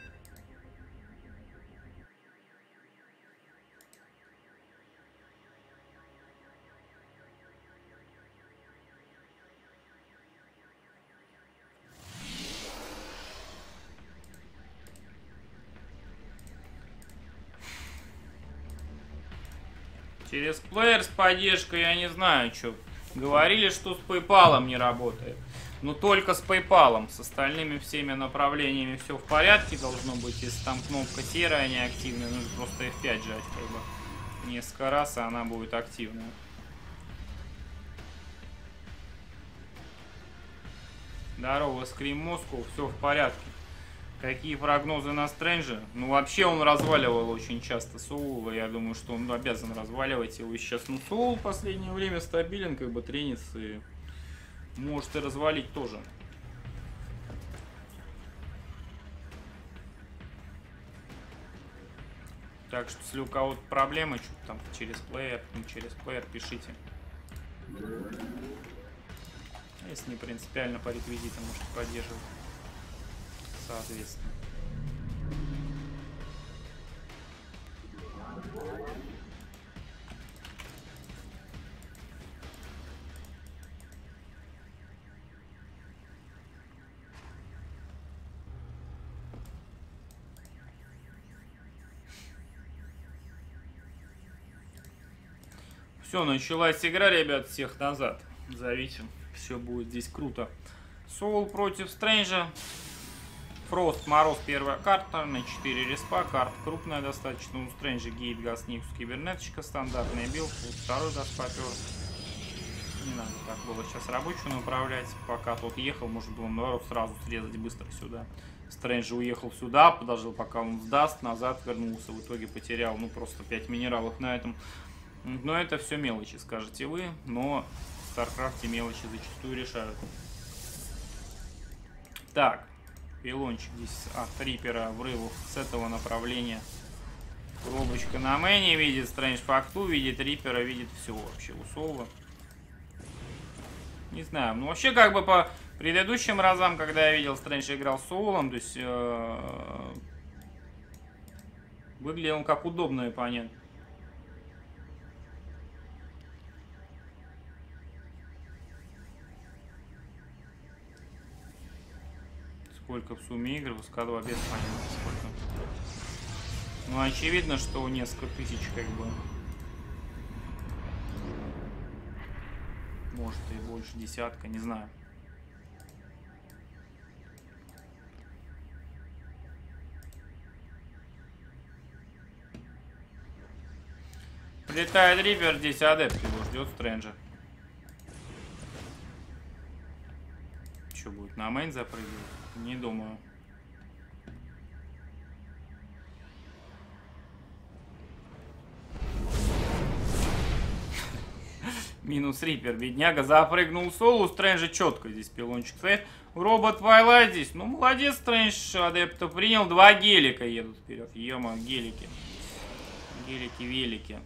Через плеер с поддержкой я не знаю, что. Говорили, что с PayPal не работает. Но только с PayPal. С остальными всеми направлениями все в порядке должно быть. Если там кнопка серая не активная, нужно просто F5 жать как бы. Несколько раз, и она будет активная. Здорово, Скрим Москву, все в порядке. Какие прогнозы на Стрэнджа? Ну, вообще он разваливал очень часто Соула. Я думаю, что он обязан разваливать его сейчас. Ну, Соул в последнее время стабилен, как бы тренится и может и развалить тоже. Так что, если у кого-то проблемы, что-то там через плеер, не через плеер, пишите. Если не принципиально по реквизитам, может поддерживать. Соответственно. Все, началась игра, ребят, всех назад. Зовите. Все будет здесь круто. Соул против Стрэнджа. Фрост, Мороз, первая карта, на 4 респа, карта крупная достаточно, у Стрэнджа, Gate, Газ, Nexus, Кибернеточка, стандартный билд, второй газ попер. Не надо так было сейчас рабочую направлять, пока тот ехал, может было наоборот сразу срезать быстро сюда. Стрэндж уехал сюда, подождал, пока он сдаст, назад вернулся, в итоге потерял, ну, просто 5 минералов на этом. Но это все мелочи, скажете вы, но в Старкрафте мелочи зачастую решают. Так, пилончик здесь от Reaper а врывов с этого направления. Пробочка на main е видит Стрэндж факту, видит Reaper а, видит все вообще у Соула. Не знаю, ну вообще как бы по предыдущим разам, когда я видел Стрэндж играл с Соулом, то есть э, выглядел он как удобно и. Сколько в сумме игр, в СК2 без понятно сколько. Ну, очевидно, что несколько тысяч, как бы. Может и больше десятка, не знаю. Прилетает Рипер, здесь адепт его ждет Стрэнджа. Что будет, на main запрыгивать? Не думаю. Минус Reaper, бедняга, запрыгнул в соло, Стрэнджа четко здесь пилончик стоит. Робот Twilight здесь, ну молодец, Стрэндж, адепта принял, два гелика едут вперед, ема, гелики. Гелики, велики.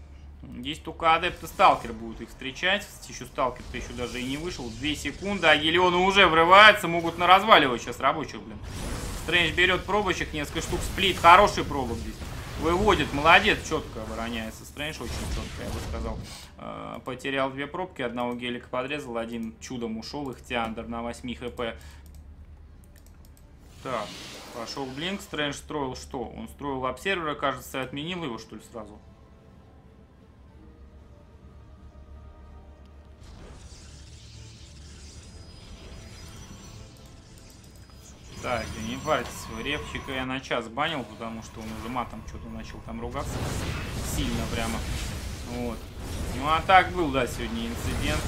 Здесь только адепты сталкер будут их встречать. Еще сталкер-то еще даже и не вышел. Две секунды, а Гелионы уже врываются, могут на разваливать сейчас рабочих, блин. Стрэндж берет пробочек, несколько штук сплит, хороший пробок здесь. Выводит, молодец, четко обороняется. Стрэндж очень четко, я бы сказал. Э, потерял две пробки, одного гелика подрезал, один чудом ушел, их Тиандр на 8 хп. Так, пошел Блинк, Стрэндж строил что? Он строил обсервера, кажется, отменил его, что ли, сразу? Так, не парьтесь, репчика я на час банил, потому что он уже матом что-то начал там ругаться. Сильно прямо. Вот. Ну а так был, да, сегодня инцидент.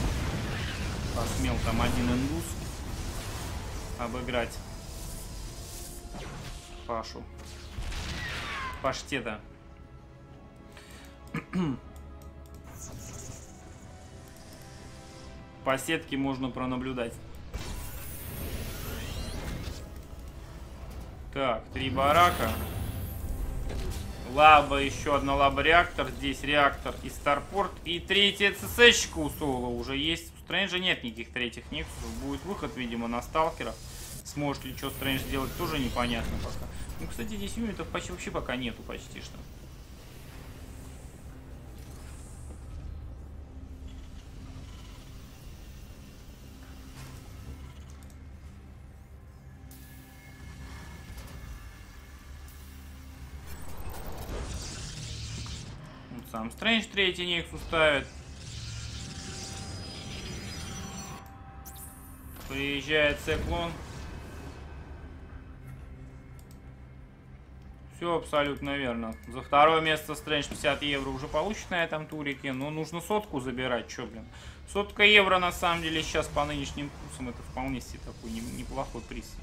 Посмел там один индус обыграть Пашу. Паштета. По сетке можно пронаблюдать. Так, три барака. Лаба, еще одна лаба-реактор. Здесь реактор и старпорт. И третья ЦС-щика у Соло уже есть. У Стрэнджа нет никаких третьих Нексусов. Будет выход, видимо, на сталкера. Сможет ли что Стрэндж сделать, тоже непонятно пока. Ну, кстати, здесь юнитов почти вообще пока нету почти что. Сам Стрэндж третий Нексус ставит. Приезжает Циклон. Все абсолютно верно. За второе место Стрэндж 50 евро уже получит на этом турике. Но нужно сотку забирать. Че, блин. Сотка евро на самом деле сейчас по нынешним курсам это вполне себе такой неплохой приз.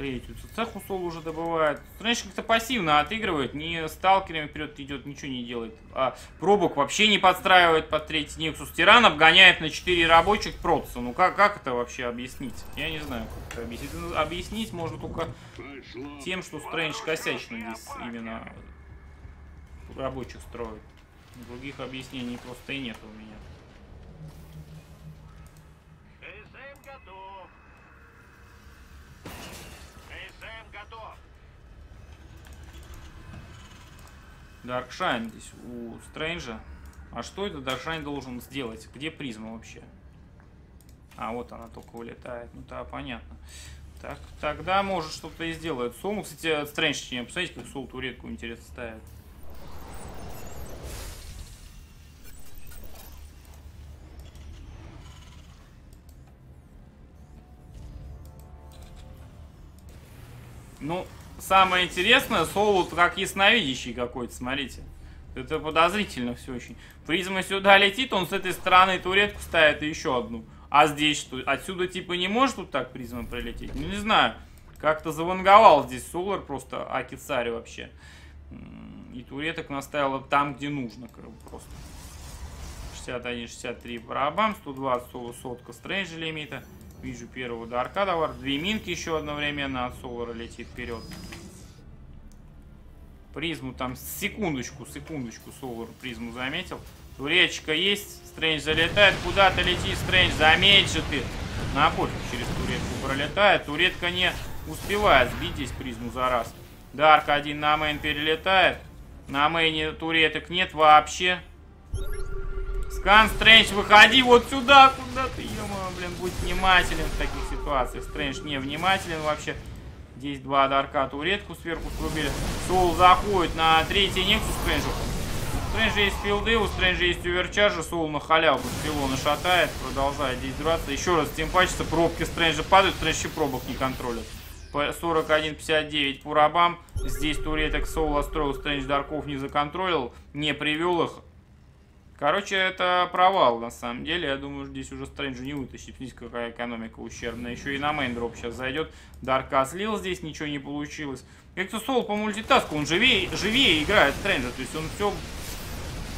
Третью цеху соло уже добывает. Знаешь, как-то пассивно отыгрывает, не сталкерами вперед идет, ничего не делает. А пробок вообще не подстраивает под третий Нексус. Тиран обгоняет на 4 рабочих протца. Ну как, как это вообще объяснить? Я не знаю, как это объяснить. Ну, объяснить можно только тем, что Стрэндж косячно здесь именно рабочих строит. Других объяснений просто и нет у меня. Dark Shrine здесь у Стрэнджа. А что это Dark Shrine должен сделать? Где призма вообще? А, вот она только улетает. Ну, да, понятно. Так, тогда, может, что-то и сделает. Сому, кстати, Стрэндж, не посмотрите, как Сол туретку интересно ставит. Ну, самое интересное, Соул как ясновидящий какой-то, смотрите. Это подозрительно все очень. Призма сюда летит, он с этой стороны туретку ставит и еще одну. А здесь что? Отсюда типа не может тут так призма прилететь? Ну не знаю. Как-то заванговал здесь Солар просто Акицари вообще. М, И туреток наставила там, где нужно, как бы просто. 61, 63 барабан, 120 соло сотка стрейнджа лимита. Вижу первого до аркада вар. Две минки еще одновременно от Солара летит вперед. Призму там секундочку, секундочку Солар призму заметил. Туречка есть, Стрэндж залетает. Куда ты летишь, Стрэндж? Заметь ты. На пофиг через туретку пролетает. Туретка не успевает сбить здесь призму за раз. Дарк один на мейн перелетает. На мейне туреток нет вообще. Скан, Стрэндж, выходи вот сюда, куда ты, ё блин, будь внимателен в таких ситуациях. Стрэндж не внимателен вообще. Здесь два дарка туретку сверху срубили. Соул заходит на третий нексус Стрэнджу. У Стрэнджа есть филды, у Стрэнджа есть оверчаржа. Соул на халяву пилона шатает, продолжает здесь драться. Еще раз тимпачится, пробки Стрэнджа падают, Стрэндж еще пробок не контролит. По 41.59 по рабам. Здесь туреток Соул отстроил, Стрэндж Дарков не законтролил, не привел их. Короче, это провал, на самом деле. Я думаю, здесь уже Стрэнджу не вытащить. Смотрите, какая экономика ущербная. Еще и на main drop сейчас зайдет. Дарка слил здесь, ничего не получилось. Как-то Сол по multitask у, он живее, живее играет Стрэнджа. То есть он все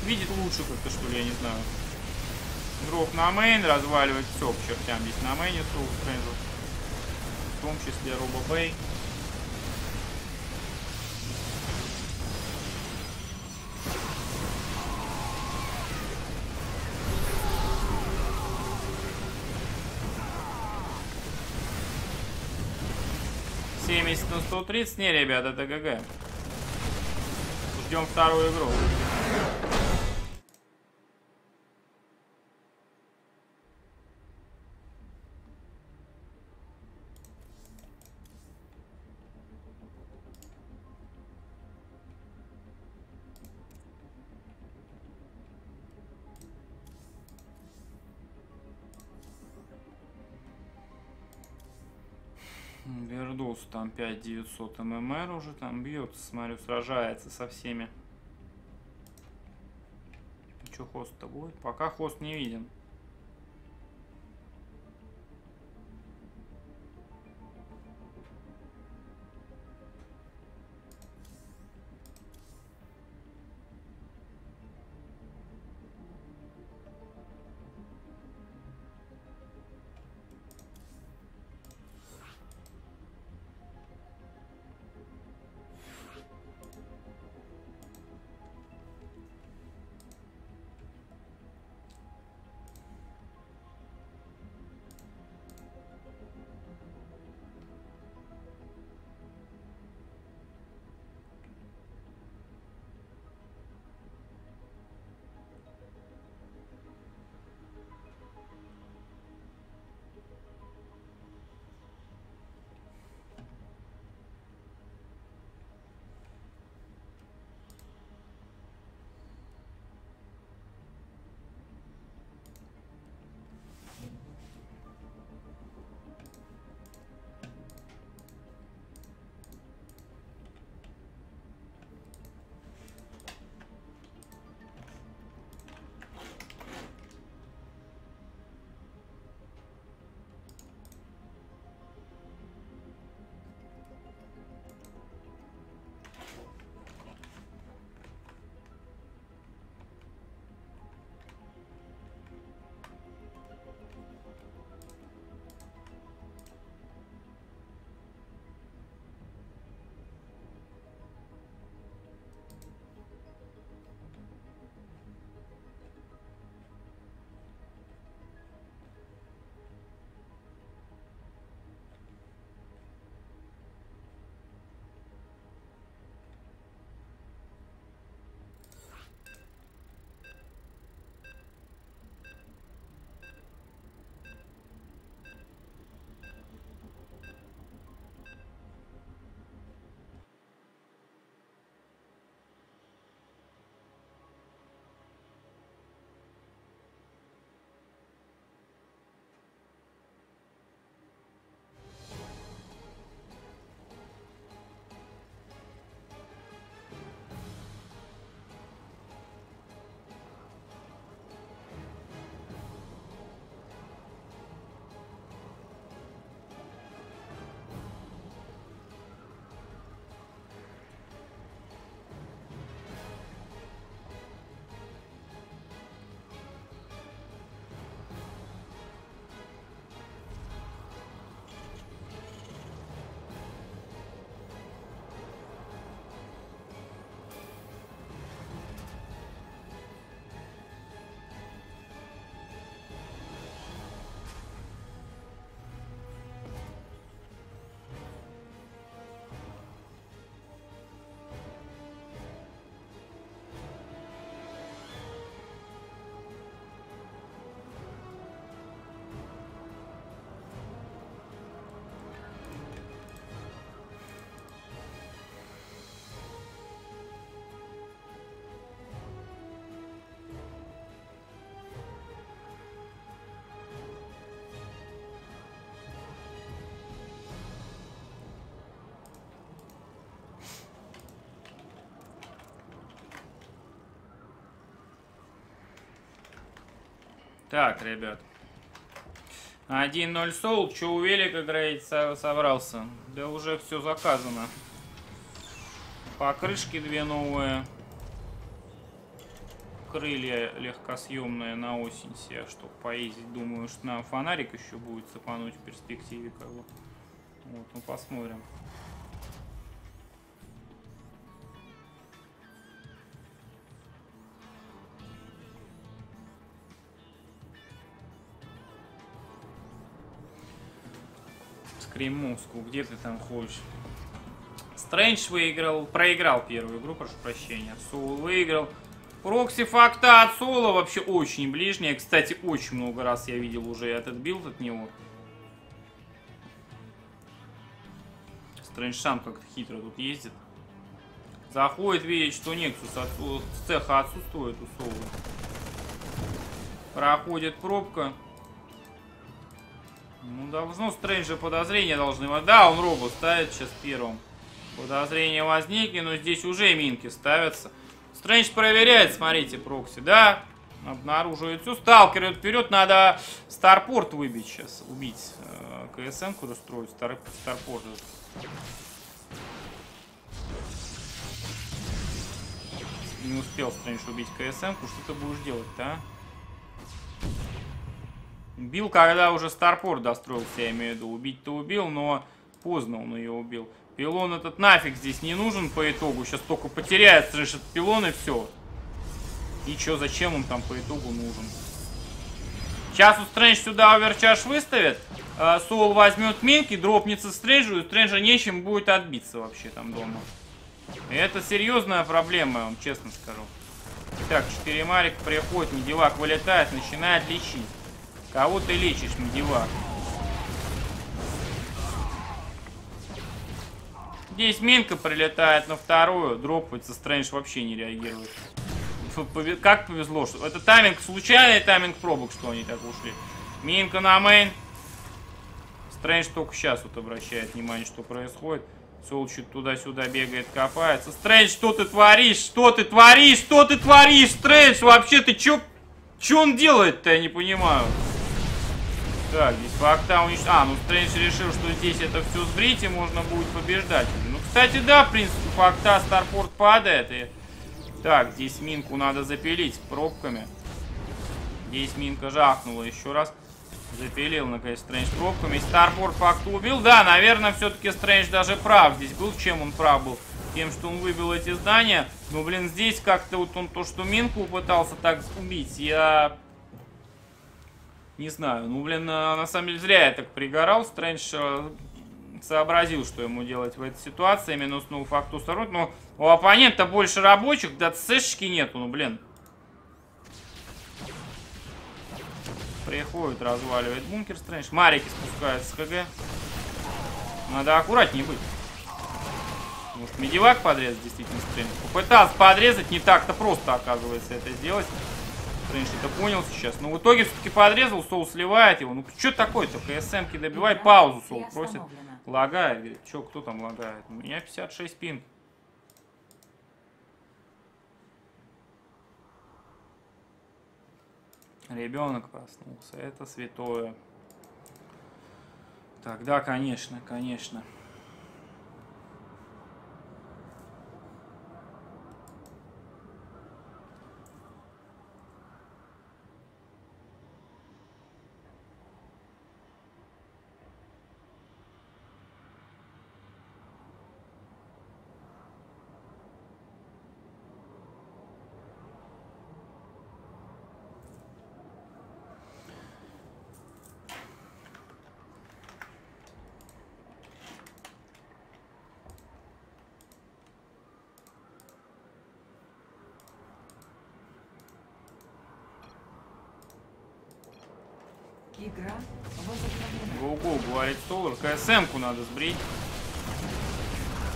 видит лучше как-то, что ли, я не знаю. Drop на main, разваливать все к чертям. Здесь на main е Сол Стрэнджа. В том числе Robo Bay. Семьдесят на 130, не, ребята, это ГГ. Ждем вторую игру. Вердус там 5900 ММР уже там бьется, смотрю, сражается со всеми. Что хост-то будет? Пока хост не виден. Так, ребят. 1-0 Соул. Че у велика со- собрался? Да уже все заказано. Покрышки две новые. Крылья легкосъемные на осень себе, чтобы поездить. Думаю, что на фонарик еще будет цепануть в перспективе. Как бы. Вот, ну посмотрим. Скрим Москву, где ты там ходишь? Стрэндж выиграл, проиграл первую игру, прошу прощения. Соул выиграл. Прокси факта от Соула вообще очень ближняя. Кстати, очень много раз я видел уже этот build от него. Стрэндж сам как-то хитро тут ездит. Заходит, видит, что Nexus отсу- с цеха отсутствует у Соула. Проходит пробка. Ну, должно Стрэнджа подозрения должны... Да, он робот ставит сейчас первым. Подозрения возникли, но здесь уже минки ставятся. Стрэндж проверяет, смотрите, прокси, да? Обнаруживает все. Сталкер идет вперед, надо Старпорт выбить сейчас. Убить э, КСМ-ку расстроить. Стар, Старпорт. Не успел Стрэндж убить КСМ-ку. Что ты будешь делать-то, а? Убил, когда уже Старпорт достроился, я имею в виду. Убить-то убил, но поздно он ее убил. Пилон этот нафиг здесь не нужен по итогу. Сейчас только потеряет Стрэндж этот пилон и все. И чё, зачем он там по итогу нужен? Сейчас у Стрэндж сюда оверчаш выставит. э, Соул возьмет минки, дропнется Стрэнджу, и Стрэнджа нечем будет отбиться вообще там дома. И это серьезная проблема, я вам честно скажу. Так, 4 марик приходит, Medivac вылетает, начинает лечить. Кого ты лечишь, Medivac? Здесь минка прилетает на вторую, дропается, Стрэндж вообще не реагирует. Как повезло, что... Это тайминг, случайный тайминг пробок, что они так ушли. Минка на main. Стрэндж только сейчас вот обращает внимание, что происходит. Чуть туда-сюда бегает, копается. Стрэндж, что ты творишь? Что ты творишь? Что ты творишь? Стрэндж, вообще ты чё... Чё он делает-то, я не понимаю. Так, здесь факта унич... А, ну Стрэндж решил, что здесь это все сбрить и можно будет побеждать. Ну, кстати, да, в принципе, факта Старпорт падает и... Так, здесь минку надо запилить пробками. Здесь минка жахнула еще раз. Запилил, наконец, Стрэндж пробками. Старпорт факту убил. Да, наверное, все-таки Стрэндж даже прав. Здесь был, чем он прав был. Тем, что он выбил эти здания. Но, блин, здесь как-то вот он то, что минку пытался так убить, я... Не знаю. Ну, блин, э, на самом деле зря я так пригорал. Стрэндж э, сообразил, что ему делать в этой ситуации. Минуснул факту сорот. Но у оппонента больше рабочих, да цешки нету, ну, блин. Приходит, разваливает бункер Стрэндж. Марики спускают с ХГ. Надо аккуратнее быть. Может, медивак подрезать действительно Стрэндж? Попытался подрезать, не так-то просто, оказывается, это сделать. Стрэндж это понял сейчас. Но в итоге все-таки подрезал, Соул сливает его. Ну, что такое-то? КСМки добивай, паузу Соул просит. Лагает, говорит, что, кто там лагает? У меня 56 пинг. Ребенок проснулся, это святое. Тогда, конечно, конечно. Игра. Гоу-гоу, говорит Солар. КСМ-ку надо сбрить.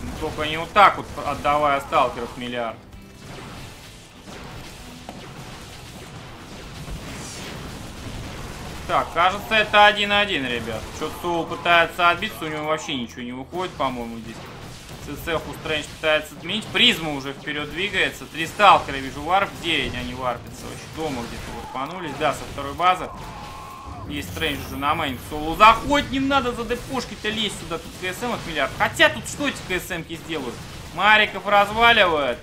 Ну, только не вот так вот, отдавая сталкеров миллиард. Так, кажется, это 1-1, ребят. Что-то Соул пытается отбиться, у него вообще ничего не выходит, по-моему, здесь. ЦЦХу Стрэндж пытается отменить. Призма уже вперед двигается. Три сталкера вижу варп. Где они варпятся? Вообще дома где-то варпанулись. Да, со второй базы. Есть Стрэндж уже на мейн. Солу заходит, не надо за депушкой-то лезть сюда. Тут КСМ от миллиард. Хотя тут что эти КСМки сделают? Мариков разваливают.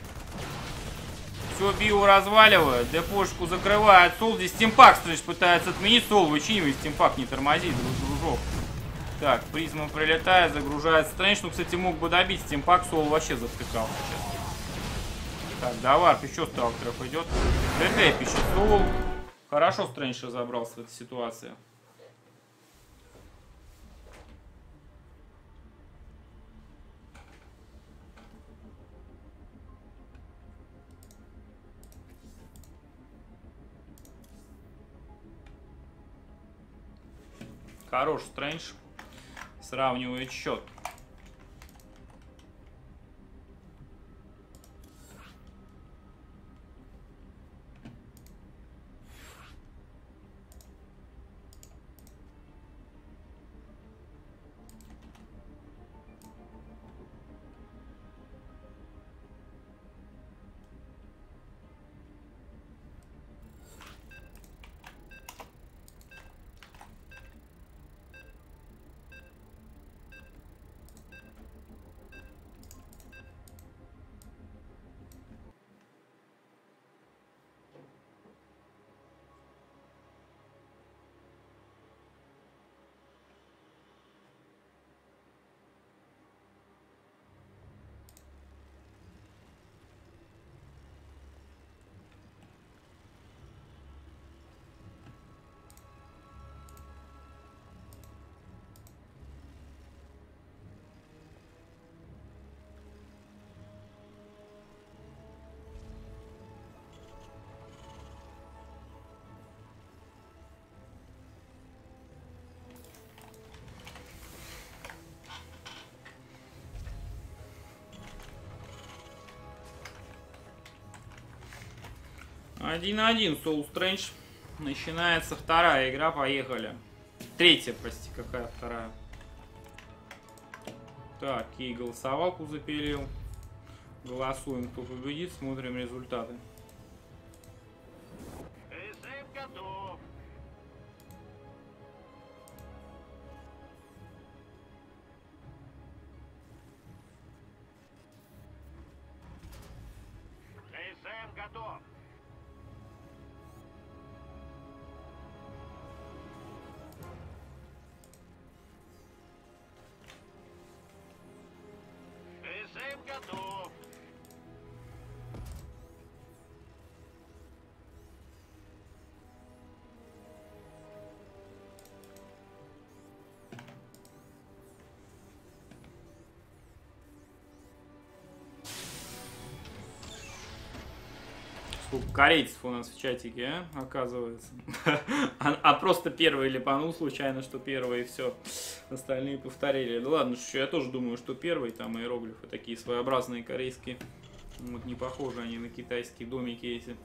Все, био разваливают. Депушку закрывает. Сол здесь стимпак Стрэндж пытается отменить. Сол, вычинивай, стимпак не тормози, дружок. Так, призма прилетает, загружает Стрэндж. Ну, кстати, мог бы добить стимпак. Сол вообще завтыкал сейчас. Так, да, варп еще сталкеров идет. ДТ пишет. Сол. Хорошо Стрэндж разобрался в этой ситуации. Хорош Стрэндж. Сравнивает счет. Один на один, Soul Strange. Начинается вторая игра, поехали. Третья, прости, какая вторая? Так, Кей голосовалку запилил. Голосуем, кто победит, смотрим результаты. Сколько корейцев у нас в чатике, а? оказывается. а, а просто первый лепанул случайно, что первый, и все. Остальные повторили. Да ладно, что я тоже думаю, что первый, там иероглифы такие своеобразные корейские. Вот не похожи они на китайские домики эти.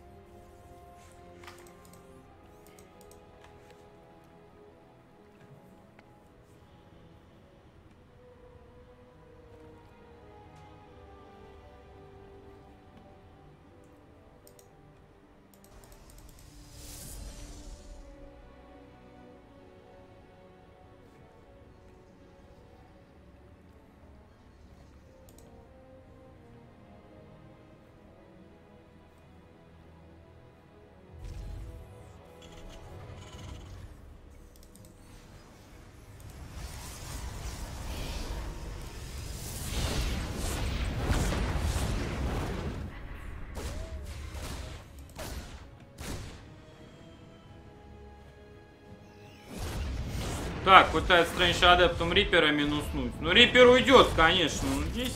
Так, пытается Стрэндж адептом Рипера минуснуть. Ну, Рипер уйдет, конечно. Ну, здесь...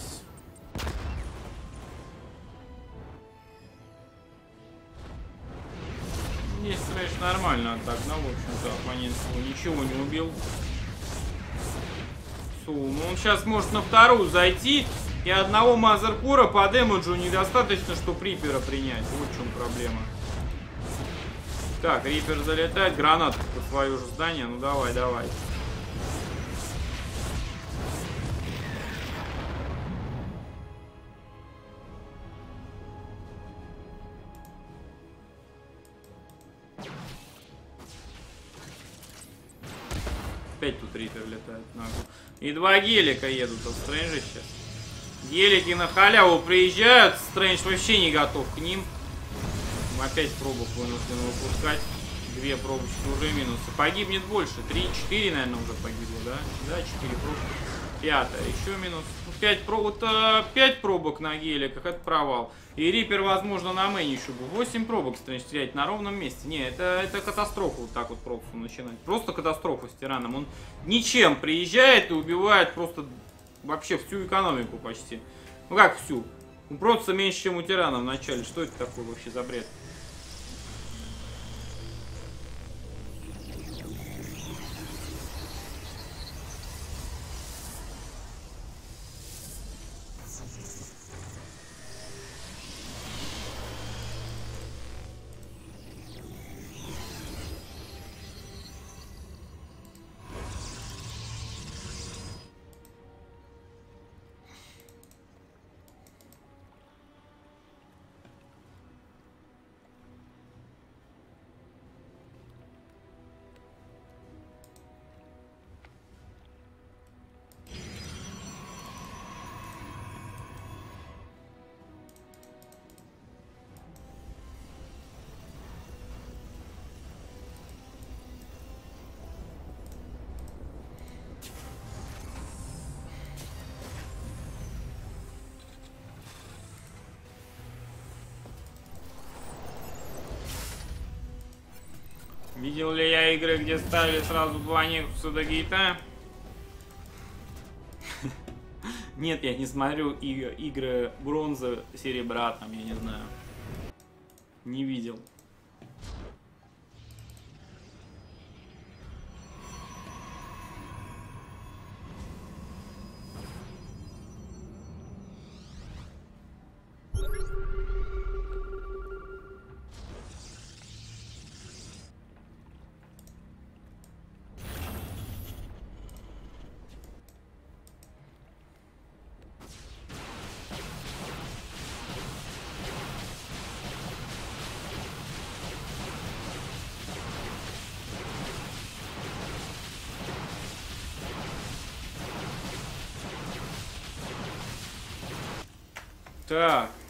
Здесь Стрэндж нормально отогнал, в общем-то, оппонент его ничего не убил. Су, ну он сейчас может на вторую зайти, и одного Мазеркура по дэмэджу недостаточно, чтобы Рипера принять. Вот в чем проблема. Так, Рипер залетает. Гранат в свое же здание. Ну давай, давай. Опять тут Рипер летает. Нахуй. И два гелика едут от Стрэнджа сейчас. Гелики на халяву приезжают. Стрэндж вообще не готов к ним. Опять пробок вынужден выпускать. Две пробочки уже минусы. Погибнет больше. Три, четыре, наверное, уже погибло, да? Да, четыре пробки. Пятая, еще минус. Ну, Пять, про... вот, а, пять пробок на геликах, это провал. И Рипер, возможно, на мэне еще бы. Восемь пробок Стрэндж терять на ровном месте. Не, это, это катастрофа вот так вот пробку начинать. Просто катастрофа с тираном. Он ничем приезжает и убивает просто вообще всю экономику почти. Ну как всю? Просто меньше, чем у тирана в начале. Что это такое вообще за бред? Видел ли я игры, где ставили сразу два Нексуса до гейта? Нет, я не смотрю игры бронзы, серебра, там, я не знаю. Не видел. Так, Пристрой.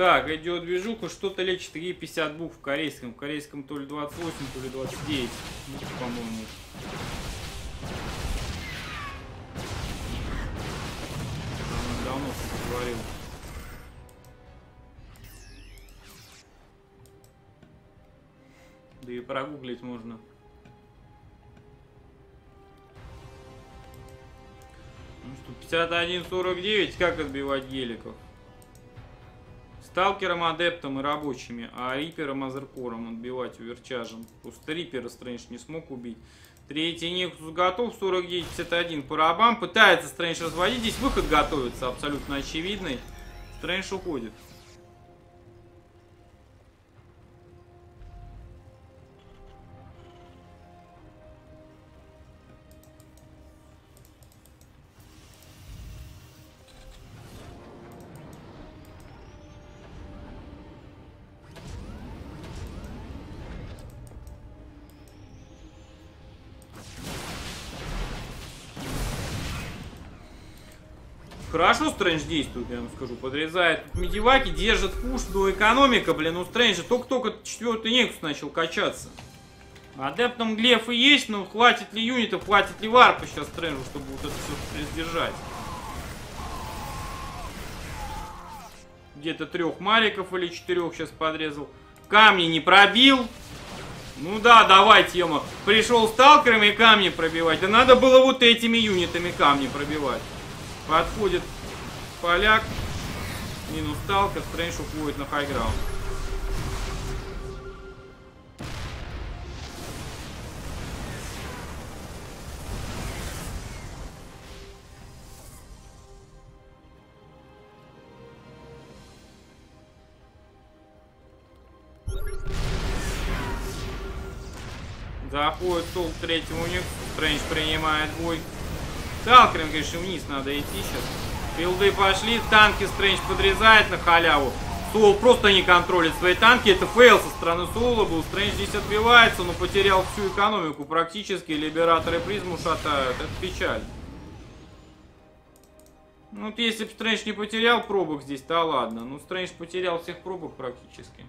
Так, идет движуха, что-то лечит ей 50 букв в корейском. В корейском то ли 28, то ли 29. Ну, по-моему. Давно- говорил. Да и прогуглить можно. Ну что, 51-49, как отбивать геликов? Сталкером, адептом и рабочими, а Рипером, Азеркором отбивать уверчажем. Просто Рипера Стрэндж не смог убить. Третий Никус готов, 49-51 по рабам. Пытается Стрэндж разводить, здесь выход готовится, абсолютно очевидный. Стрэндж уходит. Хорошо Стрэндж действует, я вам скажу. Подрезает медиваки, держит пуш, но экономика, блин, у Стрэнджа только-только четвертый Нексус начал качаться. Адептом глефы есть, но хватит ли юнитов, хватит ли варпа сейчас Стрэнджу, чтобы вот это все сдержать. Где-то трех мариков или четырех сейчас подрезал. Камни не пробил. Ну да, давай, тема. Пришел сталкерами и камни пробивать. Да надо было вот этими юнитами камни пробивать. Подходит поляк. Минус талка. Стрэндж уходит на хайграунд. Заходит Сол к третьему них, Стрэндж принимает бой. Сталкером, конечно, вниз надо идти сейчас. Филды пошли, танки Стрэндж подрезает на халяву. Соул просто не контролит свои танки. Это фейл со стороны Соула был. Стрэндж здесь отбивается, но потерял всю экономику практически. Либераторы призму шатают. Это печаль. Ну, вот если бы Стрэндж не потерял пробок здесь, то ладно. Ну, Стрэндж потерял всех пробок практически.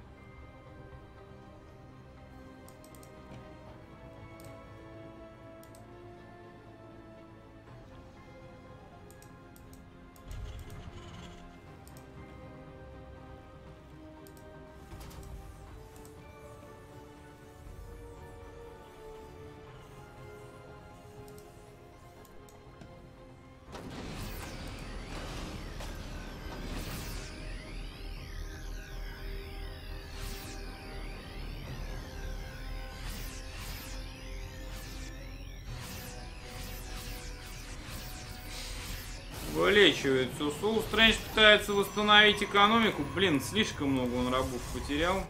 Вылечивается. Соул Стрэндж пытается восстановить экономику. Блин, слишком много он рабов потерял.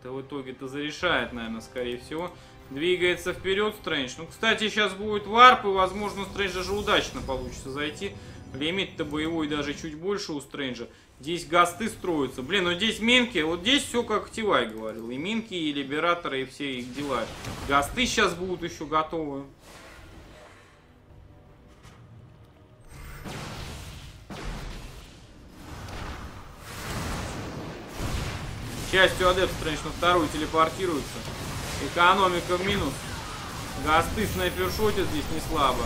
Это в итоге-то зарешает, наверное, скорее всего. Двигается вперед Стрэндж. Ну, кстати, сейчас будет варп, и, возможно, Стрэндж даже удачно получится зайти. Лимит-то боевой даже чуть больше у Стрэнджа. Здесь гасты строятся. Блин, ну здесь минки, вот здесь все как Тивай говорил. И минки, и либераторы, и все их дела. Гасты сейчас будут еще готовы. К счастью, адепт Стрэндж на вторую телепортируется. Экономика минус. Гасты снайпершотят здесь не слабо.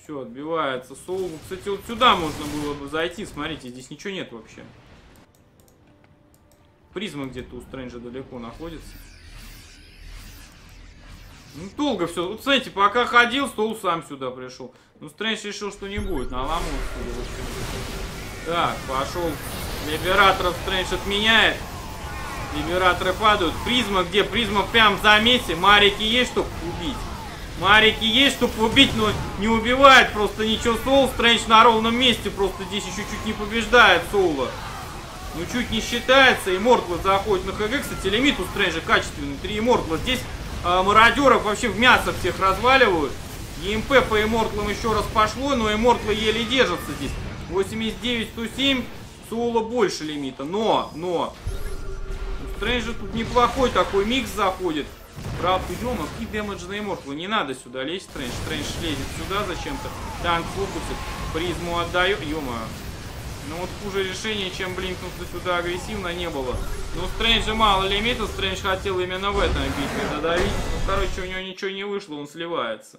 Все, отбивается. Соул. Кстати, вот сюда можно было бы зайти. Смотрите, здесь ничего нет вообще. Призма где-то у Стрэнджа далеко находится. Ну, долго все. Вот, смотрите, пока ходил, Соул сам сюда пришел. Ну, Стрэндж решил, что не будет. Наломал Так, пошел. Либераторов Стрэндж отменяет. Либераторы падают. Призма где? Призма прям в замесе. Марики есть, чтобы убить. Марики есть, чтобы убить, но не убивает просто ничего. Соул Стрэндж на ровном месте просто здесь еще чуть не побеждает Соула. Ну чуть не считается. И Мортла заходит на ХГ. Кстати, лимит у Стрэнджа качественный. Три Мортла. Здесь э, мародеров вообще в мясо всех разваливают. ЕМП по Иммортлам еще раз пошло, но Иммортлы еле держатся здесь. 89-107. Соула больше лимита. Но, но. У Стрэнджа тут неплохой такой микс заходит. Правда, ё какие дэмэдж на Иммортлу. Не надо сюда лезть, Стрэндж. Стрэндж лезет сюда зачем-то. Танк фокусит. Призму отдаю. ё Ну вот хуже решения, чем блинкнуться сюда агрессивно не было. Ну, Стрэнджа мало лимита. Стрэндж хотел именно в этом битве додавить. Ну, короче, у него ничего не вышло, он сливается.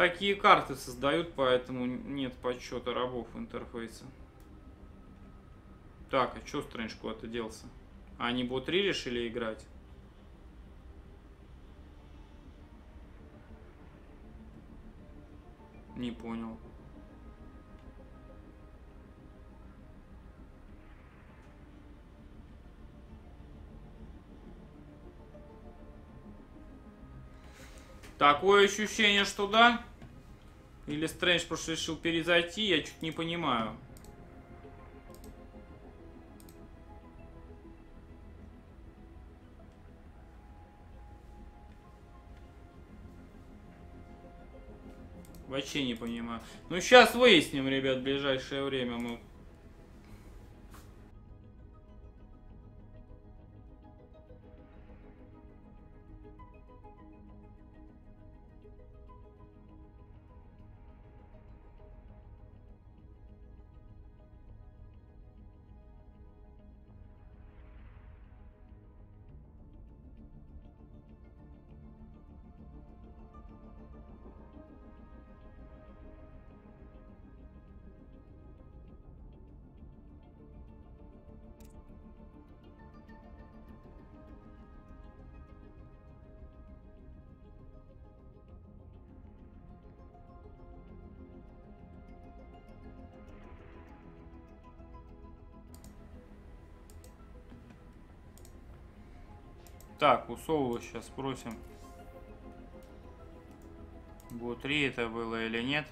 Такие карты создают, поэтому нет подсчета рабов интерфейса. Так, а что Стрэндж куда-то делся? А они бот 3 решили играть? Не понял. Такое ощущение, что да. Или Стрэндж просто решил перезайти, я чуть не понимаю. Вообще не понимаю. Ну, сейчас выясним, ребят, в ближайшее время мы Так, у Соула сейчас спросим. Год 3 это было или нет.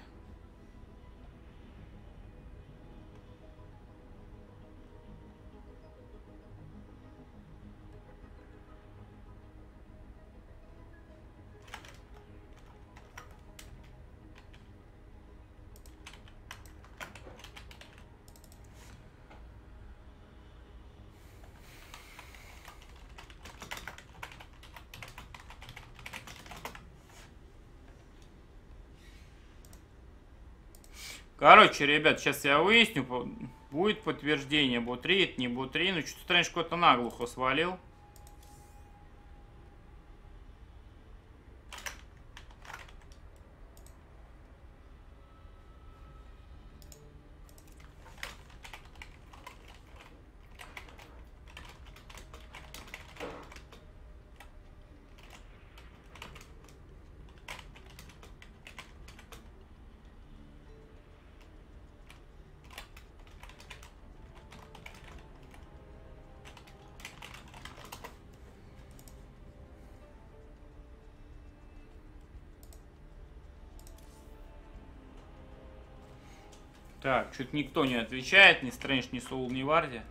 Короче, ребят, сейчас я выясню, будет подтверждение, бот-3, это не бот-3, ну что-то Стрэндж какой-то наглухо свалил. Так, что-то никто не отвечает, ни Стрэндж, ни Соул, ни Варди.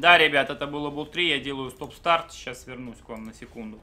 Да, ребят, это было был 3, я делаю стоп-старт, сейчас вернусь к вам на секунду.